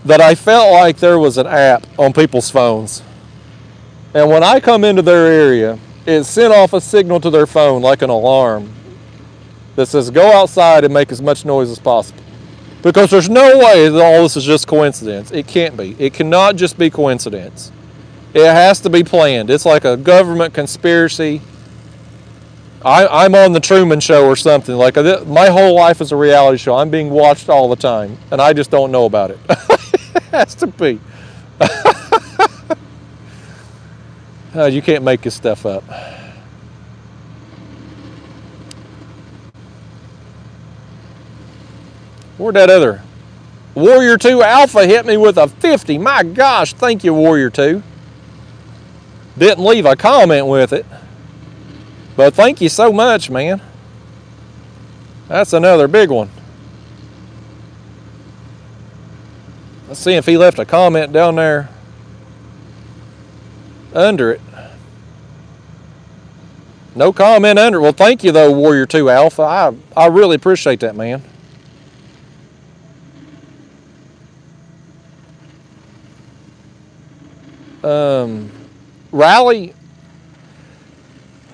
that I felt like there was an app on people's phones. And when I come into their area, it sent off a signal to their phone like an alarm that says go outside and make as much noise as possible. Because there's no way that all this is just coincidence. It can't be. It cannot just be coincidence. It has to be planned. It's like a government conspiracy. I, am on the Truman Show or something. Like a, my whole life is a reality show. I'm being watched all the time, and I just don't know about it. it has to be. uh, you can't make this stuff up. Where'd that other? Warrior 2 Alpha hit me with a 50. My gosh, thank you, Warrior 2. Didn't leave a comment with it. But thank you so much, man. That's another big one. Let's see if he left a comment down there under it. No comment under it. Well, thank you, though, Warrior 2 Alpha. I, I really appreciate that, man. Um, Riley,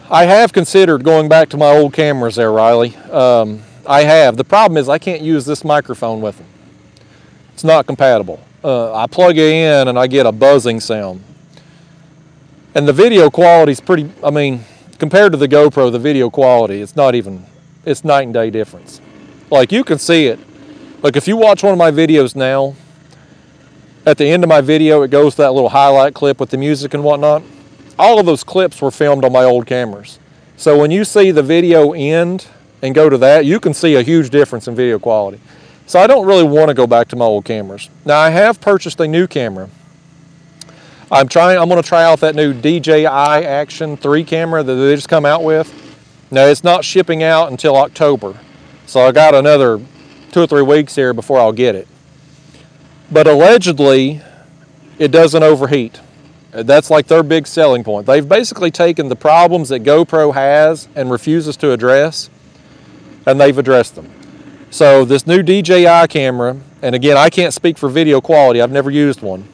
I have considered going back to my old cameras there, Riley. Um, I have. The problem is I can't use this microphone with them. It's not compatible. Uh, I plug it in and I get a buzzing sound. And the video quality is pretty, I mean, compared to the GoPro, the video quality, it's not even, it's night and day difference. Like you can see it. Like if you watch one of my videos now, at the end of my video, it goes to that little highlight clip with the music and whatnot. All of those clips were filmed on my old cameras. So when you see the video end and go to that, you can see a huge difference in video quality. So I don't really want to go back to my old cameras. Now I have purchased a new camera. I'm trying, I'm going to try out that new DJI Action 3 camera that they just come out with. Now it's not shipping out until October. So I got another two or three weeks here before I'll get it. But allegedly, it doesn't overheat. That's like their big selling point. They've basically taken the problems that GoPro has and refuses to address, and they've addressed them. So this new DJI camera, and again, I can't speak for video quality. I've never used one.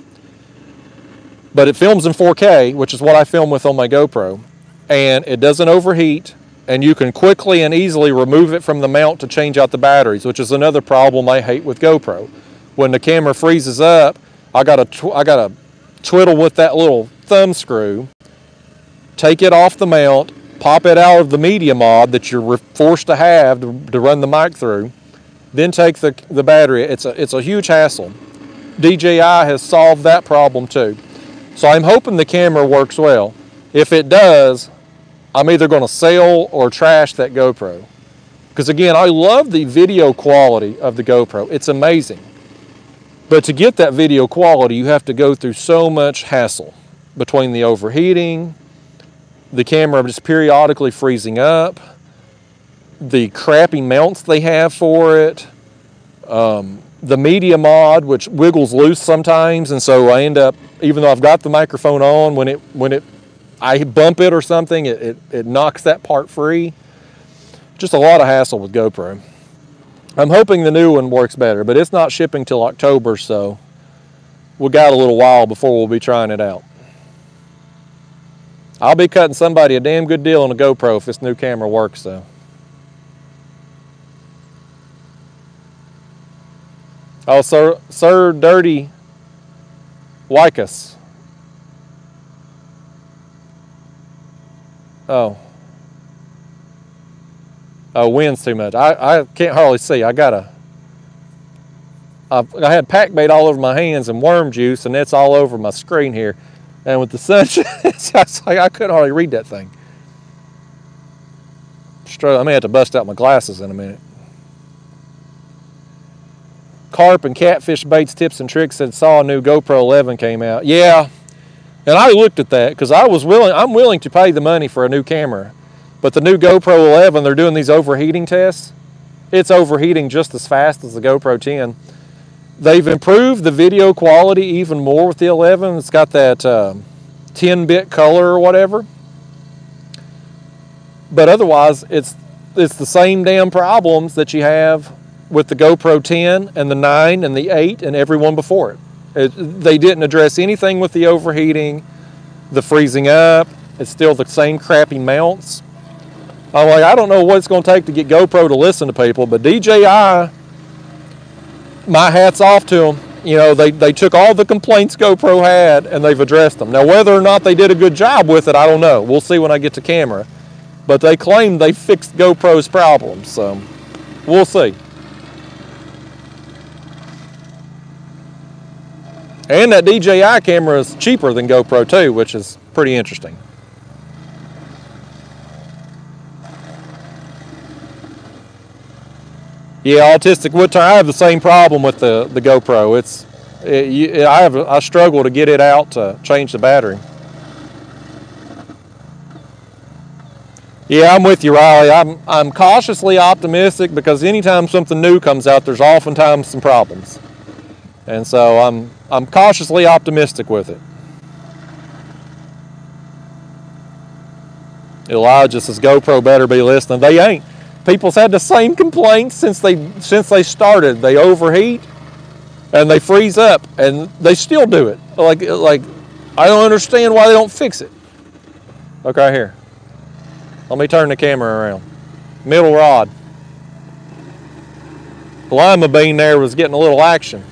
But it films in 4K, which is what I film with on my GoPro. And it doesn't overheat, and you can quickly and easily remove it from the mount to change out the batteries, which is another problem I hate with GoPro. When the camera freezes up, I got to I got to twiddle with that little thumb screw, take it off the mount, pop it out of the media mod that you're forced to have to, to run the mic through, then take the, the battery. It's a, it's a huge hassle. DJI has solved that problem too. So I'm hoping the camera works well. If it does, I'm either going to sell or trash that GoPro. Because again, I love the video quality of the GoPro. It's amazing. But to get that video quality, you have to go through so much hassle between the overheating, the camera just periodically freezing up, the crappy mounts they have for it, um, the media mod, which wiggles loose sometimes, and so I end up, even though I've got the microphone on, when it when it I bump it or something, it, it, it knocks that part free. Just a lot of hassle with GoPro. I'm hoping the new one works better, but it's not shipping till October, so we got a little while before we'll be trying it out. I'll be cutting somebody a damn good deal on a GoPro if this new camera works though. Oh, Sir, Sir Dirty Wycus. Oh. Oh, wind's too much. I, I can't hardly see. I got a. I, I had pack bait all over my hands and worm juice, and it's all over my screen here. And with the sunshine, it's like I couldn't hardly read that thing. I may have to bust out my glasses in a minute carp and catfish baits tips and tricks and saw a new GoPro 11 came out. Yeah, and I looked at that because I was willing. I'm willing to pay the money for a new camera, but the new GoPro 11, they're doing these overheating tests. It's overheating just as fast as the GoPro 10. They've improved the video quality even more with the 11. It's got that 10-bit uh, color or whatever. But otherwise, it's it's the same damn problems that you have with the GoPro 10 and the 9 and the 8 and everyone before it. it. They didn't address anything with the overheating, the freezing up. It's still the same crappy mounts. Oh, I'm like, I don't know what it's going to take to get GoPro to listen to people, but DJI, my hat's off to them. You know, they, they took all the complaints GoPro had and they've addressed them. Now, whether or not they did a good job with it, I don't know. We'll see when I get to camera. But they claim they fixed GoPro's problems, so we'll see. And that DJI camera is cheaper than GoPro 2, which is pretty interesting. Yeah, autistic woodturn. I have the same problem with the, the GoPro. It's it, I have I struggle to get it out to change the battery. Yeah, I'm with you, Riley. I'm I'm cautiously optimistic because anytime something new comes out, there's oftentimes some problems. And so I'm, I'm cautiously optimistic with it. Elijah says GoPro better be listening. They ain't. People's had the same complaints since they since they started. They overheat and they freeze up and they still do it. Like like I don't understand why they don't fix it. Look right here. Let me turn the camera around. Middle rod. Lima bean there was getting a little action.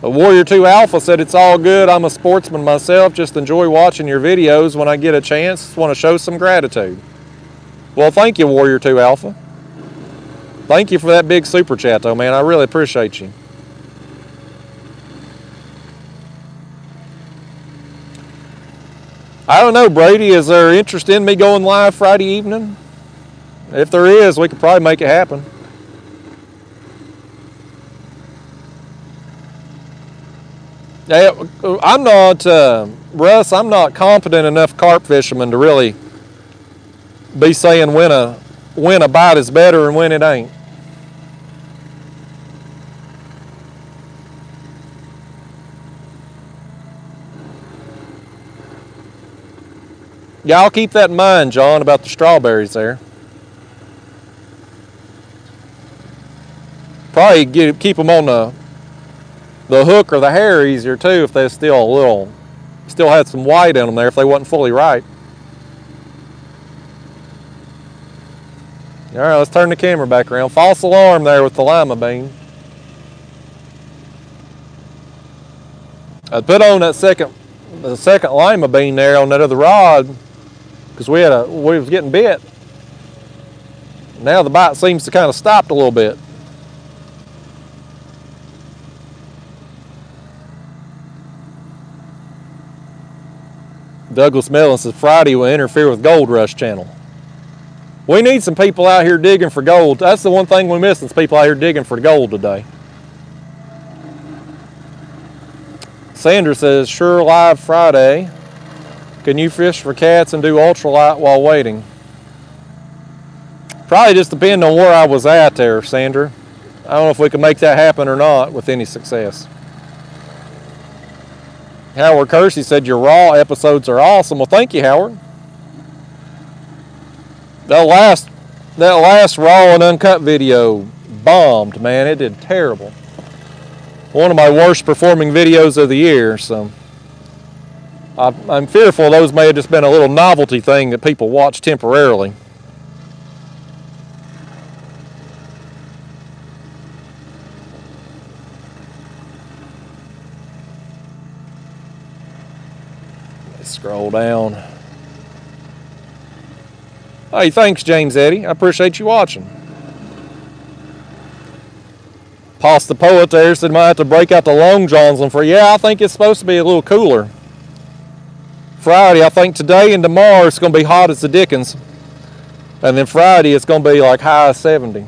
A Warrior 2 Alpha said it's all good. I'm a sportsman myself. Just enjoy watching your videos when I get a chance. Just want to show some gratitude. Well, thank you, Warrior 2 Alpha. Thank you for that big super chat, though, man. I really appreciate you. I don't know, Brady. Is there interest in me going live Friday evening? If there is, we could probably make it happen. I'm not, uh, Russ, I'm not competent enough carp fisherman to really be saying when a when a bite is better and when it ain't. Y'all keep that in mind, John, about the strawberries there. Probably get, keep them on the the hook or the hair easier too if they're still a little, still had some white in them there if they wasn't fully ripe. All right, let's turn the camera back around. False alarm there with the lima bean. I put on that second, the second lima bean there on that other rod because we had a, we was getting bit. Now the bite seems to kind of stopped a little bit. Douglas Mellon says Friday will interfere with Gold Rush channel. We need some people out here digging for gold. That's the one thing we're missing is people out here digging for gold today. Sandra says, sure live Friday. Can you fish for cats and do ultralight while waiting? Probably just depend on where I was at there, Sandra. I don't know if we can make that happen or not with any success. Howard Kersey said your raw episodes are awesome. Well, thank you, Howard. That last that last raw and uncut video bombed, man. It did terrible. One of my worst performing videos of the year. So I'm fearful those may have just been a little novelty thing that people watch temporarily. Scroll down. Hey, thanks, James Eddie. I appreciate you watching. Pasta Poet there said might have to break out the long johns one for yeah, I think it's supposed to be a little cooler. Friday, I think today and tomorrow it's going to be hot as the dickens. And then Friday it's going to be like high 70.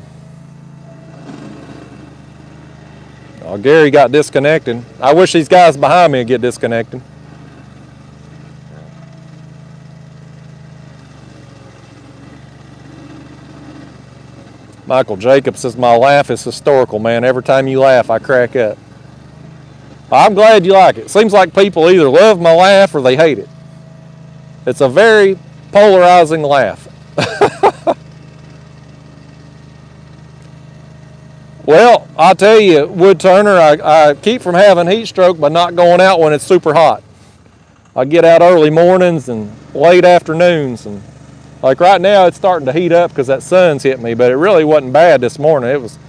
Oh, Gary got disconnected. I wish these guys behind me would get disconnected. Michael Jacobs says, my laugh is historical, man. Every time you laugh, I crack up. I'm glad you like it. Seems like people either love my laugh or they hate it. It's a very polarizing laugh. well, I tell you, Wood Turner, I, I keep from having heat stroke by not going out when it's super hot. I get out early mornings and late afternoons and like right now, it's starting to heat up because that sun's hit me, but it really wasn't bad this morning. It was,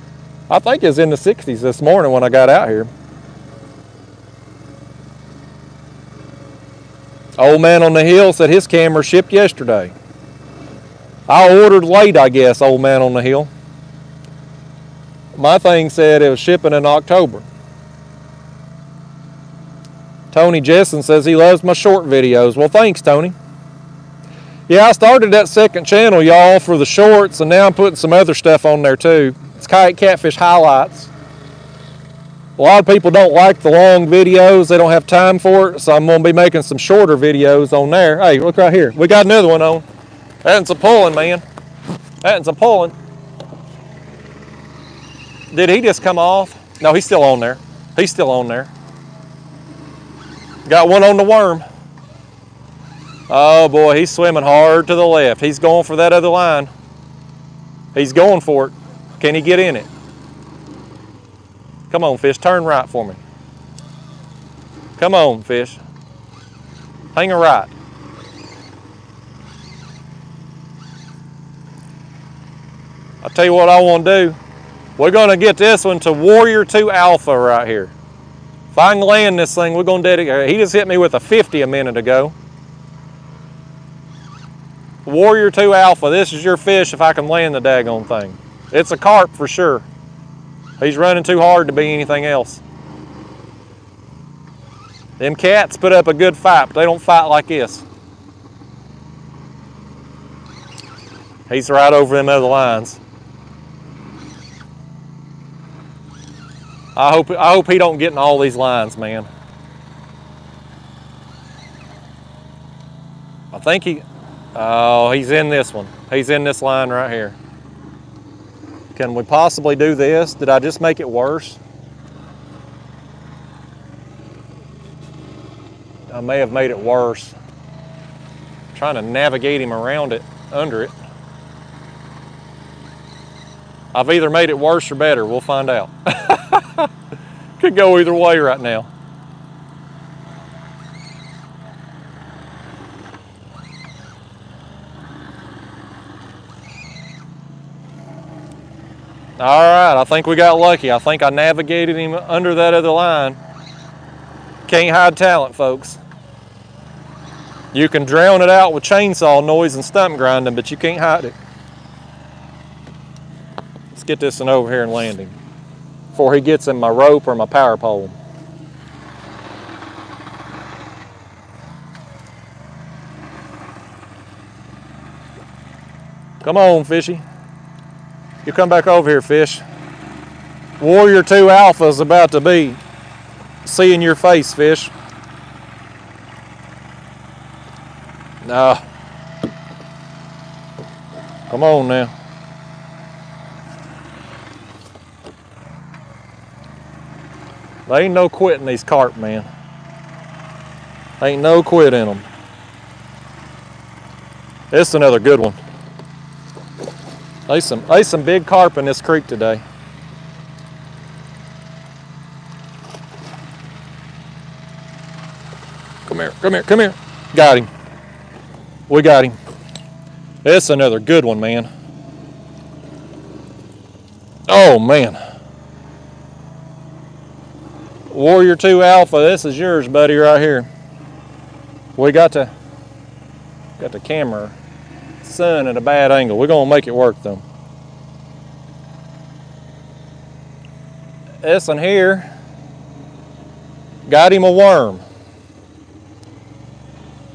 I think it was in the 60s this morning when I got out here. Old man on the hill said his camera shipped yesterday. I ordered late, I guess, old man on the hill. My thing said it was shipping in October. Tony Jessen says he loves my short videos. Well, thanks, Tony. Yeah, I started that second channel, y'all, for the shorts, and now I'm putting some other stuff on there too. It's Kayak Catfish Highlights. A lot of people don't like the long videos. They don't have time for it, so I'm going to be making some shorter videos on there. Hey, look right here. We got another one on. That's a pulling, man. That's a pulling. Did he just come off? No, he's still on there. He's still on there. Got one on the worm. Oh boy, he's swimming hard to the left. He's going for that other line. He's going for it. Can he get in it? Come on, fish, turn right for me. Come on, fish. Hang a right. I'll tell you what I want to do. We're going to get this one to Warrior 2 Alpha right here. If I can land this thing, we're going to dedicate. He just hit me with a 50 a minute ago. Warrior 2 Alpha, this is your fish if I can land the daggone thing. It's a carp for sure. He's running too hard to be anything else. Them cats put up a good fight, but they don't fight like this. He's right over them other lines. I hope I hope he don't get in all these lines, man. I think he Oh, he's in this one. He's in this line right here. Can we possibly do this? Did I just make it worse? I may have made it worse. trying to navigate him around it, under it. I've either made it worse or better. We'll find out. Could go either way right now. All right, I think we got lucky. I think I navigated him under that other line. Can't hide talent, folks. You can drown it out with chainsaw noise and stump grinding, but you can't hide it. Let's get this one over here and landing before he gets in my rope or my power pole. Come on, fishy. You come back over here, fish. Warrior 2 Alpha is about to be seeing your face, fish. No. Come on now. There ain't no quitting these carp, man. Ain't no quit in them. It's another good one. There's some, there's some big carp in this creek today. Come here, come here, come here. Got him. We got him. That's another good one, man. Oh, man. Warrior 2 Alpha, this is yours, buddy, right here. We got the, got the camera sun at a bad angle. We're going to make it work though. This one here got him a worm.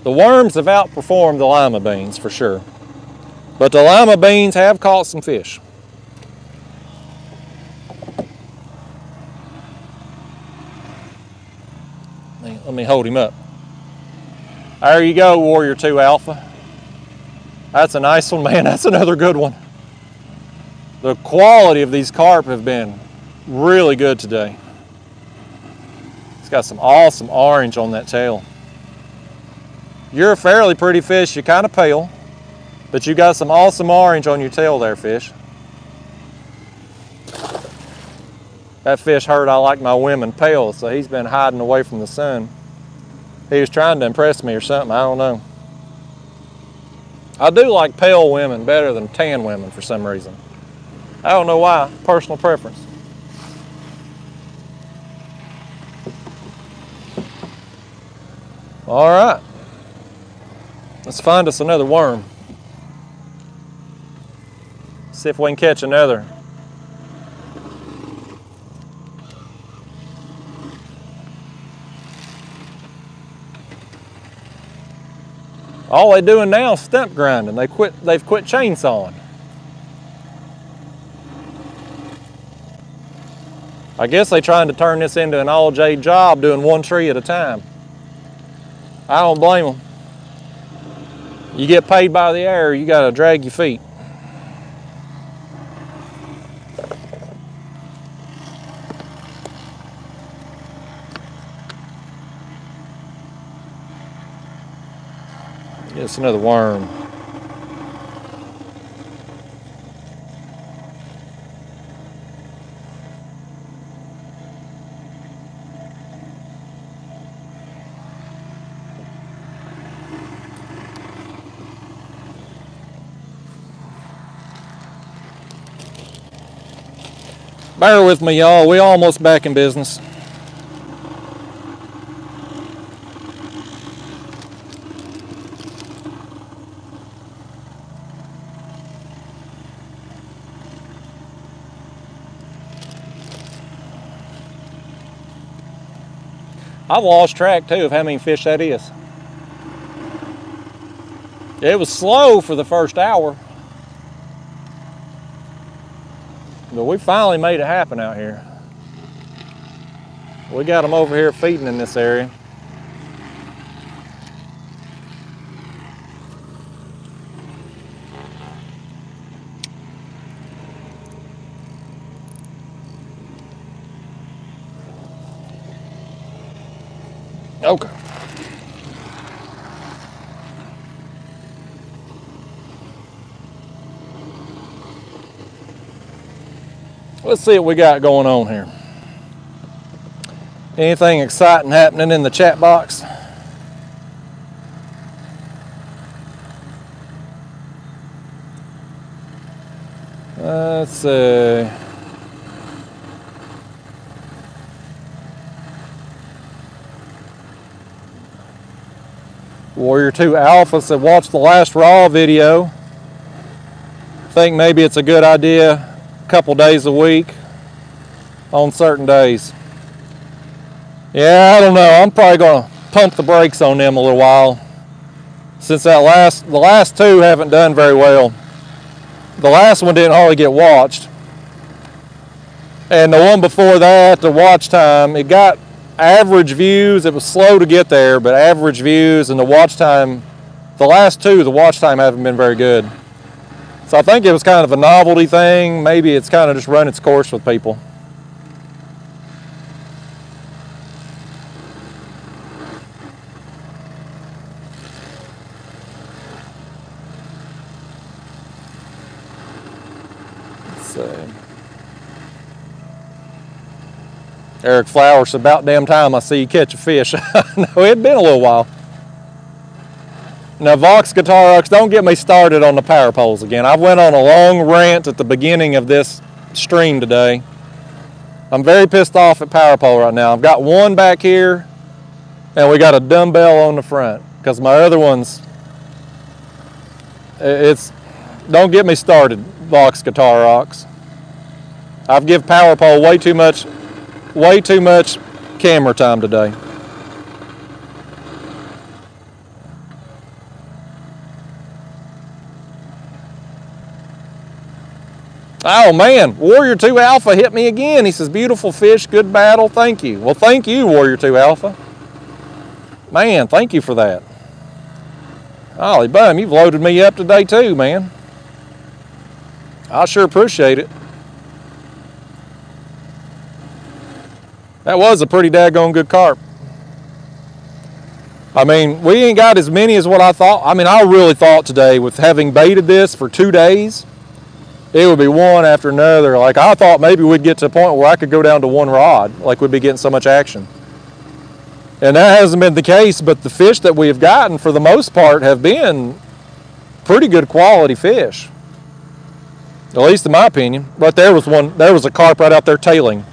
The worms have outperformed the lima beans for sure. But the lima beans have caught some fish. Let me hold him up. There you go, Warrior 2 Alpha. That's a nice one, man. That's another good one. The quality of these carp have been really good today. It's got some awesome orange on that tail. You're a fairly pretty fish. You're kind of pale, but you got some awesome orange on your tail there, fish. That fish heard I like my women pale, so he's been hiding away from the sun. He was trying to impress me or something, I don't know. I do like pale women better than tan women for some reason. I don't know why, personal preference. All right, let's find us another worm. See if we can catch another. All they're doing now is stump grinding. They quit, they've quit chainsawing. I guess they're trying to turn this into an all J job doing one tree at a time. I don't blame them. You get paid by the hour, you got to drag your feet. It's another worm. Bear with me, y'all. We almost back in business. I've lost track too of how many fish that is. It was slow for the first hour. But we finally made it happen out here. We got them over here feeding in this area. Okay. Let's see what we got going on here. Anything exciting happening in the chat box? Let's see. Warrior 2 Alpha said, watch the last Raw video. Think maybe it's a good idea couple days a week on certain days. Yeah, I don't know. I'm probably going to pump the brakes on them a little while. Since that last, the last two haven't done very well. The last one didn't hardly get watched. And the one before that, the watch time, it got average views. It was slow to get there, but average views and the watch time, the last two, the watch time haven't been very good. So I think it was kind of a novelty thing. Maybe it's kind of just run its course with people. Eric Flowers, about damn time I see you catch a fish. no, it'd been a little while. Now, Vox Guitar Rocks, don't get me started on the power poles again. I went on a long rant at the beginning of this stream today. I'm very pissed off at power pole right now. I've got one back here, and we got a dumbbell on the front because my other ones, it's, don't get me started, Vox Guitar Rocks. I've give power pole way too much way too much camera time today. Oh man, Warrior 2 Alpha hit me again. He says, beautiful fish, good battle, thank you. Well, thank you, Warrior 2 Alpha. Man, thank you for that. Ollie Bum, you've loaded me up today too, man. I sure appreciate it. That was a pretty daggone good carp. I mean, we ain't got as many as what I thought. I mean, I really thought today with having baited this for two days, it would be one after another. Like I thought maybe we'd get to a point where I could go down to one rod, like we'd be getting so much action. And that hasn't been the case, but the fish that we have gotten for the most part have been pretty good quality fish. At least in my opinion. But there was one, there was a carp right out there tailing.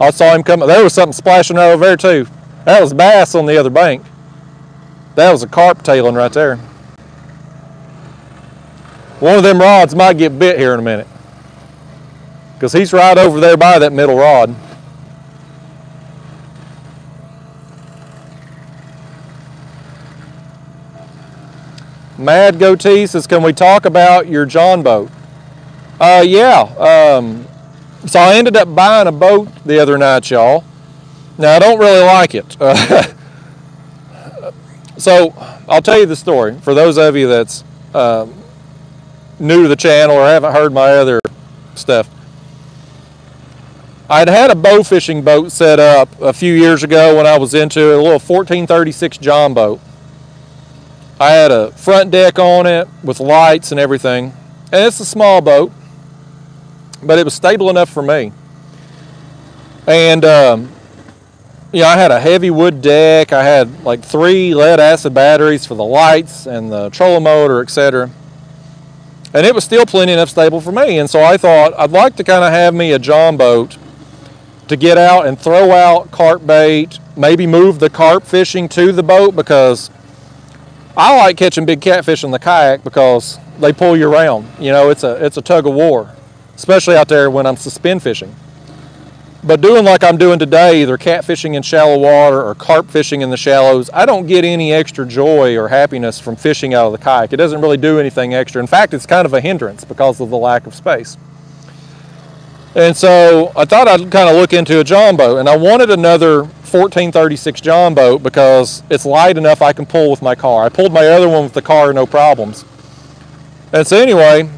I saw him coming. There was something splashing right over there too. That was bass on the other bank. That was a carp tailing right there. One of them rods might get bit here in a minute. Because he's right over there by that middle rod. Mad Goatee says, can we talk about your John boat? Uh, yeah, um, so I ended up buying a boat the other night, y'all. Now I don't really like it. So I'll tell you the story for those of you that's um, new to the channel or haven't heard my other stuff. I'd had a bow fishing boat set up a few years ago when I was into it, a little 1436 John boat. I had a front deck on it with lights and everything. And it's a small boat but it was stable enough for me. And, um, you know, I had a heavy wood deck. I had like three lead acid batteries for the lights and the trolling motor, etc. And it was still plenty enough stable for me. And so I thought I'd like to kind of have me a John boat to get out and throw out carp bait, maybe move the carp fishing to the boat because I like catching big catfish in the kayak because they pull you around. You know, it's a it's a tug of war especially out there when I'm suspend fishing. But doing like I'm doing today, either catfishing in shallow water or carp fishing in the shallows, I don't get any extra joy or happiness from fishing out of the kayak. It doesn't really do anything extra. In fact, it's kind of a hindrance because of the lack of space. And so I thought I'd kind of look into a John boat, and I wanted another 1436 John boat because it's light enough I can pull with my car. I pulled my other one with the car, no problems. And so anyway,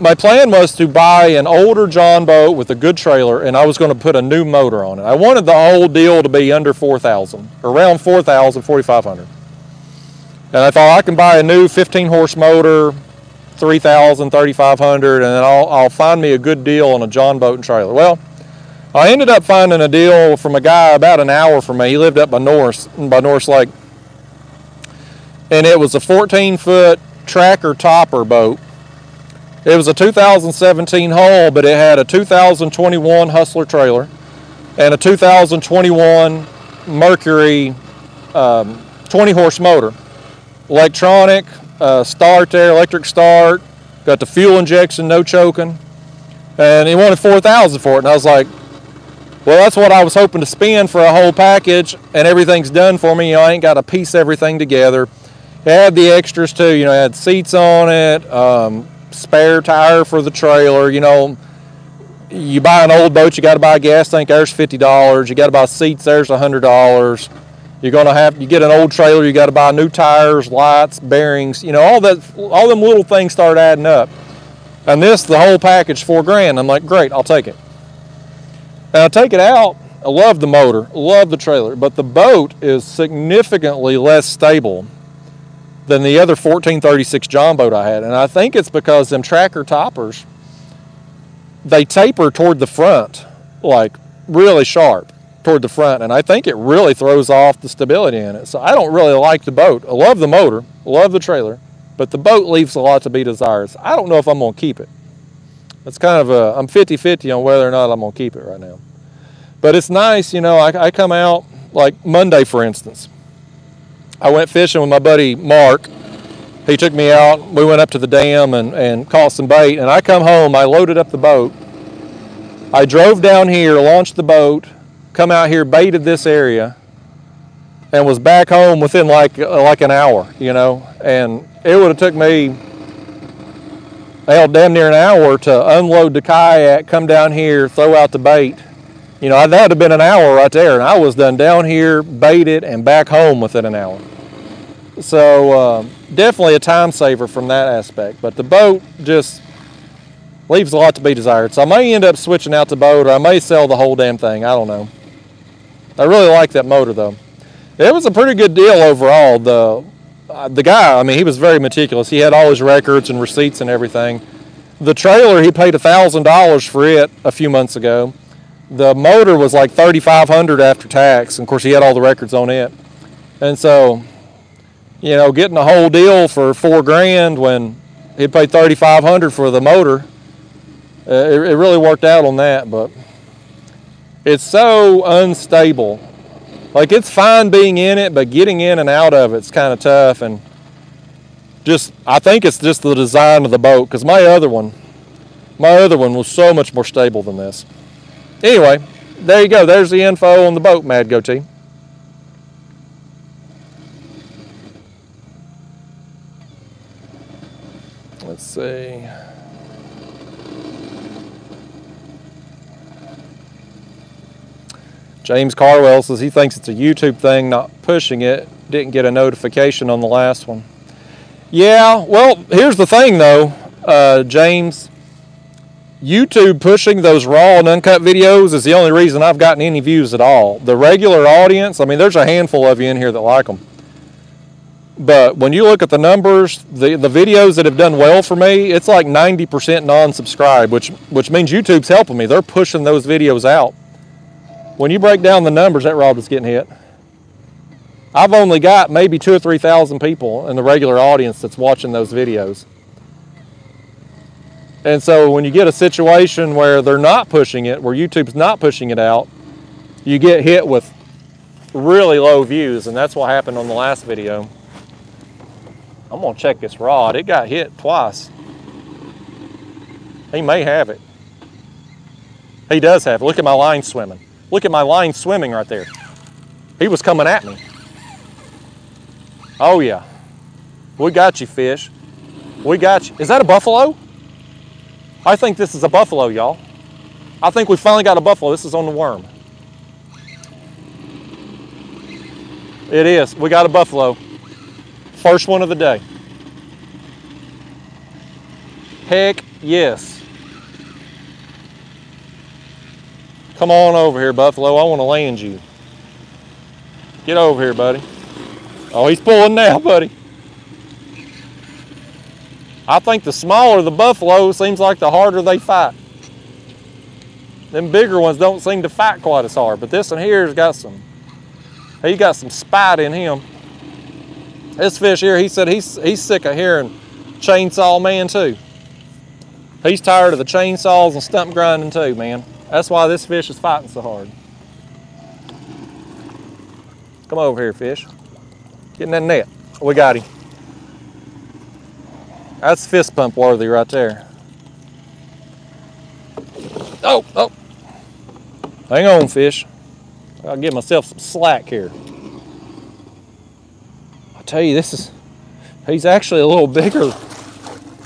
my plan was to buy an older John boat with a good trailer, and I was going to put a new motor on it. I wanted the whole deal to be under 4,000, around 4,000, 4,500. And I thought I can buy a new 15 horse motor, 3,000, 3,500, and then I'll, I'll find me a good deal on a John boat and trailer. Well, I ended up finding a deal from a guy about an hour from me. He lived up by Norris, by Norris Lake. And it was a 14 foot tracker topper boat. It was a 2017 haul, but it had a 2021 Hustler trailer and a 2021 Mercury um, 20 horse motor. Electronic, uh, start there, electric start, got the fuel injection, no choking. And he wanted 4000 for it. And I was like, well, that's what I was hoping to spend for a whole package, and everything's done for me. You know, I ain't got to piece everything together. It had the extras too. You know, it had seats on it, um, spare tire for the trailer. You know, you buy an old boat, you got to buy a gas tank. There's fifty dollars. You got to buy seats. There's a hundred dollars. You're gonna have you get an old trailer. You got to buy new tires, lights, bearings. You know, all that, all them little things start adding up. And this, the whole package, four grand. I'm like, great, I'll take it. And I take it out. I love the motor, love the trailer, but the boat is significantly less stable than the other 1436 John boat I had. And I think it's because them tracker toppers, they taper toward the front, like really sharp toward the front. And I think it really throws off the stability in it. So I don't really like the boat. I love the motor, love the trailer, but the boat leaves a lot to be desired. I don't know if I'm to keep it. It's kind of a, I'm 50-50 on whether or not I'm gonna keep it right now. But it's nice, you know, I, I come out, like Monday for instance. I went fishing with my buddy Mark. He took me out, we went up to the dam and, and caught some bait, and I come home, I loaded up the boat. I drove down here, launched the boat, come out here, baited this area, and was back home within like uh, like an hour, you know. And it would have took me hell, damn near an hour to unload the kayak, come down here, throw out the bait. You know, that would have been an hour right there, and I was done down here, baited, and back home within an hour. So uh, definitely a time saver from that aspect. But the boat just leaves a lot to be desired. So I may end up switching out the boat, or I may sell the whole damn thing. I don't know. I really like that motor though. It was a pretty good deal overall. The uh, the guy, I mean, he was very meticulous. He had all his records and receipts and everything. The trailer, he paid a $1,000 for it a few months ago. The motor was like 3500 after tax. And of course, he had all the records on it. And so, you know, getting a whole deal for four grand when he paid 3500 for the motor, uh, it, it really worked out on that. But it's so unstable like it's fine being in it, but getting in and out of it's kind of tough. And just, I think it's just the design of the boat because my other one, my other one was so much more stable than this. Anyway, there you go. There's the info on the boat, Mad Goatee. Let's see. James Carwell says he thinks it's a YouTube thing, not pushing it. Didn't get a notification on the last one. Yeah, well, here's the thing though, uh, James. YouTube pushing those raw and uncut videos is the only reason I've gotten any views at all. The regular audience, I mean, there's a handful of you in here that like them. But when you look at the numbers, the, the videos that have done well for me, it's like 90% non-subscribe, which, which means YouTube's helping me. They're pushing those videos out. When you break down the numbers, that rod was getting hit. I've only got maybe two or 3,000 people in the regular audience that's watching those videos. And so when you get a situation where they're not pushing it, where YouTube's not pushing it out, you get hit with really low views, and that's what happened on the last video. I'm gonna check this rod. It got hit twice. He may have it. He does have it. Look at my line swimming. Look at my line swimming right there. He was coming at me. Oh yeah. We got you, fish. We got you. Is that a buffalo? I think this is a buffalo, y'all. I think we finally got a buffalo. This is on the worm. It is. We got a buffalo. First one of the day. Heck yes. Come on over here, Buffalo. I want to land you. Get over here, buddy. Oh, he's pulling now, buddy. I think the smaller the buffalo seems like the harder they fight. Them bigger ones don't seem to fight quite as hard, but this one here has got some, he got some spite in him. This fish here, he said he's, he's sick of hearing chainsaw man too. He's tired of the chainsaws and stump grinding too, man. That's why this fish is fighting so hard. Come over here, fish. Get in that net. We got him. That's fist pump worthy right there. Oh, oh. Hang on, fish. I'll give myself some slack here. I tell you, this is, he's actually a little bigger.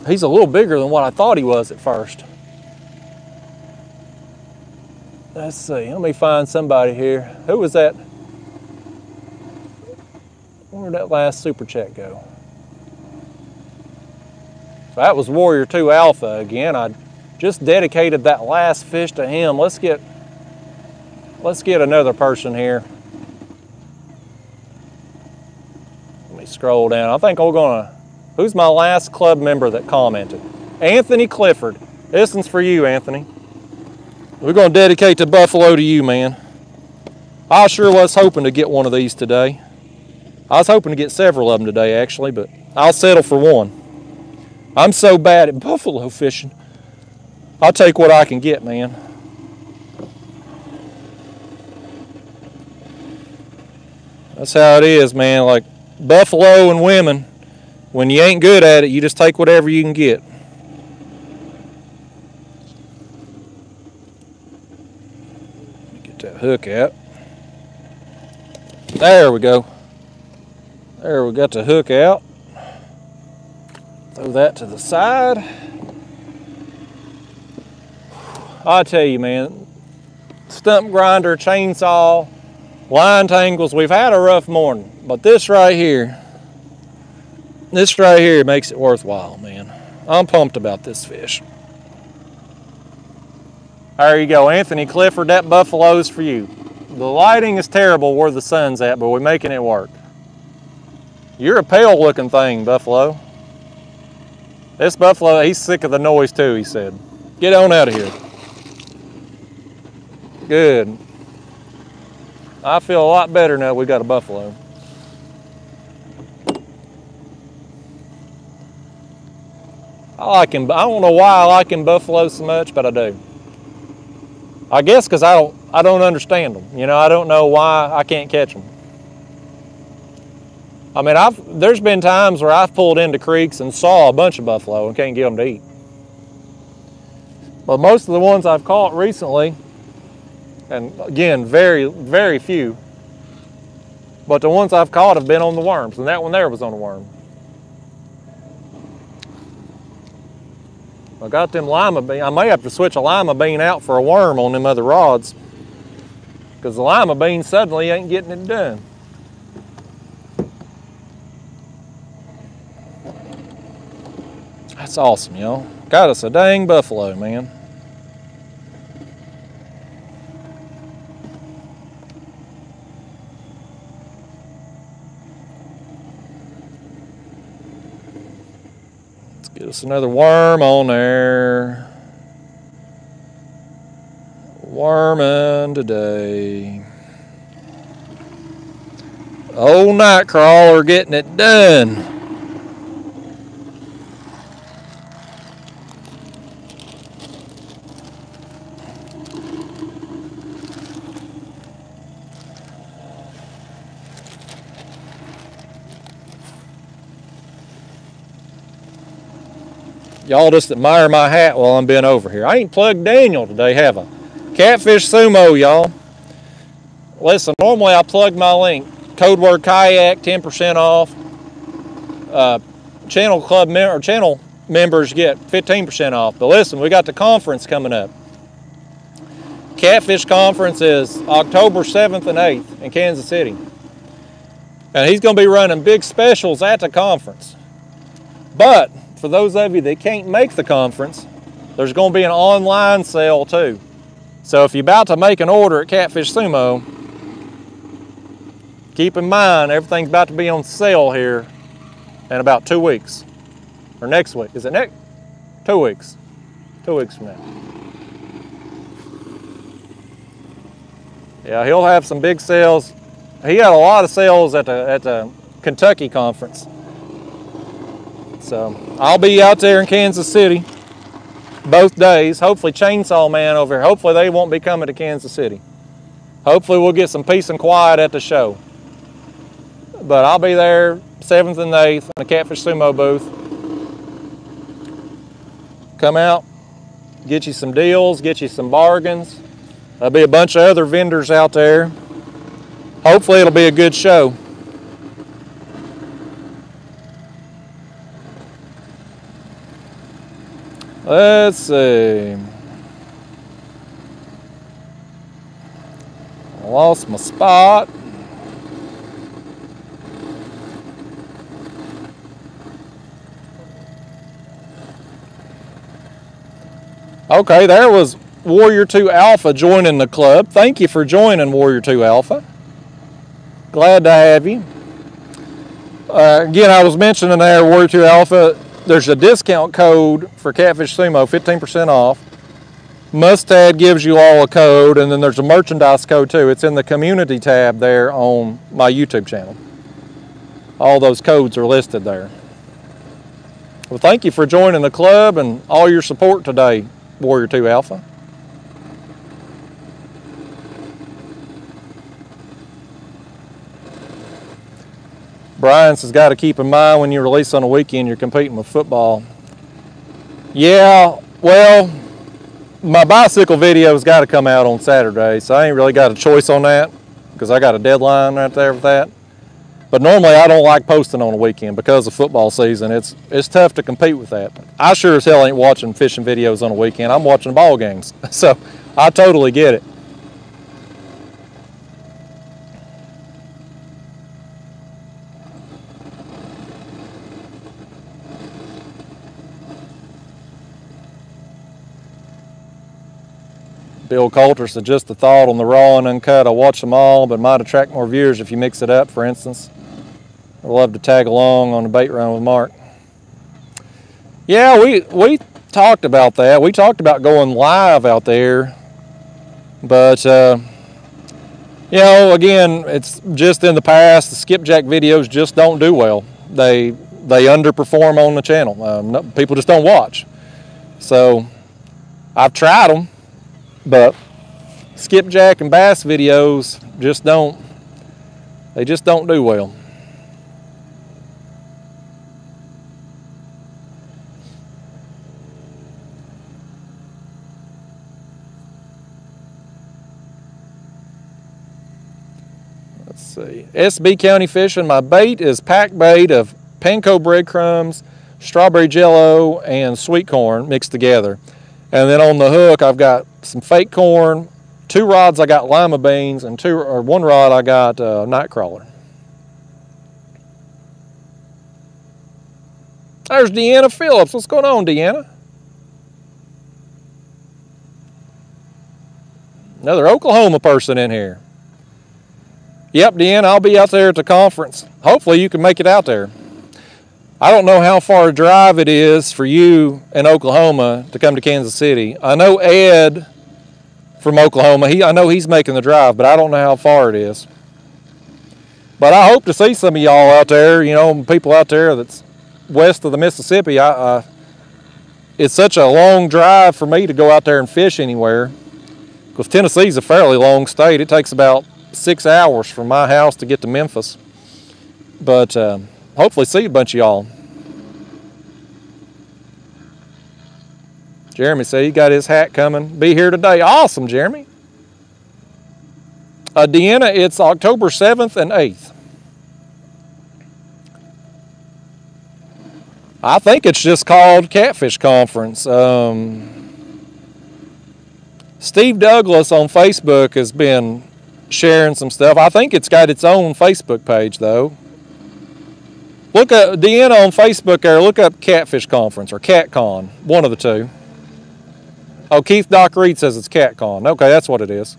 He's a little bigger than what I thought he was at first. Let's see, let me find somebody here. Who was that? Where'd that last super chat go? So that was Warrior 2 Alpha again. I just dedicated that last fish to him. Let's get let's get another person here. Let me scroll down. I think we're gonna who's my last club member that commented? Anthony Clifford. This one's for you, Anthony. We're gonna dedicate the buffalo to you, man. I sure was hoping to get one of these today. I was hoping to get several of them today, actually, but I'll settle for one. I'm so bad at buffalo fishing. I'll take what I can get, man. That's how it is, man. Like buffalo and women, when you ain't good at it, you just take whatever you can get. Get that hook out. There we go. There we got the hook out. Throw that to the side. I tell you, man, stump grinder, chainsaw, line tangles, we've had a rough morning, but this right here, this right here makes it worthwhile, man. I'm pumped about this fish. There you go, Anthony Clifford, that buffalo's for you. The lighting is terrible where the sun's at, but we're making it work. You're a pale looking thing, buffalo. This buffalo, he's sick of the noise too, he said. Get on out of here. Good. I feel a lot better now we got a buffalo. I like him. I don't know why I like him buffalo so much, but I do. I guess because I don't, I don't understand them. You know, I don't know why I can't catch them. I mean, I've there's been times where I've pulled into creeks and saw a bunch of buffalo and can't get them to eat. But most of the ones I've caught recently, and again, very, very few, but the ones I've caught have been on the worms, and that one there was on a worm. I got them lima bean. I may have to switch a lima bean out for a worm on them other rods because the lima bean suddenly ain't getting it done. That's awesome, y'all. Got us a dang buffalo, man. Let's get us another worm on there. Worming today. Old night crawler getting it done. Y'all just admire my hat while I'm bent over here. I ain't plugged Daniel today, have I? Catfish Sumo, y'all. Listen, normally I plug my link. Code word kayak, 10% off. Uh, channel club mem or channel members get 15% off. But listen, we got the conference coming up. Catfish Conference is October 7th and 8th in Kansas City. And he's going to be running big specials at the conference. But for those of you that can't make the conference, there's going to be an online sale too. So if you're about to make an order at Catfish Sumo, keep in mind everything's about to be on sale here in about two weeks. Or next week. Is it next? Two weeks. Two weeks from now. Yeah, he'll have some big sales. He had a lot of sales at the at the Kentucky conference. So I'll be out there in Kansas City both days. Hopefully, Chainsaw Man over here. Hopefully, they won't be coming to Kansas City. Hopefully, we'll get some peace and quiet at the show. But I'll be there 7th and 8th in the Catfish Sumo booth. Come out, get you some deals, get you some bargains. There'll be a bunch of other vendors out there. Hopefully, it'll be a good show. Let's see. Lost my spot. Okay, there was Warrior 2 Alpha joining the club. Thank you for joining Warrior 2 Alpha. Glad to have you. Uh, again, I was mentioning there Warrior 2 Alpha there's a discount code for Catfish Sumo, 15% off. Mustad gives you all a code, and then there's a merchandise code too. It's in the community tab there on my YouTube channel. All those codes are listed there. Well, thank you for joining the club and all your support today, Warrior 2 Alpha. Brian's has got to keep in mind when you release on a weekend, you're competing with football. Yeah, well, my bicycle video's got to come out on Saturday, so I ain't really got a choice on that because I got a deadline right there with that. But normally I don't like posting on a weekend because of football season. It's it's tough to compete with that. I sure as hell ain't watching fishing videos on a weekend. I'm watching ball games. So I totally get it. Bill Coulter said just a thought on the raw and uncut. I watch them all, but might attract more viewers if you mix it up, for instance. I'd love to tag along on the bait run with Mark. Yeah, we we talked about that. We talked about going live out there, but uh, you know, again, it's just in the past. The skipjack videos just don't do well. They they underperform on the channel. Um, no, people just don't watch. So I've tried them but skipjack and bass videos just don't, they just don't do well. Let's see. SB County Fishing, my bait is pack bait of panko breadcrumbs, strawberry jello, and sweet corn mixed together. And then on the hook, I've got some fake corn, two rods I got lima beans, and two or one rod I got uh, nightcrawler. There's Deanna Phillips. What's going on, Deanna? Another Oklahoma person in here. Yep, Deanna, I'll be out there at the conference. Hopefully you can make it out there. I don't know how far a drive it is for you in Oklahoma to come to Kansas City. I know Ed from Oklahoma, he, I know he's making the drive, but I don't know how far it is. But I hope to see some of y'all out there, you know, people out there that's west of the Mississippi. I, I, it's such a long drive for me to go out there and fish anywhere because Tennessee's a fairly long state. It takes about six hours from my house to get to Memphis. But um, hopefully see a bunch of y'all. Jeremy said he got his hat coming. Be here today. Awesome, Jeremy. Uh, Deanna, it's October 7th and 8th. I think it's just called Catfish Conference. Um, Steve Douglas on Facebook has been sharing some stuff. I think it's got its own Facebook page, though. Look up Deanna on Facebook there. Look up Catfish Conference or CatCon, one of the two. Oh, Keith Doc Reed says it's CatCon. Okay, that's what it is.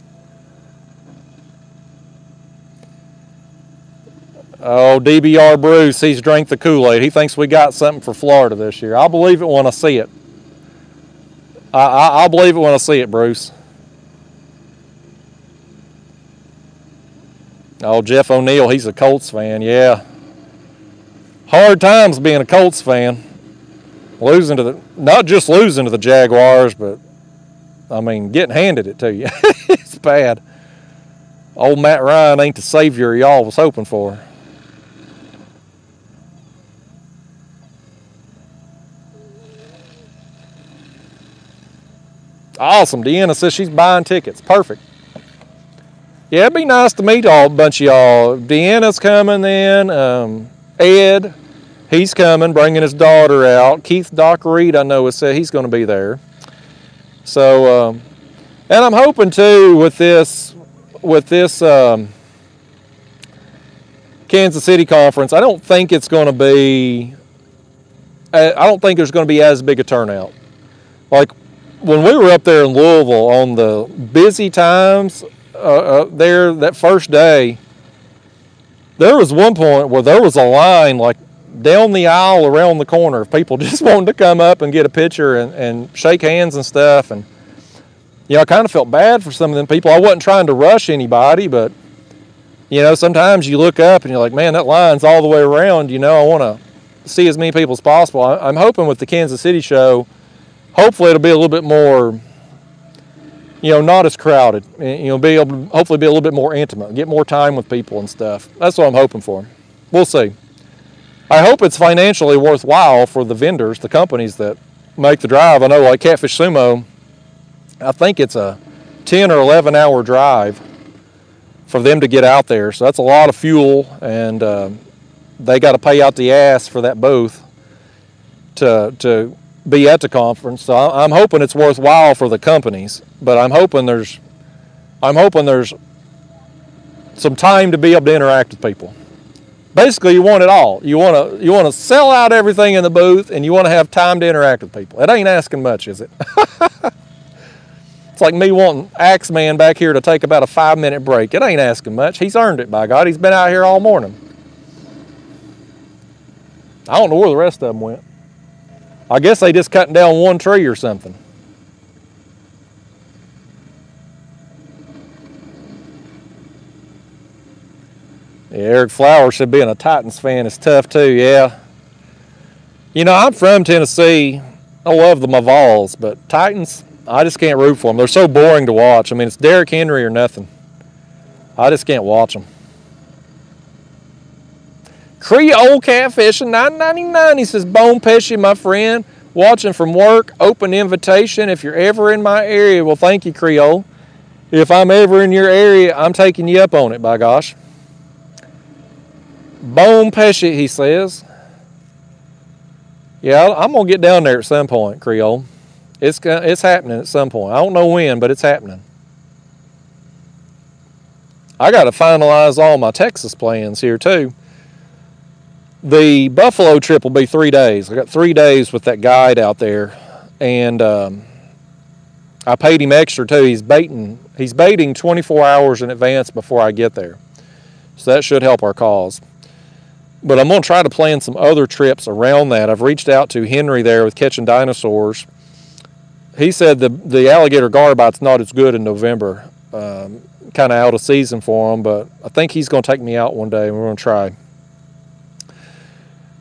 Oh, DBR Bruce, he's drank the Kool-Aid. He thinks we got something for Florida this year. I'll believe it when I see it. I, will believe it when I see it, Bruce. Oh, Jeff O'Neill, he's a Colts fan, yeah. Hard times being a Colts fan. Losing to the, not just losing to the Jaguars, but I mean, getting handed it to you. it's bad. Old Matt Ryan ain't the savior y'all was hoping for. Awesome. Deanna says she's buying tickets. Perfect. Yeah, it'd be nice to meet all a bunch of y'all. Deanna's coming then. Um, Ed, he's coming, bringing his daughter out. Keith Doc Reed, I know, has said he's going to be there. So, um, and I'm hoping too with this, with this um, Kansas City conference, I don't think it's going to be. I don't think there's going to be as big a turnout. Like when we were up there in Louisville on the busy times uh, uh, there that first day, there was one point where there was a line like down the aisle around the corner of people just wanting to come up and get a picture and, and shake hands and stuff. And, you know, I kind of felt bad for some of them people. I wasn't trying to rush anybody, but, you know, sometimes you look up and you're like, man, that line's all the way around. You know, I want to see as many people as possible. I'm hoping with the Kansas City show, hopefully it'll be a little bit more, you know, not as crowded. You know, be able to hopefully be a little bit more intimate, get more time with people and stuff. That's what I'm hoping for. We'll see. I hope it's financially worthwhile for the vendors, the companies that make the drive. I know like Catfish Sumo, I think it's a 10 or 11 hour drive for them to get out there. So that's a lot of fuel and uh, they got to pay out the ass for that booth to, to be at the conference. So I'm hoping it's worthwhile for the companies, but I'm hoping there's I'm hoping there's some time to be able to interact with people. Basically, you want it all. You want to you want to sell out everything in the booth, and you want to have time to interact with people. It ain't asking much, is it? it's like me wanting Axeman back here to take about a five minute break. It ain't asking much. He's earned it, by God. He's been out here all morning. I don't know where the rest of them went. I guess they just cutting down one tree or something. Yeah, Eric Flowers said being a Titans fan is tough too, yeah. You know, I'm from Tennessee. I love the Mavals, but Titans, I just can't root for them. They're so boring to watch. I mean, it's Derrick Henry or nothing. I just can't watch them. Creole catfishing, 9.99. He says, Bone Pesci, my friend, watching from work. Open invitation if you're ever in my area. Well, thank you, Creole. If I'm ever in your area, I'm taking you up on it, by gosh. Bone Pesci, he says. Yeah, I'm going to get down there at some point, Creole. It's, it's happening at some point. I don't know when, but it's happening. I got to finalize all my Texas plans here, too. The Buffalo trip will be three days. I got three days with that guide out there, and um, I paid him extra too. He's baiting. He's baiting 24 hours in advance before I get there, so that should help our cause. But I'm going to try to plan some other trips around that. I've reached out to Henry there with catching dinosaurs. He said the the alligator garbite's not as good in November, um, kind of out of season for him. But I think he's going to take me out one day, and we're going to try.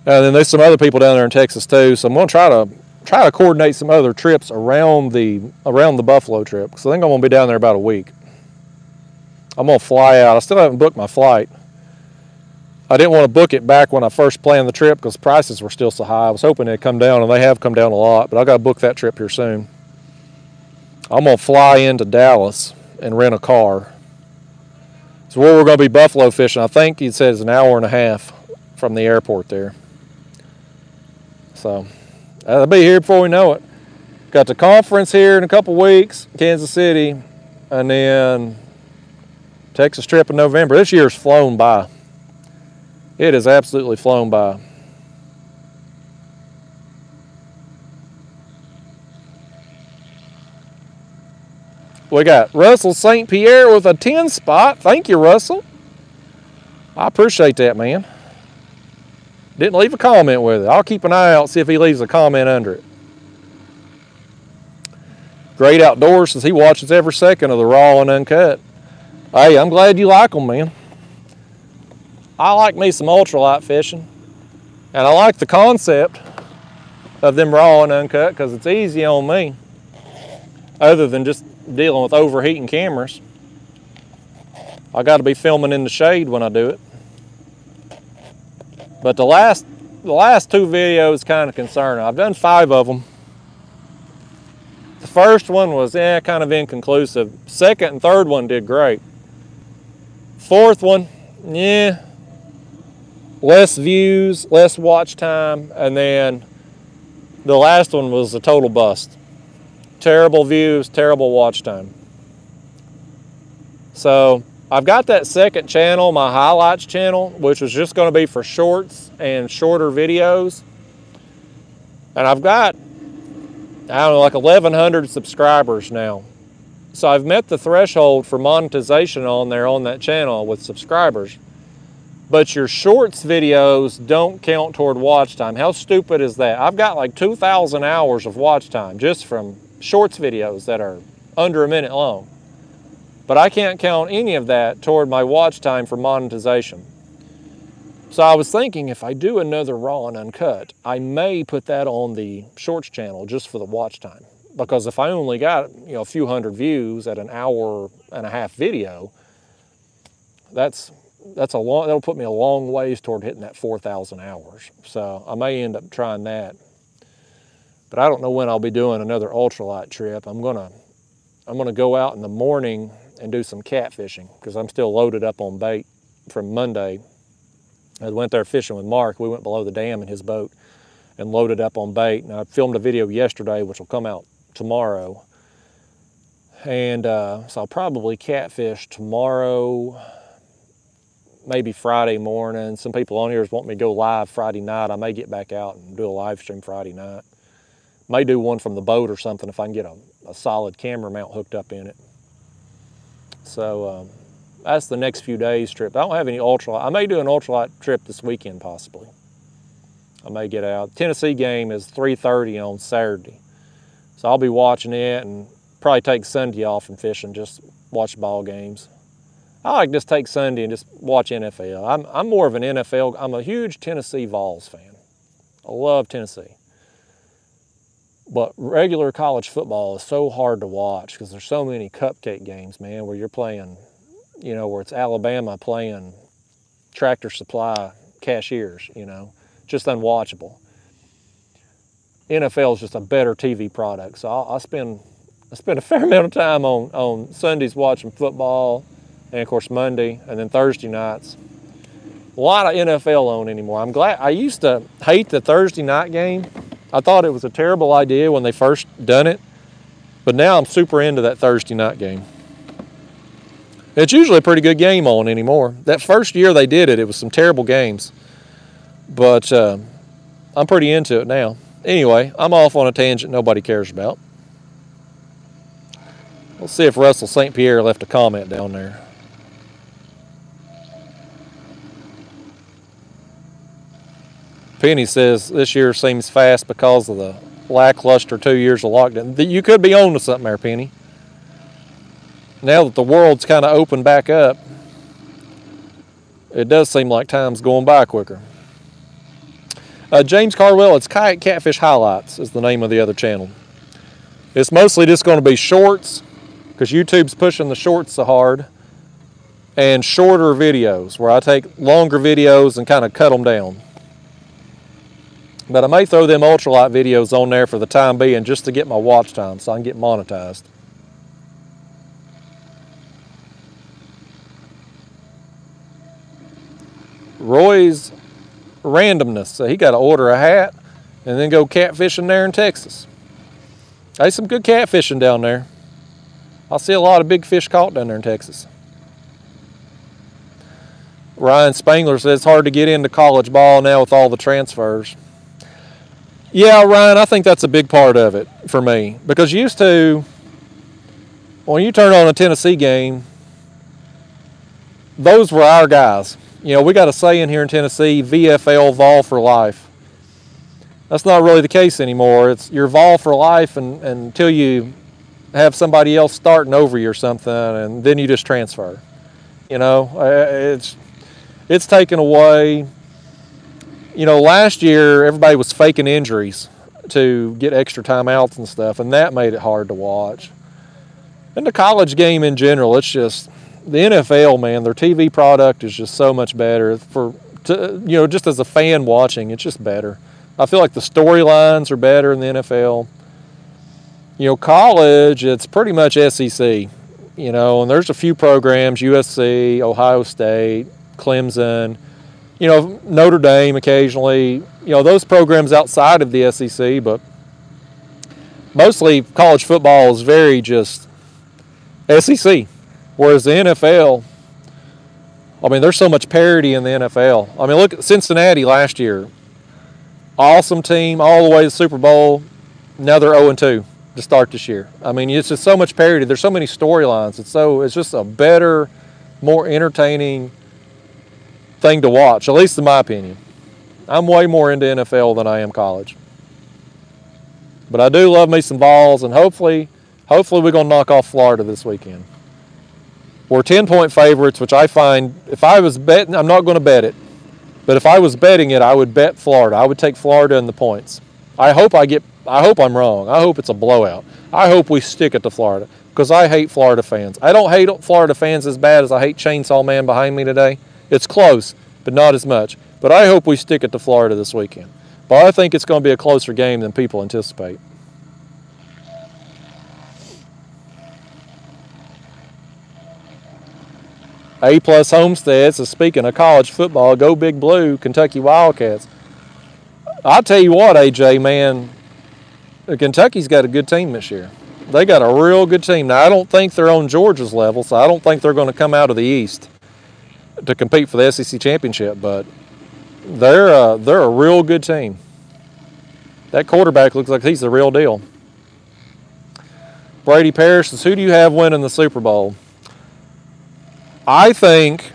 And then there's some other people down there in Texas too. So I'm going to try to try to coordinate some other trips around the around the Buffalo trip because I think I'm going to be down there about a week. I'm going to fly out. I still haven't booked my flight. I didn't want to book it back when I first planned the trip because prices were still so high. I was hoping they'd come down, and they have come down a lot. But I got to book that trip here soon. I'm going to fly into Dallas and rent a car. So where we're going to be buffalo fishing, I think he says an hour and a half from the airport there. So that'll be here before we know it. Got the conference here in a couple weeks, Kansas City, and then Texas trip in November. This year's flown by. It has absolutely flown by. We got Russell St. Pierre with a 10 spot. Thank you, Russell. I appreciate that, man. Didn't leave a comment with it. I'll keep an eye out, see if he leaves a comment under it. Great outdoors since he watches every second of the raw and uncut. Hey, I'm glad you like them, man. I like me some ultralight fishing. And I like the concept of them raw and uncut because it's easy on me other than just dealing with overheating cameras. I got to be filming in the shade when I do it. But the last the last two videos kind of concerning. I've done five of them. The first one was eh, kind of inconclusive. Second and third one did great. Fourth one, yeah, less views, less watch time, and then the last one was a total bust. Terrible views, terrible watch time. So I've got that second channel, my highlights channel, which was just going to be for shorts and shorter videos. And I've got, I don't know, like 1,100 subscribers now. So I've met the threshold for monetization on there on that channel with subscribers. But your shorts videos don't count toward watch time. How stupid is that? I've got like 2,000 hours of watch time just from shorts videos that are under a minute long. But I can't count any of that toward my watch time for monetization. So I was thinking if I do another raw and uncut, I may put that on the shorts channel just for the watch time. Because if I only got you know a few hundred views at an hour and a half video, that's that's a long that'll put me a long ways toward hitting that 4,000 hours. So I may end up trying that. But I don't know when I'll be doing another ultralight trip. I'm gonna I'm gonna go out in the morning and do some catfishing because I'm still loaded up on bait from Monday. I went there fishing with Mark. We went below the dam in his boat and loaded up on bait. And I filmed a video yesterday, which will come out tomorrow. And uh, so I'll probably catfish tomorrow, maybe Friday morning. Some people on here want me to go live Friday night. I may get back out and do a live stream Friday night. May do one from the boat or something if I can get a, a solid camera mount hooked up in it. So um, that's the next few days trip. I don't have any ultralight. I may do an ultralight trip this weekend possibly. I may get out. Tennessee game is 3.30 on Saturday. So I'll be watching it and probably take Sunday off and fishing, just watch ball games. I like just take Sunday and just watch NFL. I'm, I'm more of an NFL, I'm a huge Tennessee Vols fan. I love Tennessee. But regular college football is so hard to watch because there's so many cupcake games, man, where you're playing, you know, where it's Alabama playing tractor supply cashiers, you know, just unwatchable. NFL is just a better TV product. So I, I spend I spend a fair amount of time on, on Sundays watching football, and of course Monday, and then Thursday nights. A lot of NFL on anymore. I'm glad. I used to hate the Thursday night game I thought it was a terrible idea when they first done it, but now I'm super into that Thursday night game. It's usually a pretty good game on anymore. That first year they did it, it was some terrible games, but uh, I'm pretty into it now. Anyway, I'm off on a tangent nobody cares about. Let's see if Russell St. Pierre left a comment down there. Penny says this year seems fast because of the lackluster two years of lockdown. You could be on to something there, Penny. Now that the world's kind of opened back up, it does seem like time's going by quicker. Uh, James Carwell, it's Kayak Catfish Highlights is the name of the other channel. It's mostly just going to be shorts because YouTube's pushing the shorts so hard and shorter videos where I take longer videos and kind of cut them down. But I may throw them ultralight videos on there for the time being just to get my watch time so I can get monetized. Roy's randomness. So he got to order a hat and then go catfishing there in Texas. There's some good catfishing down there. I see a lot of big fish caught down there in Texas. Ryan Spangler says it's hard to get into college ball now with all the transfers. Yeah, Ryan, I think that's a big part of it for me because used to, when you turn on a Tennessee game, those were our guys. You know, we got a saying here in Tennessee, VFL, Vol for life. That's not really the case anymore. It's you're Vol for life and, and until you have somebody else starting over you or something, and then you just transfer. You know, it's it's taken away. You know, last year everybody was faking injuries to get extra timeouts and stuff, and that made it hard to watch. And the college game in general, it's just the NFL, man. Their TV product is just so much better for to, you know just as a fan watching. It's just better. I feel like the storylines are better in the NFL. You know, college, it's pretty much SEC. You know, and there's a few programs: USC, Ohio State, Clemson. You know, Notre Dame occasionally. You know, those programs outside of the SEC, but mostly college football is very just SEC. Whereas the NFL, I mean, there's so much parity in the NFL. I mean, look at Cincinnati last year. Awesome team all the way to the Super Bowl. Now they're 0 2 to start this year. I mean, it's just so much parity. There's so many storylines. It's so it's just a better, more entertaining thing to watch, at least in my opinion. I'm way more into NFL than I am college. But I do love me some Vols, and hopefully, hopefully we're gonna knock off Florida this weekend. We're 10 point favorites, which I find if I was betting, I'm not going to bet it, but if I was betting it, I would bet Florida. I would take Florida in the points. I hope I get. I hope I'm wrong. I hope it's a blowout. I hope we stick it to Florida because I hate Florida fans. I don't hate Florida fans as bad as I hate Chainsaw Man behind me today. It's close, but not as much. But I hope we stick it to Florida this weekend. But I think it's going to be a closer game than people anticipate. A plus homesteads So speaking of college football, go Big Blue, Kentucky Wildcats. I'll tell you what, AJ, man, uh, Kentucky's got a good team this year. They got a real good team. Now, I don't think they're on Georgia's level, so I don't think they're going to come out of the East to compete for the SEC championship, but they're a, they're a real good team. That quarterback looks like he's the real deal. Brady Parrish says, Who do you have winning the Super Bowl? I think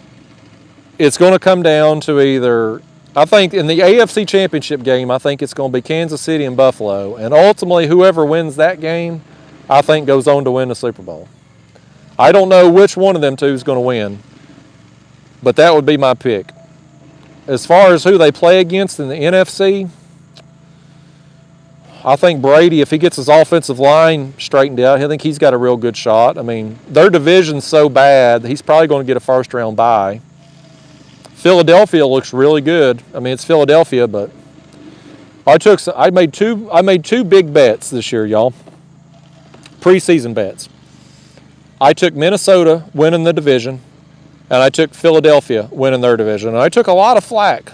it's going to come down to either, I think in the AFC Championship game, I think it's going to be Kansas City and Buffalo. And ultimately, whoever wins that game, I think goes on to win the Super Bowl. I don't know which one of them two is going to win, but that would be my pick. As far as who they play against in the NFC, I think Brady, if he gets his offensive line straightened out, I think he's got a real good shot. I mean, their division's so bad, he's probably going to get a first round bye. Philadelphia looks really good. I mean, it's Philadelphia, but I took I made two I made two big bets this year, y'all. Preseason bets. I took Minnesota winning the division, and I took Philadelphia winning their division. And I took a lot of flack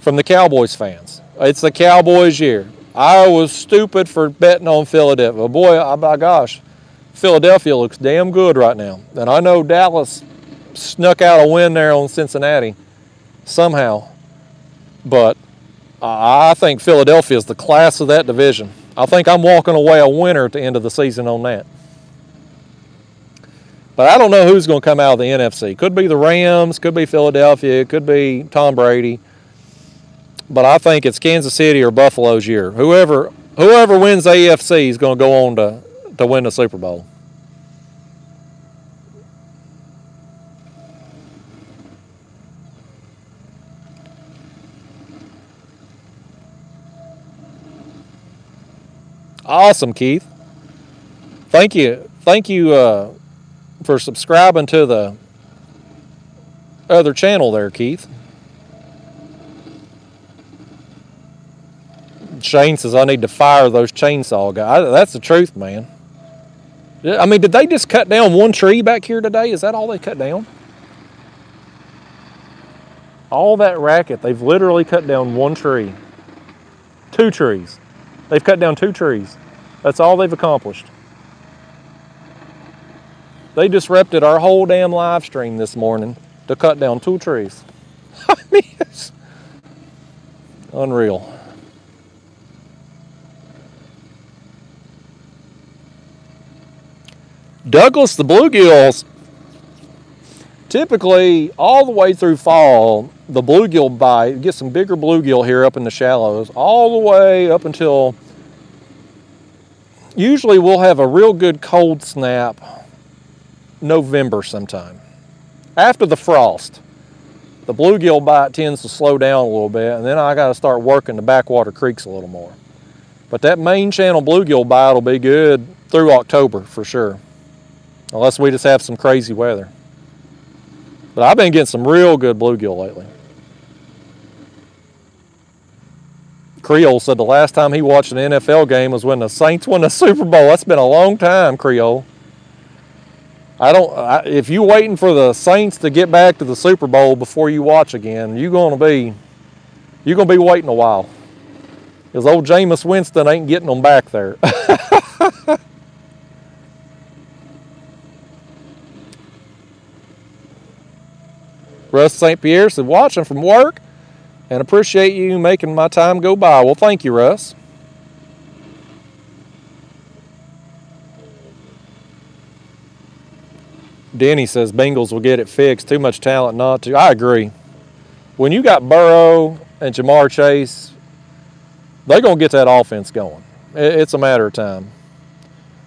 from the Cowboys fans. It's the Cowboys year. I was stupid for betting on Philadelphia. Boy, oh my gosh, Philadelphia looks damn good right now. And I know Dallas snuck out a win there on Cincinnati somehow. But I think Philadelphia is the class of that division. I think I'm walking away a winner at the end of the season on that. But I don't know who's going to come out of the NFC. Could be the Rams, could be Philadelphia, could be Tom Brady but I think it's Kansas City or Buffalo's year. Whoever whoever wins AFC is going to go on to, to win the Super Bowl. Awesome, Keith. Thank you. Thank you uh, for subscribing to the other channel there, Keith. Shane says I need to fire those chainsaw guys. That's the truth, man. I mean, did they just cut down one tree back here today? Is that all they cut down? All that racket, they've literally cut down one tree. Two trees. They've cut down two trees. That's all they've accomplished. They disrupted our whole damn live stream this morning to cut down two trees. I mean, it's unreal. Douglas, the bluegills, typically all the way through fall, the bluegill bite, get some bigger bluegill here up in the shallows, all the way up until usually we'll have a real good cold snap November sometime. After the frost, the bluegill bite tends to slow down a little bit, and then I got to start working the backwater creeks a little more. But that main channel bluegill bite will be good through October for sure, unless we just have some crazy weather. But I've been getting some real good bluegill lately. Creole said the last time he watched an NFL game was when the Saints won the Super Bowl. That's been a long time, Creole. I don't. I, if you waiting for the Saints to get back to the Super Bowl before you watch again, you're gonna be you're gonna be waiting a while. Because old Jameis Winston ain't getting them back there. Russ St. Pierre said, watching from work and appreciate you making my time go by. Well, thank you, Russ. Denny says Bengals will get it fixed. Too much talent not to. I agree. When you got Burrow and Ja'Marr Chase, they're going to get that offense going. It's a matter of time.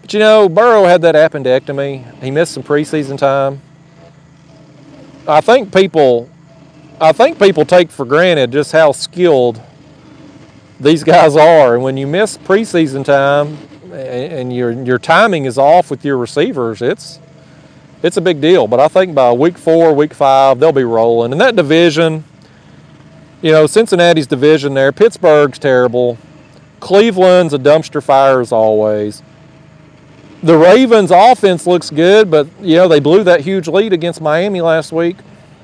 But you know, Burrow had that appendectomy. He missed some preseason time. I think people I think people take for granted just how skilled these guys are. And when you miss preseason time and your your timing is off with your receivers, it's it's a big deal. But I think by week four, week five, they'll be rolling. And that division, you know, Cincinnati's division there, Pittsburgh's terrible. Cleveland's a dumpster fire as always. The Ravens' offense looks good, but you know they blew that huge lead against Miami last week,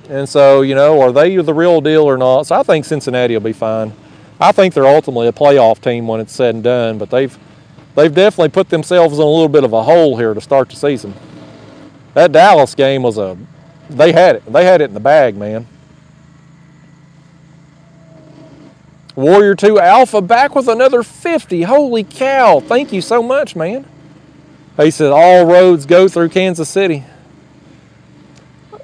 and so you know are they the real deal or not? So I think Cincinnati will be fine. I think they're ultimately a playoff team when it's said and done, but they've they've definitely put themselves in a little bit of a hole here to start the season. That Dallas game was a they had it. They had it in the bag, man. Warrior 2 Alpha back with another 50. Holy cow. Thank you so much, man. He said all roads go through Kansas City.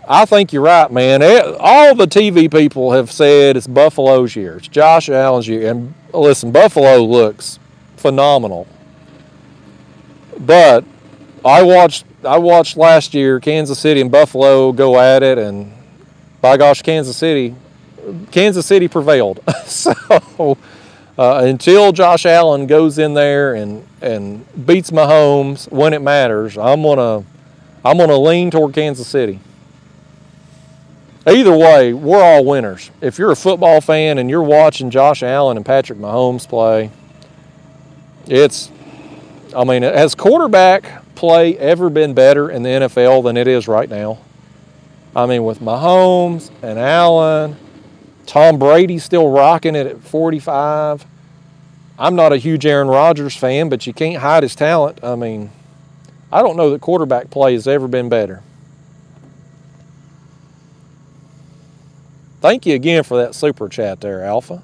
I think you're right, man. All the TV people have said it's Buffalo's year. It's Josh Allen's year. And listen, Buffalo looks phenomenal. But I watched I watched last year Kansas City and Buffalo go at it and by gosh, Kansas City Kansas City prevailed. so uh, until Josh Allen goes in there and and beats Mahomes when it matters, I'm gonna I'm gonna lean toward Kansas City. Either way, we're all winners. If you're a football fan and you're watching Josh Allen and Patrick Mahomes play, it's I mean, has quarterback play ever been better in the NFL than it is right now? I mean, with Mahomes and Allen Tom Brady still rocking it at 45. I'm not a huge Aaron Rodgers fan, but you can't hide his talent. I mean, I don't know that quarterback play has ever been better. Thank you again for that super chat there, Alpha.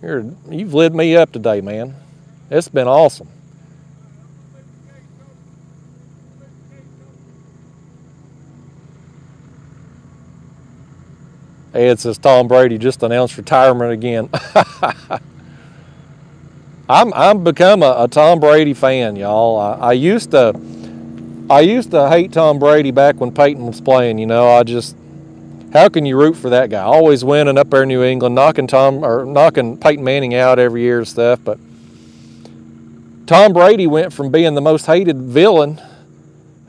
You're, you've lit me up today, man. It's been awesome. Ed says Tom Brady just announced retirement again. I'm I'm become a, a, Tom Brady fan, y'all. I, I, used to I used to hate Tom Brady back when Peyton was playing. You know, I just how can you root for that guy? Always winning up there in New England, knocking Tom or knocking Peyton Manning out every year and stuff. But Tom Brady went from being the most hated villain,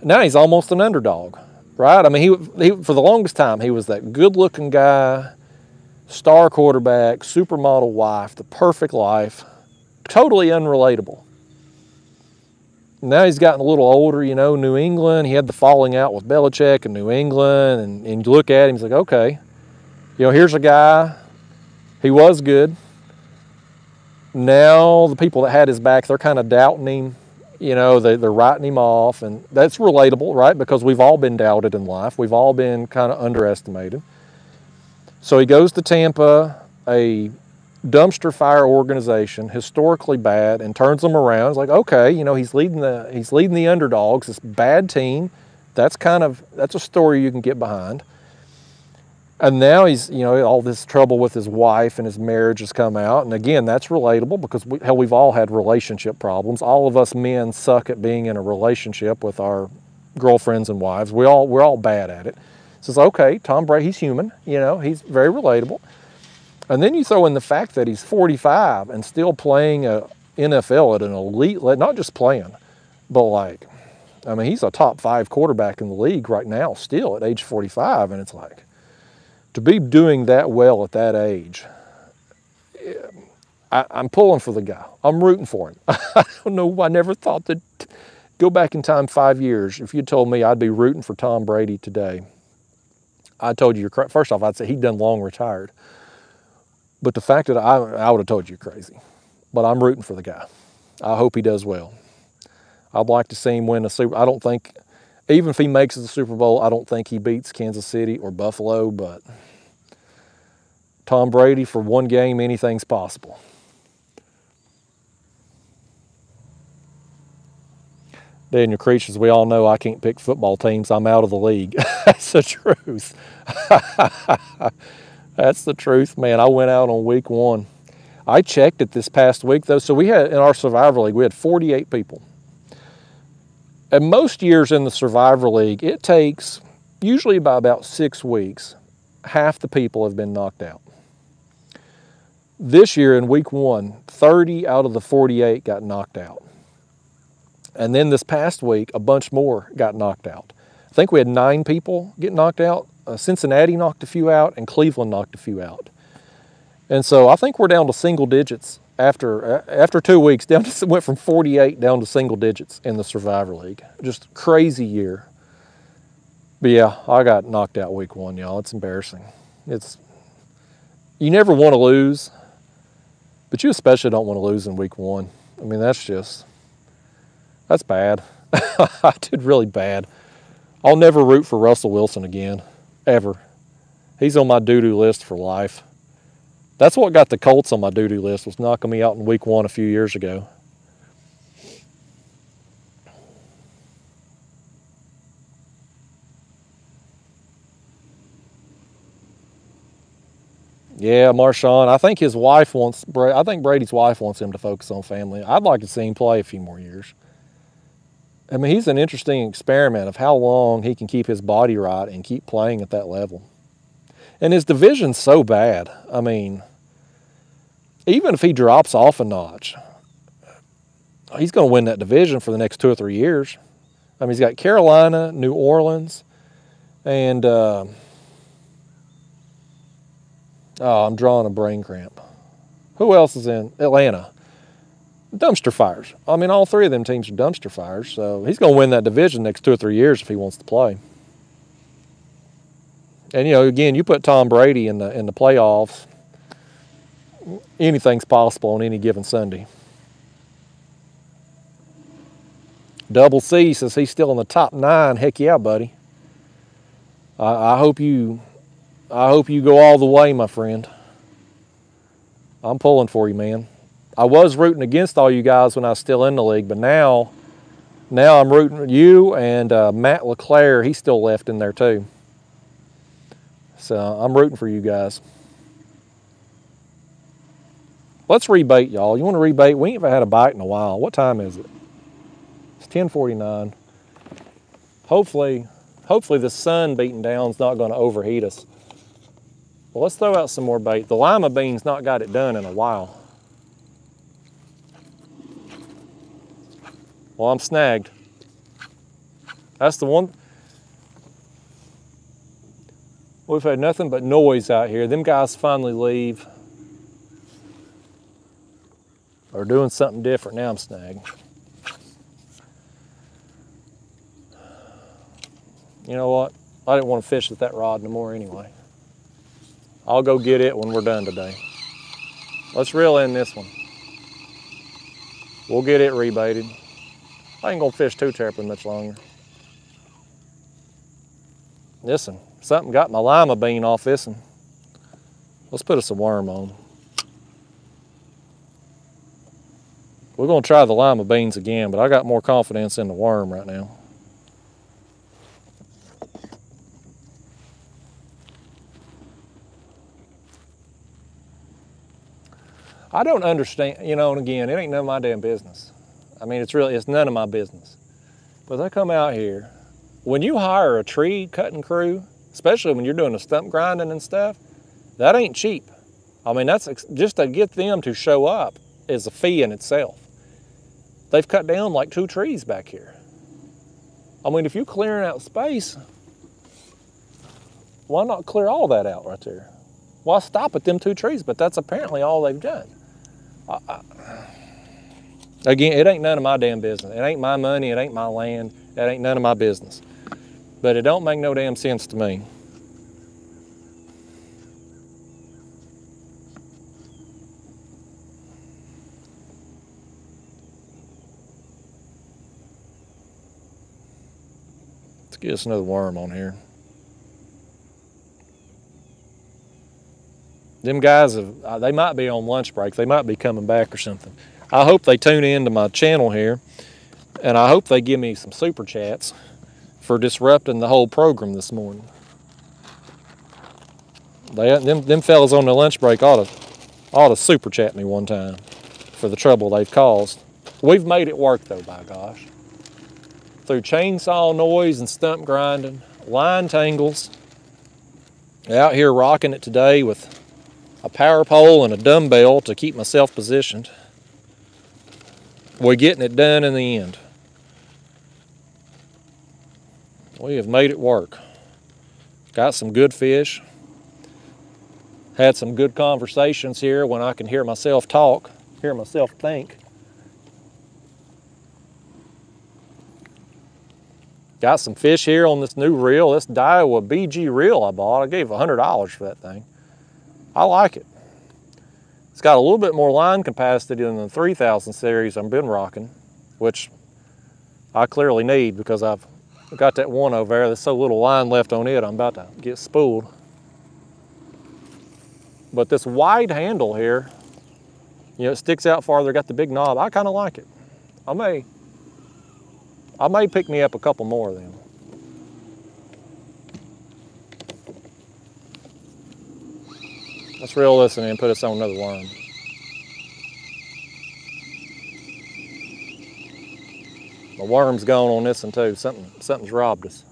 now he's almost an underdog right? I mean, he, he for the longest time he was that good-looking guy, star quarterback, supermodel wife, the perfect life, totally unrelatable. Now he's gotten a little older, you know, New England. He had the falling out with Belichick in New England, and, and you look at him, he's like, okay, you know, here's a guy. He was good. Now the people that had his back, they're kind of doubting him you know, they, they're writing him off, and that's relatable, right? Because we've all been doubted in life. We've all been kind of underestimated. So he goes to Tampa, a dumpster fire organization, historically bad, and turns them around. It's like, okay, you know, he's leading the he's leading the underdogs. This bad team. That's kind of that's a story you can get behind. And now he's, you know, all this trouble with his wife and his marriage has come out. And again, that's relatable because we, hell, we've all had relationship problems. All of us men suck at being in a relationship with our girlfriends and wives. We all we're all bad at it. It's okay, Tom Brady, he's human, you know, he's very relatable. And then you throw in the fact that he's 45 and still playing a NFL at an elite not just playing, but like, I mean, he's a top five quarterback in the league right now, still at age 45. And it's like, to be doing that well at that age, I, am pulling for the guy. I'm rooting for him. I don't know. I never thought that. Go back in time five years. If you told me I'd be rooting for Tom Brady today, I told you you're first off. I'd say he'd done long retired. But the fact that I, I would have told you you're crazy. But I'm rooting for the guy. I hope he does well. I'd like to see him win a Super. I don't think, even if he makes it the Super Bowl, I don't think he beats Kansas City or Buffalo. But Tom Brady for one game, anything's possible. Daniel Creech, as we all know, I can't pick football teams. I'm out of the league. That's the truth. That's the truth, man. I went out on week one. I checked it this past week though. So we had in our Survivor League, we had 48 people. And most years in the Survivor League, it takes usually by about six weeks, half the people have been knocked out. This year in week one, 30 out of the 48 got knocked out. And then this past week, a bunch more got knocked out. I think we had nine people get knocked out uh, Cincinnati knocked a few out, and Cleveland knocked a few out. And so I think we're down to single digits after uh, after two weeks. Down to, went from 48 down to single digits in the Survivor League. Just crazy year. But yeah, I got knocked out week one, y'all. It's embarrassing. It's you never want to lose, but you especially don't want to lose in week one. I mean, that's just that's bad. I did really bad. I'll never root for Russell Wilson again ever. He's on my doo-doo list for life. That's what got the Colts on my doo-doo list was knocking me out in week one a few years ago. Yeah, Marshawn. I think his wife wants. I think Brady's wife wants him to focus on family. I'd like to see him play a few more years. I mean, he's an interesting experiment of how long he can keep his body right and keep playing at that level. And his division's so bad. I mean, even if he drops off a notch, he's going to win that division for the next two or three years. I mean, he's got Carolina, New Orleans, and uh, oh, I'm drawing a brain cramp. Who else is in Atlanta? dumpster fires. I mean, all three of them teams are dumpster fires, so he's going to win that division next two or three years if he wants to play. And you know, again, you put Tom Brady in the in the playoffs, anything's possible on any given Sunday. Double C says he's still in the top nine. Heck yeah, buddy. I, I hope you, I hope you go all the way, my friend. I'm pulling for you, man. I was rooting against all you guys when I was still in the league, but now, now I'm rooting for you and uh, Matt LeClaire. He's still left in there too. So I'm rooting for you guys. Let's rebate, y'all. You want to rebate? We ain't had a bite in a while. What time is it? It's 10:49. Hopefully, hopefully the sun beating down is not going to overheat us. Well, let's throw out some more bait. The lima bean's not got it done in a while. Well, I'm snagged. That's the one. We've had nothing but noise out here. Them guys finally leave. Or doing something different. Now I'm snagged. You know what? I didn't want to fish with that rod no more anyway. I'll go get it when we're done today. Let's reel in this one. We'll get it rebaited. I ain't gonna fish two terrapin much longer. Listen, something got my lima bean off this one. Let's put us a worm on. We're gonna try the lima beans again, but I got more confidence in the worm right now. I don't understand, you know, and again, it ain't none of my damn business. I mean, it's really, it's none of my business. But they come out here, when you hire a tree cutting crew, especially when you're doing the stump grinding and stuff, that ain't cheap. I mean, that's just to get them to show up is a fee in itself. They've cut down like two trees back here. I mean, if you're clearing out space, why not clear all that out right there? Why stop at them two trees? But that's apparently all they've done. I, again, it ain't none of my damn business. It ain't my money. It ain't my land. It ain't none of my business. But it don't make no damn sense to me. Let's get us another worm on here. Them guys have uh, they might be on lunch break they might be coming back or something. I hope they tune into my channel here and i hope they give me some super chats for disrupting the whole program this morning. They them, them fellas on the lunch break ought to ought to super chat me one time for the trouble they've caused. We've made it work though by gosh. Through chainsaw noise and stump grinding line tangles. Out here rocking it today with a power pole and a dumbbell to keep myself positioned. We're getting it done in the end. We have made it work. Got some good fish. Had some good conversations here when I can hear myself talk, hear myself think. Got some fish here on this new reel, this Daiwa BG reel I bought. I gave $100 for that thing. I like it. It's got a little bit more line capacity than the 3000 series I've been rocking, which I clearly need because I've got that one over there. There's so little line left on it, I'm about to get spooled. But this wide handle here, you know, it sticks out farther, got the big knob. I kind of like it. I may, I may pick me up a couple more of them. Let's reel this in and put us on another worm. The worm's gone on this one too. Something, something's robbed us.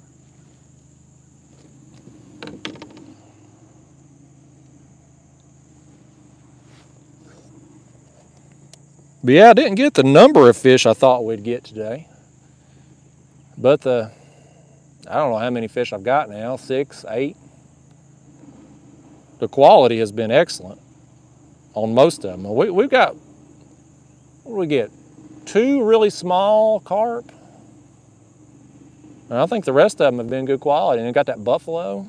But yeah, I didn't get the number of fish I thought we'd get today. But the, I don't know how many fish I've got now, six, eight, the quality has been excellent on most of them. We, we've got, what do we get? Two really small carp. And I think the rest of them have been good quality. And we got that buffalo.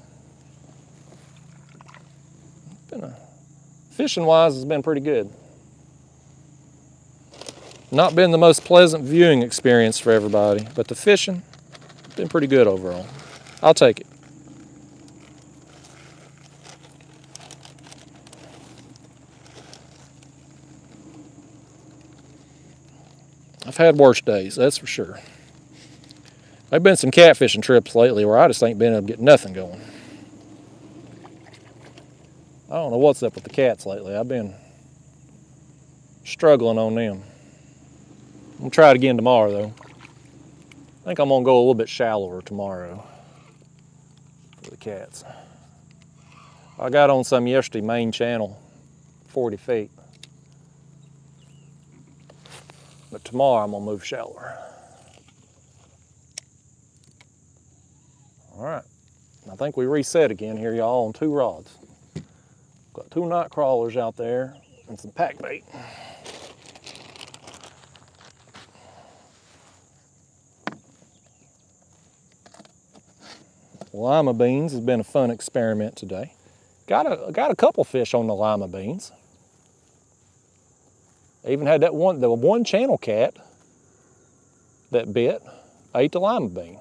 A, fishing wise has been pretty good. Not been the most pleasant viewing experience for everybody, but the fishing, been pretty good overall. I'll take it. I've had worse days, that's for sure. There've been some catfishing trips lately where I just ain't been able to get nothing going. I don't know what's up with the cats lately. I've been struggling on them. I'm gonna try it again tomorrow though. I think I'm gonna go a little bit shallower tomorrow for the cats. I got on some yesterday main channel, 40 feet. But tomorrow I'm gonna move shallower. All right, I think we reset again here, y'all, on two rods. Got two night crawlers out there and some pack bait. Lima beans has been a fun experiment today. Got a, got a couple fish on the lima beans. I even had that one, the one channel cat that bit ate the lima bean.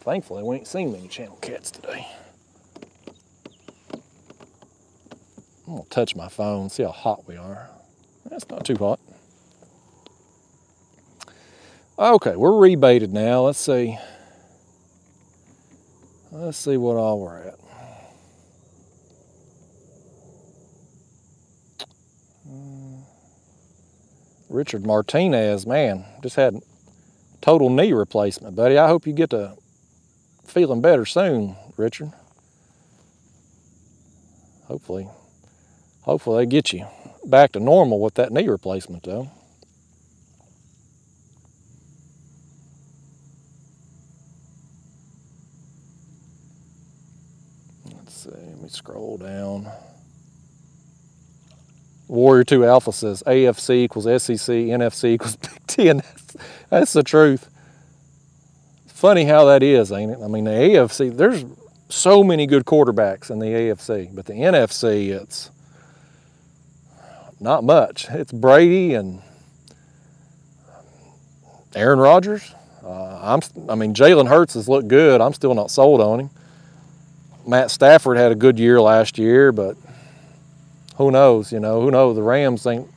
Thankfully, we ain't seen many channel cats today. I'm gonna touch my phone, see how hot we are. That's not too hot. Okay, we're rebaited now. Let's see. Let's see what all we're at. Richard Martinez, man, just had total knee replacement, buddy. I hope you get to feeling better soon, Richard. Hopefully, hopefully they get you back to normal with that knee replacement, though. Let's see, let me scroll down. Warrior 2 Alpha says AFC equals SEC, NFC equals Big Ten. That's, that's the truth. Funny how that is, ain't it? I mean, the AFC, there's so many good quarterbacks in the AFC, but the NFC, it's not much. It's Brady and Aaron Rodgers. Uh, I'm, I mean, Jalen Hurts has looked good. I'm still not sold on him. Matt Stafford had a good year last year, but who knows? You know, who knows? The Rams think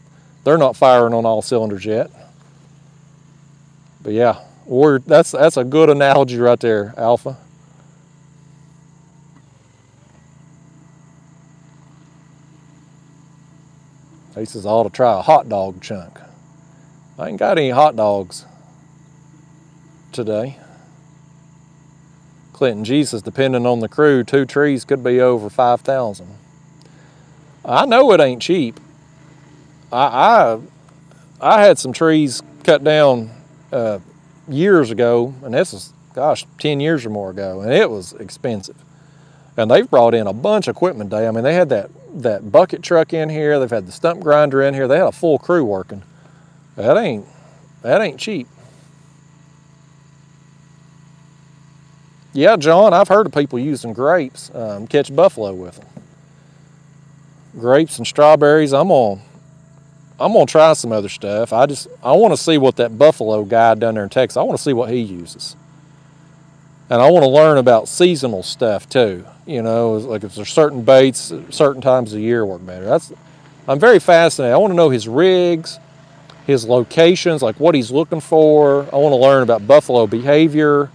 they're not firing on all cylinders yet. But yeah, we're, that's that's a good analogy right there, Alpha. He says I ought to try a hot dog chunk. I ain't got any hot dogs today. Clinton Jesus, depending on the crew, two trees could be over 5,000. I know it ain't cheap. I I, I had some trees cut down uh, years ago, and this is gosh, ten years or more ago, and it was expensive. And they've brought in a bunch of equipment today. I mean, they had that that bucket truck in here. They've had the stump grinder in here. They had a full crew working. That ain't that ain't cheap. Yeah, John, I've heard of people using grapes, um, catch buffalo with them grapes and strawberries. I'm gonna I'm gonna try some other stuff. I just I want to see what that Buffalo guy down there in Texas. I want to see what he uses, and I want to learn about seasonal stuff too. You know, like if there's certain baits, certain times of year work better. That's I'm very fascinated. I want to know his rigs, his locations, like what he's looking for. I want to learn about buffalo behavior.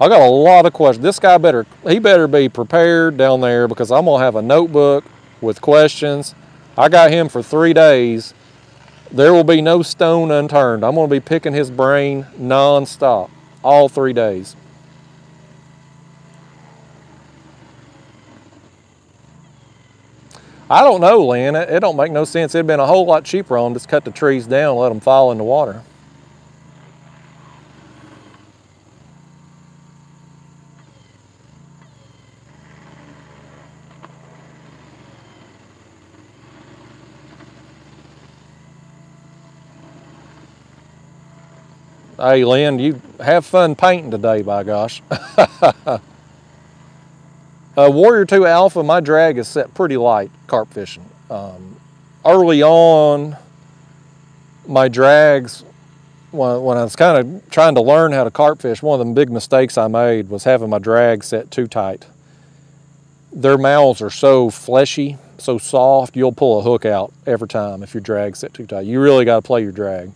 I got a lot of questions. This guy better he better be prepared down there because I'm gonna have a notebook with questions. I got him for three days. There will be no stone unturned. I'm going to be picking his brain nonstop all three days. I don't know, Lynn. It, don't make no sense. It'd been a whole lot cheaper on just cut the trees down, let them fall in the water. Hey, Lynn, you have fun painting today, by gosh. uh, Warrior 2 Alpha, my drag is set pretty light carp fishing. Um, early on, my drags, when, when I was kind of trying to learn how to carp fish, one of the big mistakes I made was having my drag set too tight. Their mouths are so fleshy, so soft, you'll pull a hook out every time if your drag's set too tight. You really got to play your drag.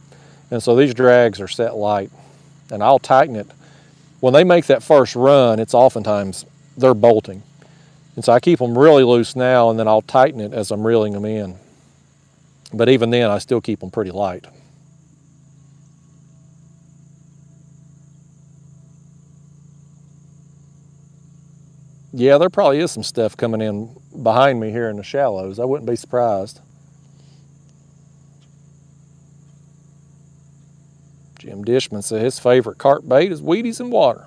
And so these drags are set light and I'll tighten it. When they make that first run, it's oftentimes they're bolting. And so I keep them really loose now and then I'll tighten it as I'm reeling them in. But even then, I still keep them pretty light. Yeah, there probably is some stuff coming in behind me here in the shallows. I wouldn't be surprised. Jim Dishman said his favorite carp bait is Wheaties and water.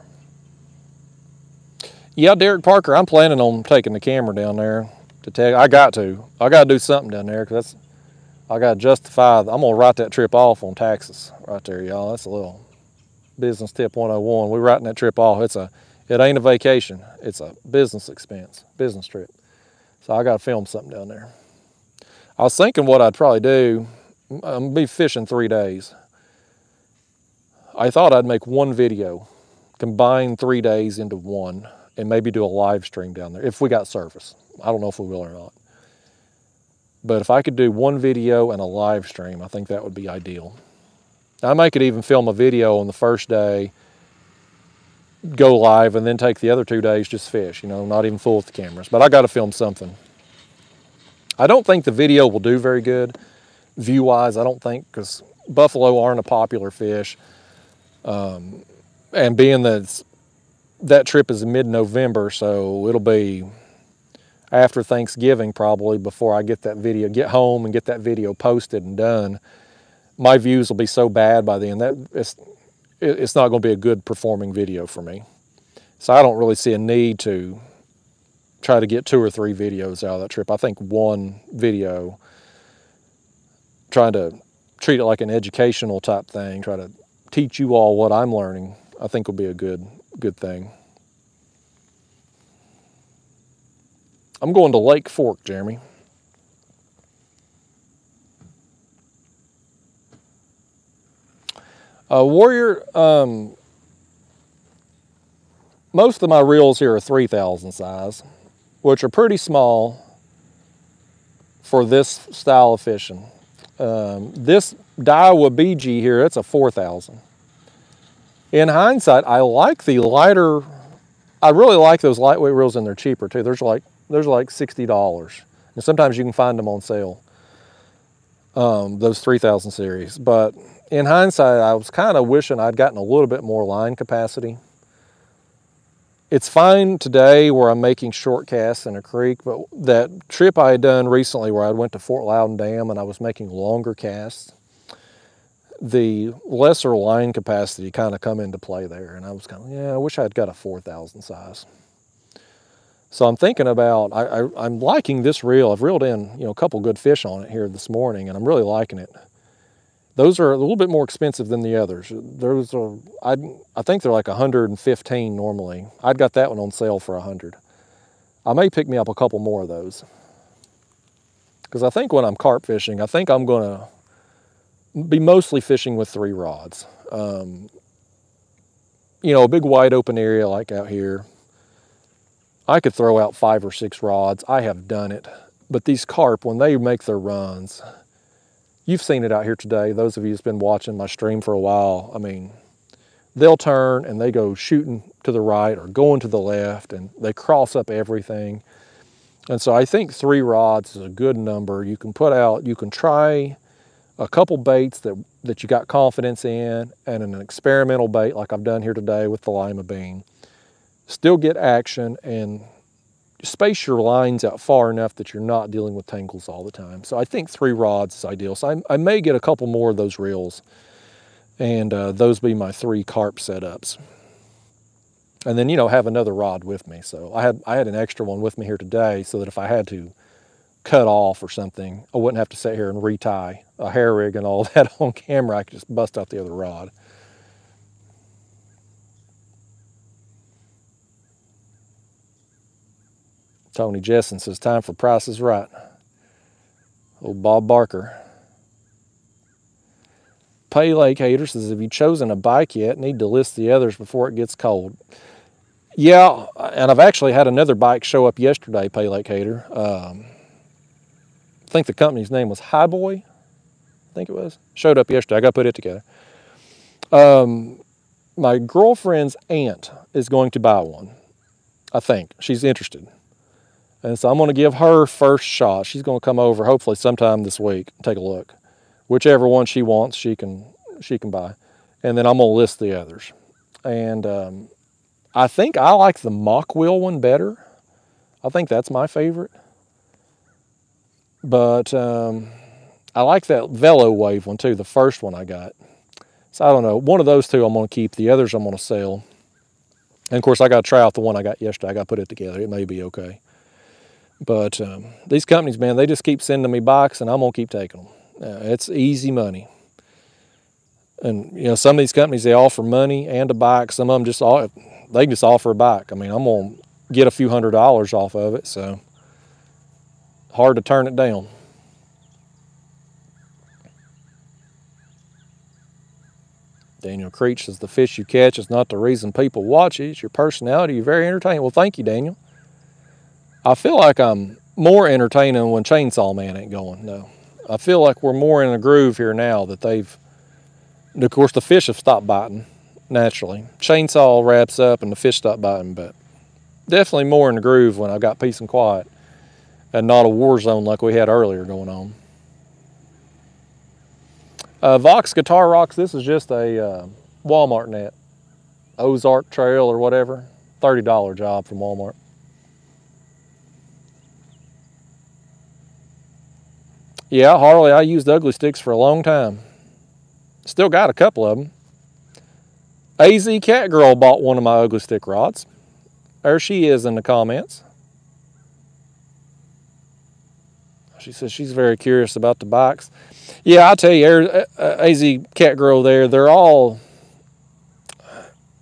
Yeah, Derek Parker, I'm planning on taking the camera down there to take. I got to. I got to do something down there because that's. I got to justify. I'm gonna write that trip off on taxes right there, y'all. That's a little business tip 101. We're writing that trip off. It's a. It ain't a vacation. It's a business expense, business trip. So I got to film something down there. I was thinking what I'd probably do. I'm be fishing three days. I thought I'd make one video, combine three days into one, and maybe do a live stream down there if we got service. I don't know if we will or not. But if I could do one video and a live stream, I think that would be ideal. I might could even film a video on the first day, go live, and then take the other two days just fish, you know, not even fool with the cameras. But I got to film something. I don't think the video will do very good view-wise. I don't think because buffalo aren't a popular fish. Um, and being that that trip is mid-November, so it'll be after Thanksgiving probably before I get that video, get home and get that video posted and done. My views will be so bad by then that it's, it's not going to be a good performing video for me. So I don't really see a need to try to get two or three videos out of that trip. I think one video, trying to treat it like an educational type thing, try to teach you all what I'm learning, I think will be a good good thing. I'm going to Lake Fork, Jeremy. Uh, Warrior, um, most of my reels here are 3,000 size, which are pretty small for this style of fishing. Um, this Daiwa BG here, it's a 4,000. In hindsight, I like the lighter, I really like those lightweight reels and they're cheaper too. There's like there's like $60. And sometimes you can find them on sale, um, those 3000 series. But in hindsight, I was kind of wishing I'd gotten a little bit more line capacity. It's fine today where I'm making short casts in a creek, but that trip I had done recently where I went to Fort Loudoun Dam and I was making longer casts, the lesser line capacity kind of come into play there. And I was kind of, yeah, I wish I had got a 4,000 size. So I'm thinking about, I, I, am liking this reel. I've reeled in, you know, a couple good fish on it here this morning, and I'm really liking it. Those are a little bit more expensive than the others. Those are, I, I think they're like 115 normally. I'd got that one on sale for 100. I may pick me up a couple more of those. Because I think when I'm carp fishing, I think I'm going to be mostly fishing with three rods. Um, you know, a big wide open area like out here, I could throw out five or six rods. I have done it. But these carp, when they make their runs, you've seen it out here today. Those of you who's been watching my stream for a while, I mean, they'll turn and they go shooting to the right or going to the left and they cross up everything. And so I think three rods is a good number. You can put out, you can try a couple baits that, that you got confidence in and an experimental bait like I've done here today with the lima bean still get action and space your lines out far enough that you're not dealing with tangles all the time. So I think three rods is ideal. So I, I may get a couple more of those reels and uh, those be my three carp setups. And then, you know, have another rod with me. So I had, I had an extra one with me here today so that if I had to cut off or something, I wouldn't have to sit here and retie a hair rig and all that on camera. I could just bust out the other rod. Tony Jessen says, time for Price is Right. Old Bob Barker. Pay Lake Hater says, have you chosen a bike yet? Need to list the others before it gets cold. Yeah, and I've actually had another bike show up yesterday, Pay Lake Hater. Um, I think the company's name was Highboy. I think it was. Showed up yesterday. I got to put it together. Um, my girlfriend's aunt is going to buy one. I think. She's interested. And so I'm going to give her first shot. She's going to come over hopefully sometime this week and take a look. Whichever one she wants, she can she can buy. And then I'm going to list the others. And um, I think I like the mock wheel one better. I think that's my favorite. But um, I like that Velo Wave one too, the first one I got. So I don't know. One of those two I'm going to keep. The others I'm going to sell. And of course, I got to try out the one I got yesterday. I got to put it together. It may be okay. But um, these companies, man, they just keep sending me bikes, and I'm gonna keep taking them. Uh, it's easy money. And you know, some of these companies they offer money and a bike. Some of them just they just offer a bike. I mean, I'm gonna get a few hundred dollars off of it, so hard to turn it down. Daniel Creech says the fish you catch is not the reason people watch you. It's your personality. You're very entertaining. Well, thank you, Daniel. I feel like I'm more entertaining when Chainsaw Man ain't going. No, I feel like we're more in a groove here now that they've. Of course, the fish have stopped biting naturally. Chainsaw wraps up and the fish stop biting, but definitely more in the groove when I've got peace and quiet and not a war zone like we had earlier going on. Uh, Vox Guitar Rocks, this is just a uh, Walmart net. Ozark Trail or whatever. $30 job from Walmart. Yeah, Harley, I used ugly sticks for a long time. Still got a couple of them. AZ Cat Girl bought one of my ugly stick rods. There she is in the comments. She says she's very curious about the bikes. Yeah, I tell you, uh, uh, AZ Cat Girl there, they're all,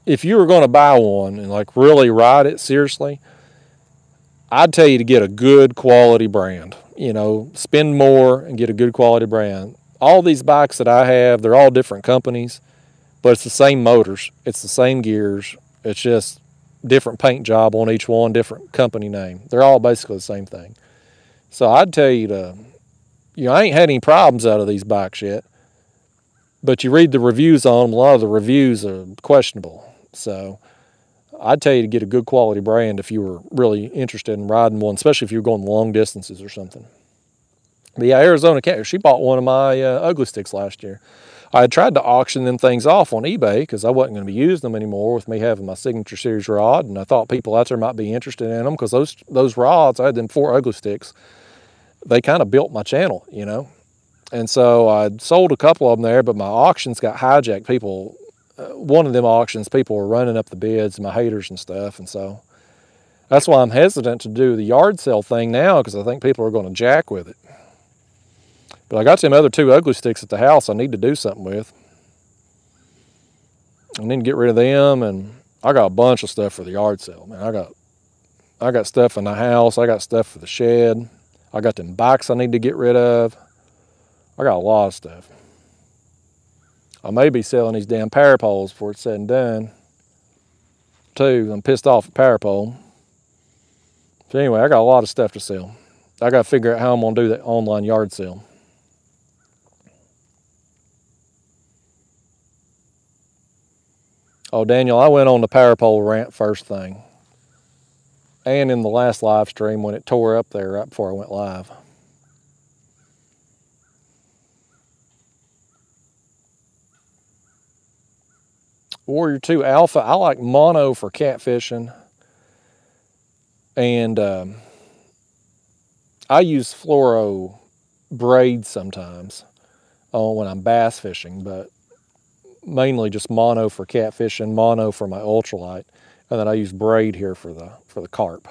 if you were going to buy one and like really ride it seriously, I'd tell you to get a good quality brand you know, spend more and get a good quality brand. All these bikes that I have, they're all different companies, but it's the same motors, it's the same gears. It's just different paint job on each one, different company name. They're all basically the same thing. So I'd tell you to, you know, I ain't had any problems out of these bikes yet, but you read the reviews on them, a lot of the reviews are questionable. So I'd tell you to get a good quality brand if you were really interested in riding one, especially if you're going long distances or something. But yeah, Arizona Cat, she bought one of my uh, ugly sticks last year. I had tried to auction them things off on eBay because I wasn't going to be using them anymore with me having my Signature Series rod, and I thought people out there might be interested in them because those those rods, I had them four ugly sticks. They kind of built my channel, you know. And so I sold a couple of them there, but my auctions got hijacked. People uh, one of them auctions, people were running up the bids, my haters and stuff, and so that's why I'm hesitant to do the yard sale thing now because I think people are going to jack with it. But I got some other two ugly sticks at the house I need to do something with. I need to get rid of them, and I got a bunch of stuff for the yard sale, man. I got I got stuff in the house. I got stuff for the shed. I got them bikes I need to get rid of. I got a lot of stuff. I may be selling these damn power poles before it's said and done. Too, I'm pissed off at power pole. So anyway, I got a lot of stuff to sell. I got to figure out how I'm going to do that online yard sale. Oh, Daniel, I went on the power pole rant first thing. And in the last live stream when it tore up there right before I went live. Warrior 2 Alpha. I like mono for catfishing. And um, I use fluoro braid sometimes uh, when I'm bass fishing, but mainly just mono for catfishing, mono for my ultralight, and then I use braid here for the for the carp.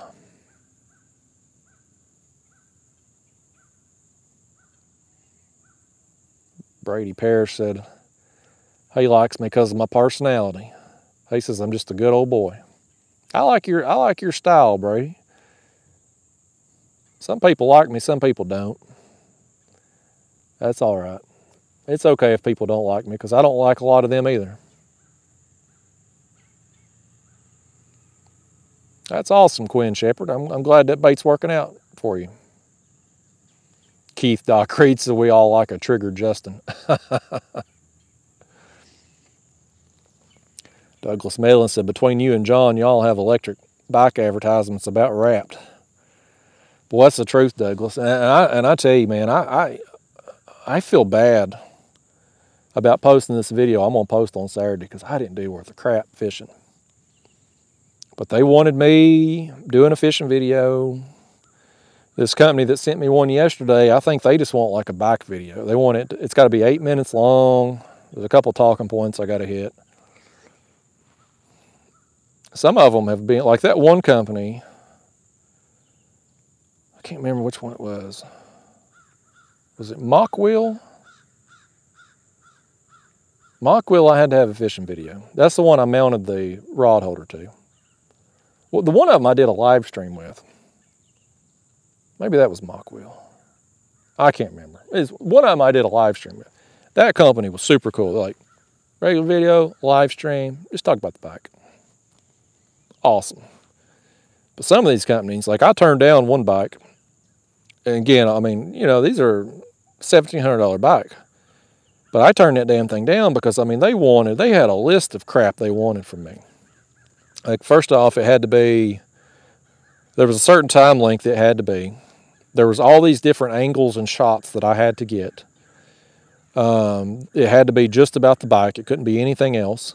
Brady Parrish said, he likes me because of my personality. He says I'm just a good old boy. I like your I like your style, Brady. Some people like me, some people don't. That's all right. It's okay if people don't like me because I don't like a lot of them either. That's awesome, Quinn Shepard. I'm, I'm glad that bait's working out for you. Keith Doc Reed says we all like a trigger Justin. Douglas Mellon said, between you and John, y'all have electric bike advertisements about wrapped. Well, that's the truth, Douglas. And I, and I tell you, man, I, I, I feel bad about posting this video. I'm going to post on Saturday because I didn't do worth a crap fishing. But they wanted me doing a fishing video. This company that sent me one yesterday, I think they just want like a bike video. They want it, it's got to be eight minutes long. There's a couple talking points I got to hit some of them have been like that one company. I can't remember which one it was. Was it Macwheel? Mock Wheel, I had to have a fishing video. That's the one I mounted the rod holder to. Well, the one of them I did a live stream with. Maybe that was Macwheel. I can't remember. It's one of them I did a live stream with. That company was super cool. They're like, regular video, live stream, just talk about the bike awesome. But some of these companies, like I turned down one bike And again, I mean, you know, these are $1,700 bike. But I turned that damn thing down because, I mean, they wanted, they had a list of crap they wanted from me. Like, first off, it had to be, there was a certain time length it had to be. There was all these different angles and shots that I had to get. Um, it had to be just about the bike. It couldn't be anything else.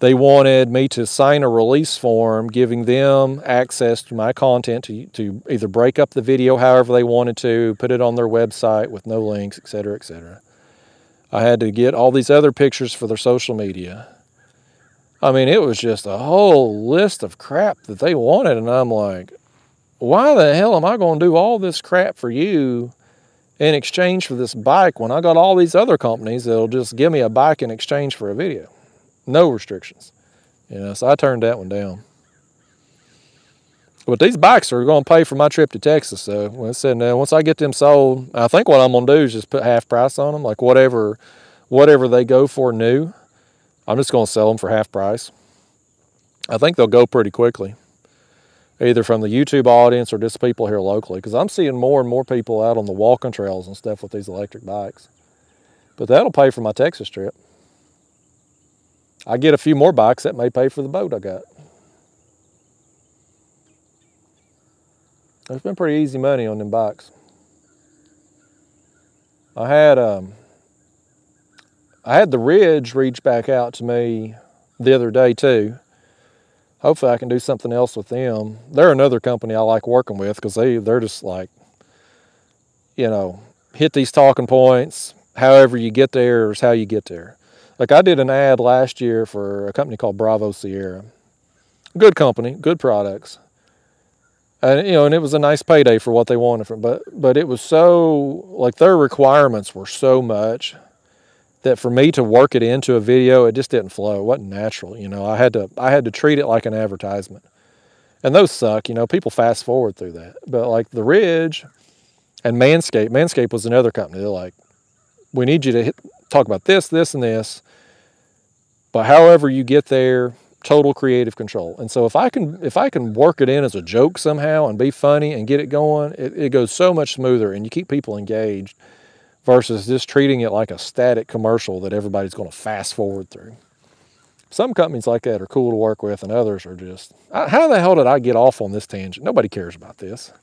They wanted me to sign a release form giving them access to my content to, to either break up the video however they wanted to, put it on their website with no links, etc., etc. I had to get all these other pictures for their social media. I mean, it was just a whole list of crap that they wanted. And I'm like, why the hell am I going to do all this crap for you in exchange for this bike when I got all these other companies that'll just give me a bike in exchange for a video? no restrictions. You know, so I turned that one down. But these bikes are going to pay for my trip to Texas. So when I said, now, once I get them sold, I think what I'm going to do is just put half price on them, like whatever, whatever they go for new. I'm just going to sell them for half price. I think they'll go pretty quickly, either from the YouTube audience or just people here locally, because I'm seeing more and more people out on the walking trails and stuff with these electric bikes. But that'll pay for my Texas trip. I get a few more bikes that may pay for the boat I got. It's been pretty easy money on them bikes. I had um, I had the Ridge reach back out to me the other day too. Hopefully I can do something else with them. They're another company I like working with because they, they're just like, you know, hit these talking points. However you get there is how you get there. Like I did an ad last year for a company called Bravo Sierra. Good company, good products. And you know, and it was a nice payday for what they wanted from but but it was so like their requirements were so much that for me to work it into a video, it just didn't flow. It wasn't natural. You know, I had to I had to treat it like an advertisement. And those suck, you know, people fast forward through that. But like the Ridge and Manscaped, Manscaped was another company. They're like, we need you to hit, talk about this, this, and this. But however you get there, total creative control. And so if I can if I can work it in as a joke somehow and be funny and get it going, it, it goes so much smoother and you keep people engaged versus just treating it like a static commercial that everybody's going to fast forward through. Some companies like that are cool to work with and others are just, how the hell did I get off on this tangent? Nobody cares about this.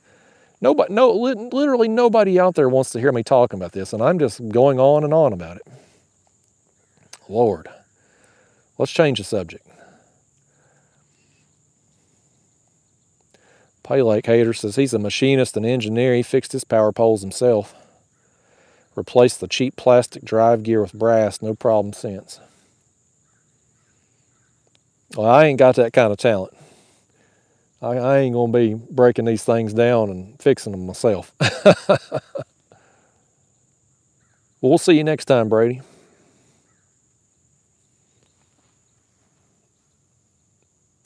Nobody, no, literally nobody out there wants to hear me talking about this, and I'm just going on and on about it. Lord, let's change the subject. Pay Lake Hater says he's a machinist and engineer. He fixed his power poles himself. Replaced the cheap plastic drive gear with brass, no problem since. Well, I ain't got that kind of talent. I, I ain't to be breaking these things down and fixing them myself. well, we'll see you next time, Brady.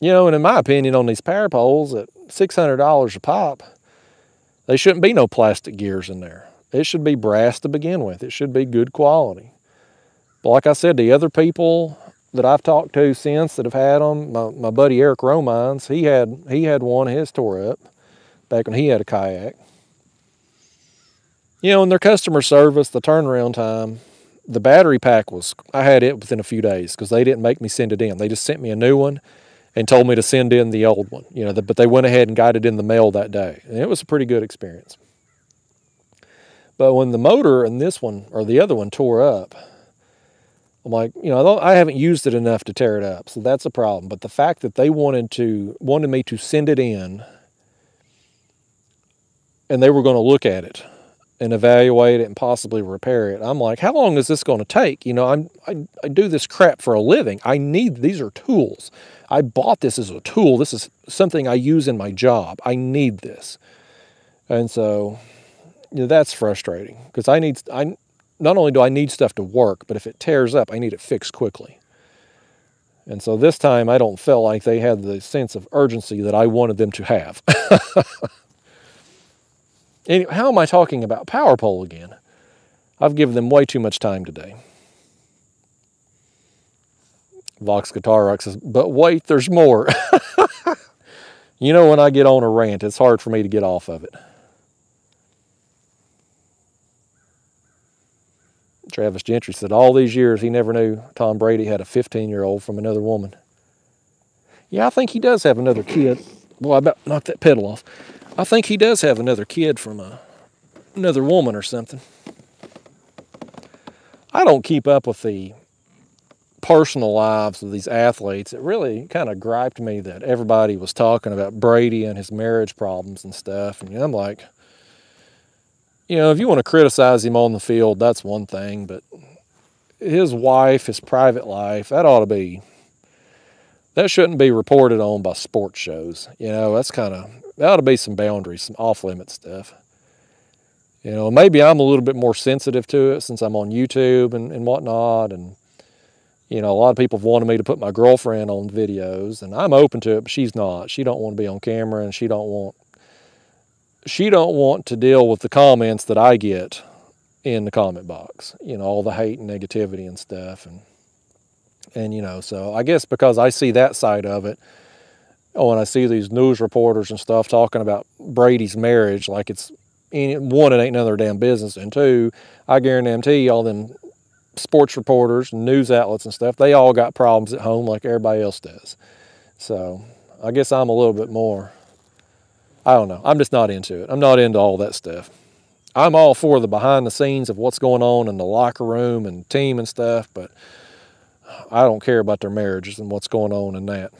You know, and in my opinion, on these power poles at $600 a pop, they shouldn't be no plastic gears in there. It should be brass to begin with. It should be good quality. But like I said, the other people that I've talked to since that have had them. My, my buddy Eric Romines, he had he had one his tore up back when he had a kayak. You know, in their customer service, the turnaround time, the battery pack was I had it within a few days because they didn't make me send it in. They just sent me a new one and told me to send in the old one. You know, the, but they went ahead and got it in the mail that day, and it was a pretty good experience. But when the motor and this one or the other one tore up, I'm like, you know, I haven't used it enough to tear it up, so that's a problem. But the fact that they wanted to wanted me to send it in, and they were going to look at it and evaluate it and possibly repair it. I'm like, how long is this going to take? You know, I'm I, I do this crap for a living. I need these are tools. I bought this as a tool. This is something I use in my job. I need this, and so you know, that's frustrating because I need I not only do I need stuff to work, but if it tears up, I need it fixed quickly. And so this time I don't feel like they had the sense of urgency that I wanted them to have. anyway, how am I talking about power pole again? I've given them way too much time today. Vox Guitar Rock says, but wait, there's more. you know, when I get on a rant, it's hard for me to get off of it. Travis Gentry said all these years he never knew Tom Brady had a 15 year old from another woman. Yeah, I think he does have another kid. Boy, I about knocked that pedal off. I think he does have another kid from a, another woman or something. I don't keep up with the personal lives of these athletes. It really kind of griped me that everybody was talking about Brady and his marriage problems and stuff. And I'm like, you know, if you want to criticize him on the field, that's one thing, but his wife, his private life, that ought to be that shouldn't be reported on by sports shows. You know, that's kind of that ought to be some boundaries, some off limit stuff. You know, maybe I'm a little bit more sensitive to it since I'm on YouTube and, and whatnot. And, you know, a lot of people have wanted me to put my girlfriend on videos and I'm open to it, but she's not. She don't want to be on camera and she don't want she don't want to deal with the comments that I get in the comment box. You know, all the hate and negativity and stuff. And and, you know, so I guess because I see that side of it, oh, when I see these news reporters and stuff talking about Brady's marriage, like it's one, it ain't none damn business, and two, I guarantee all them sports reporters news outlets and stuff, they all got problems at home like everybody else does. So I guess I'm a little bit more, I don't know, I'm just not into it. I'm not into all that stuff. I'm all for the behind the scenes of what's going on in the locker room and team and stuff, but I don't care about their marriages and what's going on in that.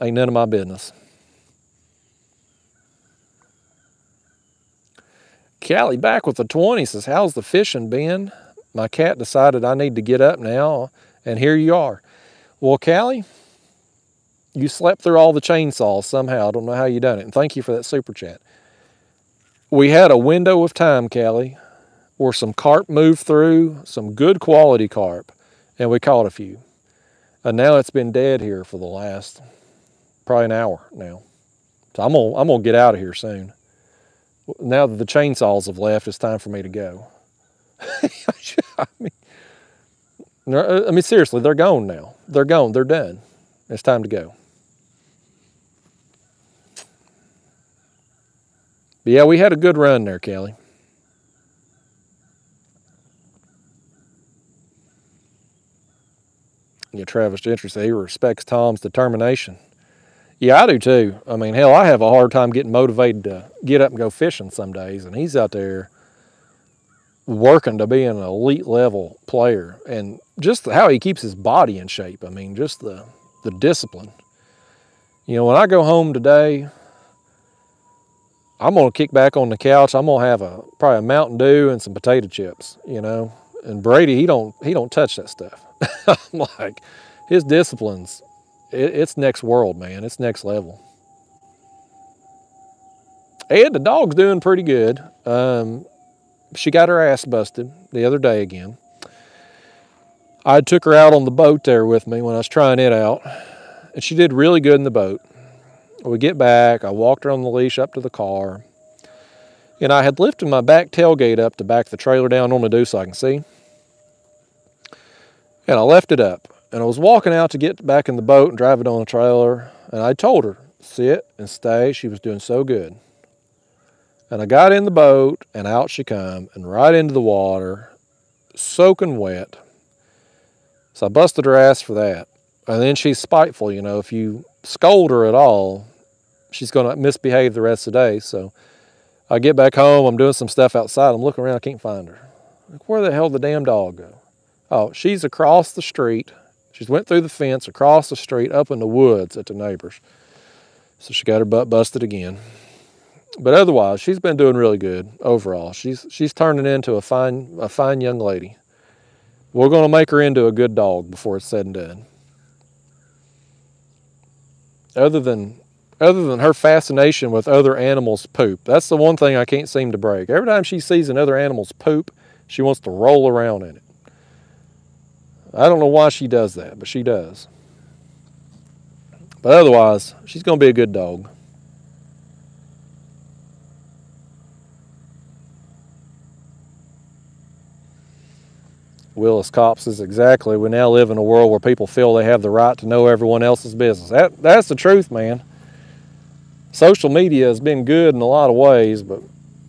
Ain't none of my business. Callie back with the 20 says, How's the fishing been? My cat decided I need to get up now, and here you are. Well, Callie, you slept through all the chainsaws somehow. I don't know how you done it. And thank you for that super chat. We had a window of time, Callie, where some carp moved through, some good quality carp, and we caught a few. And now it's been dead here for the last probably an hour now. So I'm gonna I'm gonna get out of here soon. Now that the chainsaws have left, it's time for me to go. I mean, I mean seriously, they're gone now. They're gone. They're done. It's time to go. But yeah, we had a good run there, Kelly. Yeah, Travis said he respects Tom's determination. Yeah, I do too. I mean, hell, I have a hard time getting motivated to get up and go fishing some days, and he's out there working to be an elite level player, and just how he keeps his body in shape. I mean, just the the discipline. You know, when I go home today, I'm gonna kick back on the couch. I'm gonna have a probably a Mountain Dew and some potato chips. You know, and Brady, he don't he don't touch that stuff. I'm like, his disciplines, it, it's next world, man. It's next level. Ed, the dog's doing pretty good. Um, she got her ass busted the other day again. I took her out on the boat there with me when I was trying it out, and she did really good in the boat. We get back, I walked her on the leash up to the car, and I had lifted my back tailgate up to back the trailer down on the do so I can see. And I left it up. And I was walking out to get back in the boat and drive it on the trailer. And I told her, sit and stay. She was doing so good. And I got in the boat and out she come and right into the water, soaking wet. So I busted her ass for that. And then she's spiteful, you know. If you scold her at all, she's going to misbehave the rest of the day. So I get back home, I'm doing some stuff outside. I'm looking around, I can't find her. Like, where the hell did the damn dog go? Oh, she's across the street. She's went through the fence, across the street, up in the woods at the neighbors. So she got her butt busted again. But otherwise, she's been doing really good overall. She's she's turning into a fine a fine young lady. We're going to make her into a good dog before it's said and done. Other than other than her fascination with other animals' poop, that's the one thing I can't seem to break. Every time she sees another animal's poop, she wants to roll around in it. I don't know why she does that, but she does. But otherwise, she's going to be a good dog. Willis Cops is exactly. We now live in a world where people feel they have the right to know everyone else's business. That, that's the truth, man social media has been good in a lot of ways, but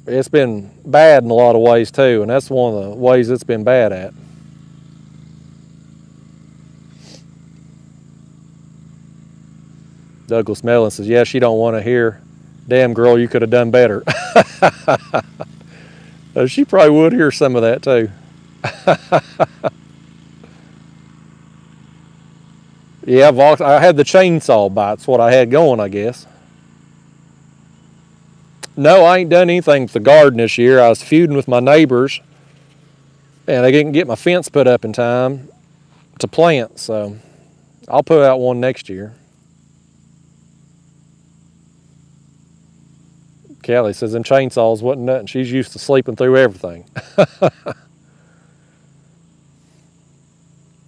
it's been bad in a lot of ways too, and that's one of the ways it's been bad at. Douglas Mellon says, "Yeah, she don't want to hear, damn girl, you could have done better. Uh, she probably would hear some of that too. yeah, Vox, I had the chainsaw bites, what I had going, I guess. No, I ain't done anything with the garden this year. I was feuding with my neighbors and I didn't get my fence put up in time to plant, so I'll put out one next year. Kelly says, them chainsaws wasn't nothing. She's used to sleeping through everything.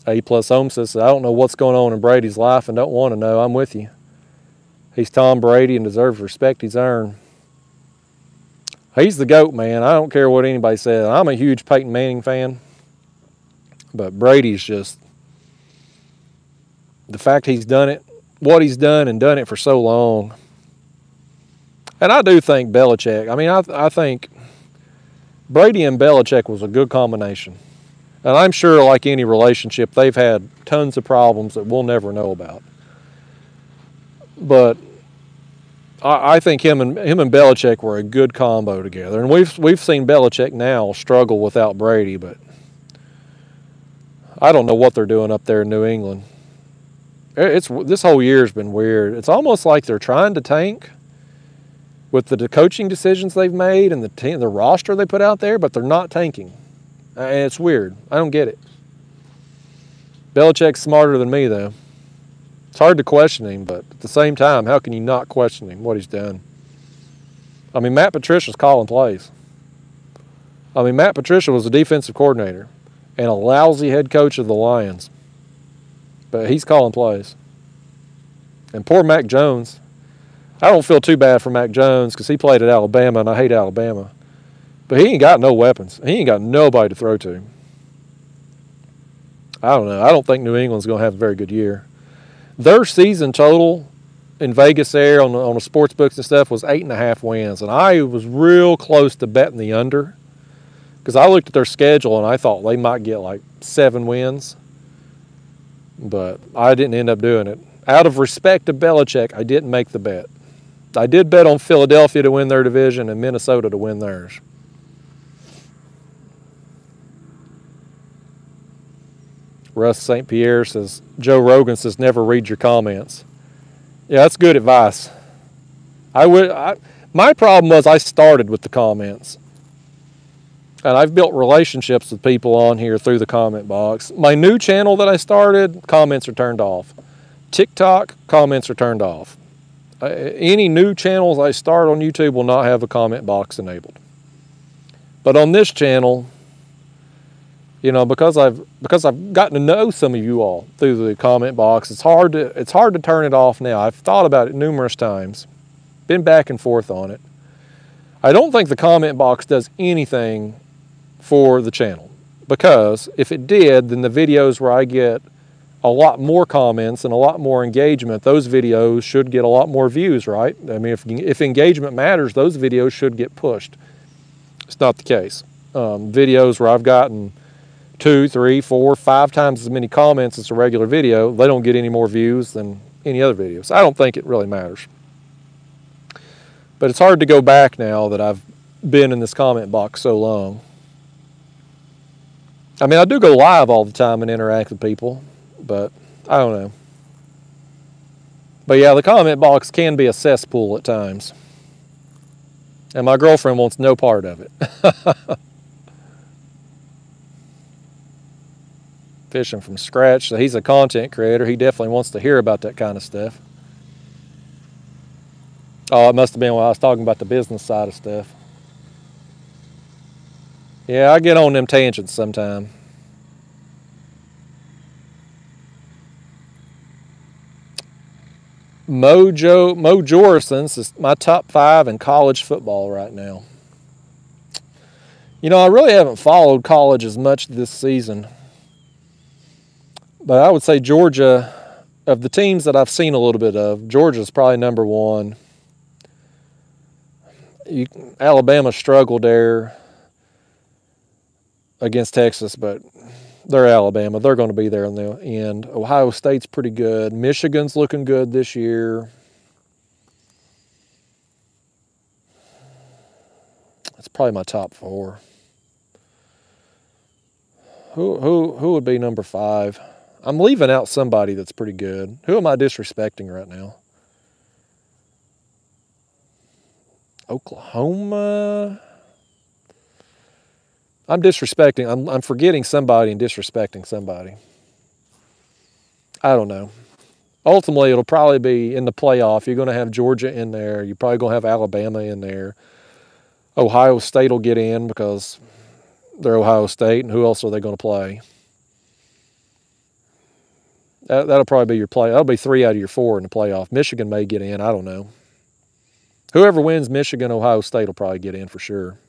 A plus home says, I don't know what's going on in Brady's life and don't want to know. I'm with you. He's Tom Brady and deserves respect he's earned. He's the GOAT, man. I don't care what anybody says. I'm a huge Peyton Manning fan. But Brady's just the fact he's done it, what he's done and done it for so long and I do think Belichick, I mean, I, I think Brady and Belichick was a good combination. And I'm sure, like any relationship, they've had tons of problems that we'll never know about. But I, I think him and him and Belichick were a good combo together. And we've we've seen Belichick now struggle without Brady, but I don't know what they're doing up there in New England. It's this whole year's been weird. It's almost like they're trying to tank with the coaching decisions they've made and the team, the roster they put out there, but they're not tanking. And it's weird. I don't get it. Belichick's smarter than me, though. It's hard to question him, but at the same time, how can you not question him, what he's done? I mean, Matt Patricia's calling plays. I mean, Matt Patricia was a defensive coordinator and a lousy head coach of the Lions. But he's calling plays. And poor Mac Jones, I don't feel too bad for Mac Jones because he played at Alabama and I hate Alabama. But he ain't got no weapons. He ain't got nobody to throw to. I don't know. I don't think New England's going to have a very good year. Their season total in Vegas there on the, on the sports books and stuff was eight and a half wins. And I was real close to betting the under because I looked at their schedule and I thought they might get like seven wins. But I didn't end up doing it. Out of respect to Belichick, I didn't make the bet. I did bet on Philadelphia to win their division and Minnesota to win theirs. Russ St. Pierre says, Joe Rogan says, never read your comments. Yeah, that's good advice. I would. I, my problem was I started with the comments. And I've built relationships with people on here through the comment box. My new channel that I started, comments are turned off. TikTok, comments are turned off uh, any new channels I start on YouTube will not have a comment box enabled. But on this channel, you know, because I've because I've gotten to know some of you all through the comment box, it's hard to it's hard to turn it off now. I've thought about it numerous times, been back and forth on it. I don't think the comment box does anything for the channel because if it did, then the videos where I get a lot more comments and a lot more engagement, those videos should get a lot more views, right? I mean, if, if engagement matters, those videos should get pushed. It's not the case. Um, videos where I've gotten two, three, four, five times as many comments as a regular video, they don't get any more views than any other videos. I don't think it really matters. But it's hard to go back now that I've been in this comment box so long. I mean, I do go live all the time and interact with people but I don't know. But yeah, the comment box can be a cesspool at times. And my girlfriend wants no part of it. Fishing from scratch. So he's a content creator. He definitely wants to hear about that kind of stuff. Oh, it must have been when I was talking about the business side of stuff. Yeah, I get on them tangents sometime. Mojo Mo Jorison's is my top five in college football right now. You know, I really haven't followed college as much this season, but I would say Georgia, of the teams that I've seen a little bit of, Georgia's probably number one. You, Alabama struggled there against Texas, but they're Alabama. They're going to be there in the end. Ohio State's pretty good. Michigan's looking good this year. That's probably my top four. Who who who would be number five? I'm leaving out somebody that's pretty good. Who am I disrespecting right now? Oklahoma. I'm disrespecting. I'm, I'm forgetting somebody and disrespecting somebody. I don't know. Ultimately, it'll probably be in the playoff. You're going to have Georgia in there. You're probably going to have Alabama in there. Ohio State will get in because they're Ohio State, and who else are they going to play? That, that'll probably be your play. That'll be three out of your four in the playoff. Michigan may get in. I don't know. Whoever wins Michigan, Ohio State will probably get in for sure.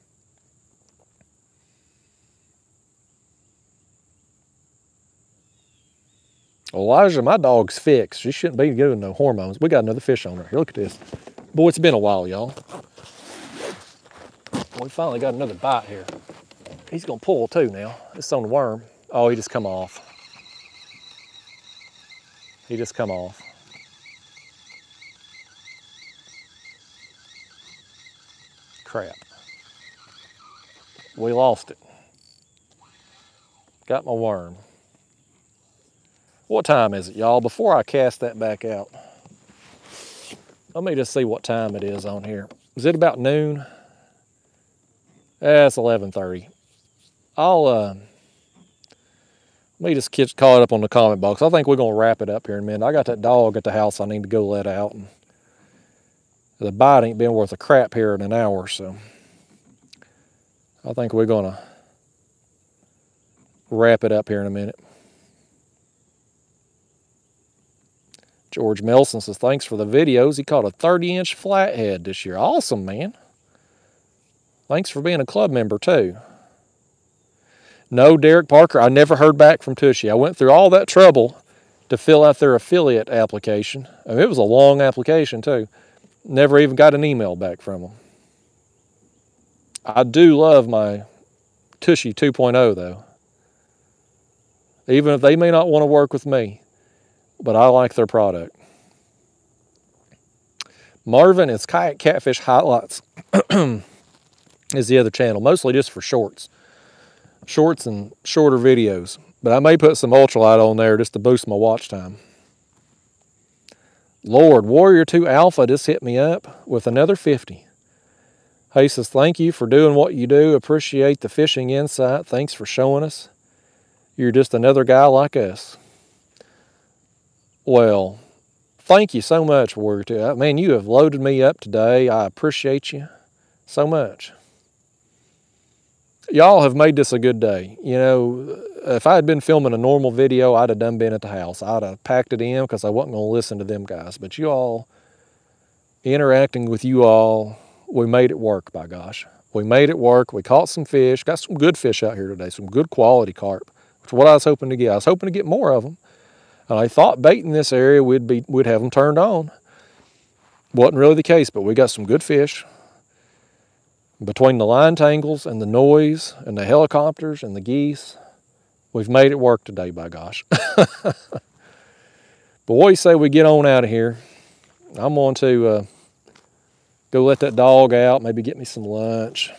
Elijah, my dog's fixed. She shouldn't be giving no hormones. We got another fish on her. Here, look at this. Boy, it's been a while, y'all. We finally got another bite here. He's gonna pull too now. It's on the worm. Oh, he just come off. He just come off. Crap. We lost it. Got my worm. What time is it, y'all? Before I cast that back out, let me just see what time it is on here. Is it about noon? It's 11.30. I'll, uh, me just get caught up on the comment box. I think we're going to wrap it up here in a minute. I got that dog at the house I need to go let out. And the bite ain't been worth a crap here in an hour, so I think we're going to wrap it up here in a minute. George Melson says, thanks for the videos. He caught a 30 inch flathead this year. Awesome, man. Thanks for being a club member, too. No, Derek Parker, I never heard back from Tushy. I went through all that trouble to fill out their affiliate application. I mean, it was a long application, too. Never even got an email back from them. I do love my Tushy 2.0, though. Even if they may not want to work with me but I like their product. Marvin is Kayak Catfish Highlights is the other channel, mostly just for shorts. Shorts and shorter videos. But I may put some ultralight on there just to boost my watch time. Lord, Warrior 2 Alpha just hit me up with another 50. He says, thank you for doing what you do. Appreciate the fishing insight. Thanks for showing us. You're just another guy like us. Well, thank you so much, Warrior 2. Uh, man, you have loaded me up today. I appreciate you so much. Y'all have made this a good day. You know, if I had been filming a normal video, I'd have done been at the house. I'd have packed it in because I wasn't going to listen to them guys. But you all, interacting with you all, we made it work, by gosh. We made it work. We caught some fish, got some good fish out here today, some good quality carp, which is what I was hoping to get. I was hoping to get more of them. And I thought baiting this area would be would have them turned on. Wasn't really the case, but we got some good fish. Between the line tangles and the noise and the helicopters and the geese, we've made it work today, by gosh. but what do you say we get on out of here? I'm going to uh, go let that dog out, maybe get me some lunch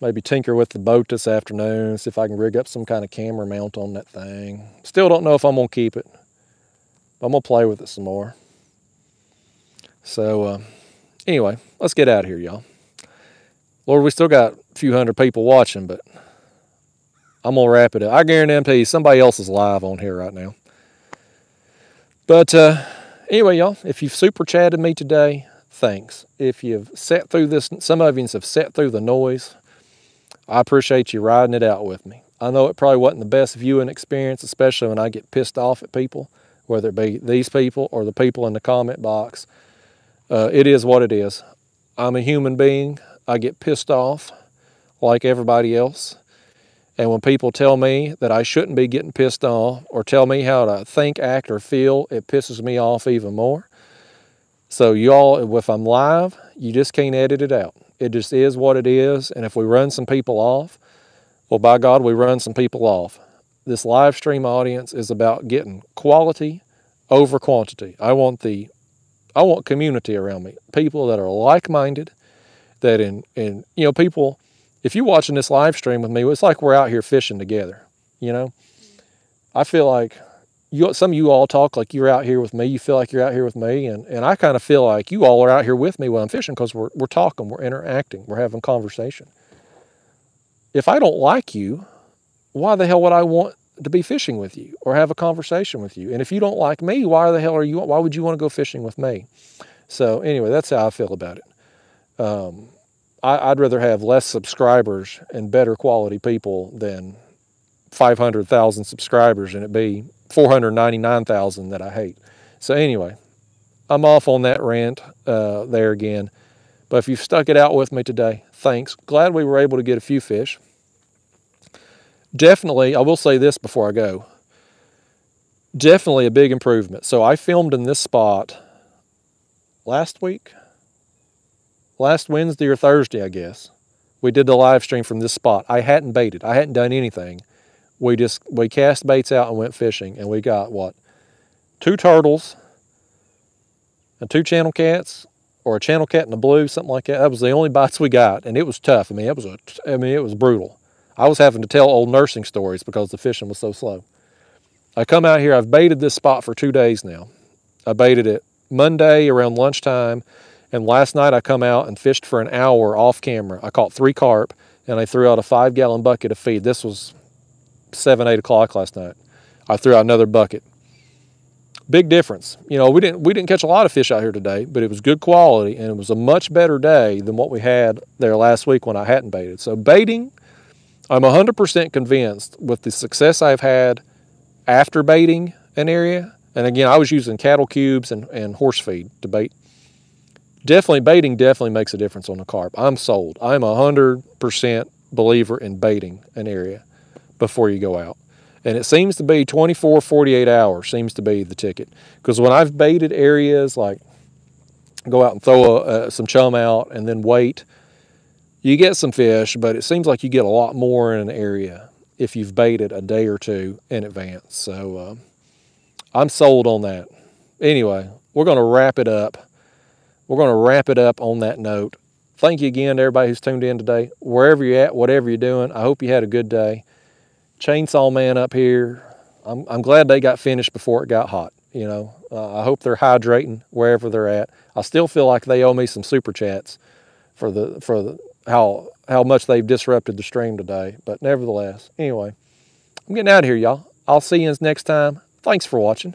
maybe tinker with the boat this afternoon, see if I can rig up some kind of camera mount on that thing. Still don't know if I'm going to keep it. But I'm going to play with it some more. So, uh, anyway, let's get out of here, y'all. Lord, we still got a few hundred people watching, but I'm going to wrap it up. I guarantee you somebody else is live on here right now. But uh, anyway, y'all, if you've super chatted me today, thanks. If you've sat through this, some of you have sat through the noise, I appreciate you riding it out with me. I know it probably wasn't the best viewing experience, especially when I get pissed off at people, whether it be these people or the people in the comment box. Uh, it is what it is. I'm a human being. I get pissed off like everybody else. And when people tell me that I shouldn't be getting pissed off or tell me how to think, act, or feel, it pisses me off even more. So y'all, if I'm live, you just can't edit it out. It just is what it is. And if we run some people off, well, by God, we run some people off. This live stream audience is about getting quality over quantity. I want the I want community around me, people that are like-minded, that in, in you know, people, if you're watching this live stream with me, it's like we're out here fishing together, you know? I feel like you, some of you all talk like you're out here with me. You feel like you're out here with me. And, and I kind of feel like you all are out here with me while I'm fishing because we're, we're talking, we're interacting, we're having conversation. If I don't like you, why the hell would I want to be fishing with you or have a conversation with you? And if you don't like me, why the hell are you, why would you want to go fishing with me? So anyway, that's how I feel about it. Um, I, would rather have less subscribers and better quality people than 500,000 subscribers and it be 499,000 that I hate. So anyway, I'm off on that rant uh, there again. But if you've stuck it out with me today, thanks. Glad we were able to get a few fish. Definitely, I will say this before I go. Definitely a big improvement. So I filmed in this spot last week, last Wednesday or Thursday, I guess. We did the live stream from this spot. I hadn't baited. I hadn't done anything we just we cast baits out and went fishing and we got what two turtles and two channel cats or a channel cat and a blue something like that that was the only bites we got and it was tough i mean it was a i mean it was brutal i was having to tell old nursing stories because the fishing was so slow i come out here i've baited this spot for two days now i baited it monday around lunchtime and last night i come out and fished for an hour off camera i caught three carp and i threw out a five gallon bucket of feed this was seven, eight o'clock last night. I threw out another bucket. Big difference. You know, we didn't we didn't catch a lot of fish out here today, but it was good quality and it was a much better day than what we had there last week when I hadn't baited. So baiting, I'm 100% convinced with the success I've had after baiting an area. And again, I was using cattle cubes and, and horse feed to bait. Definitely baiting definitely makes a difference on the carp. I'm sold. I'm 100% believer in baiting an area before you go out. And it seems to be 24, 48 hours seems to be the ticket. Because when I've baited areas like go out and throw a, a, some chum out and then wait, you get some fish, but it seems like you get a lot more in an area if you've baited a day or two in advance. So uh, I'm sold on that. Anyway, we're going to wrap it up. We're going to wrap it up on that note. Thank you again to everybody who's tuned in today. Wherever you're at, whatever you're doing, I hope you had a good day. Chainsaw Man up here, I'm, I'm glad they got finished before it got hot. You know, uh, I hope they're hydrating wherever they're at. I still feel like they owe me some super chats for the for the, how how much they've disrupted the stream today. But nevertheless, anyway, I'm getting out of here, y'all. I'll see you next time. Thanks for watching.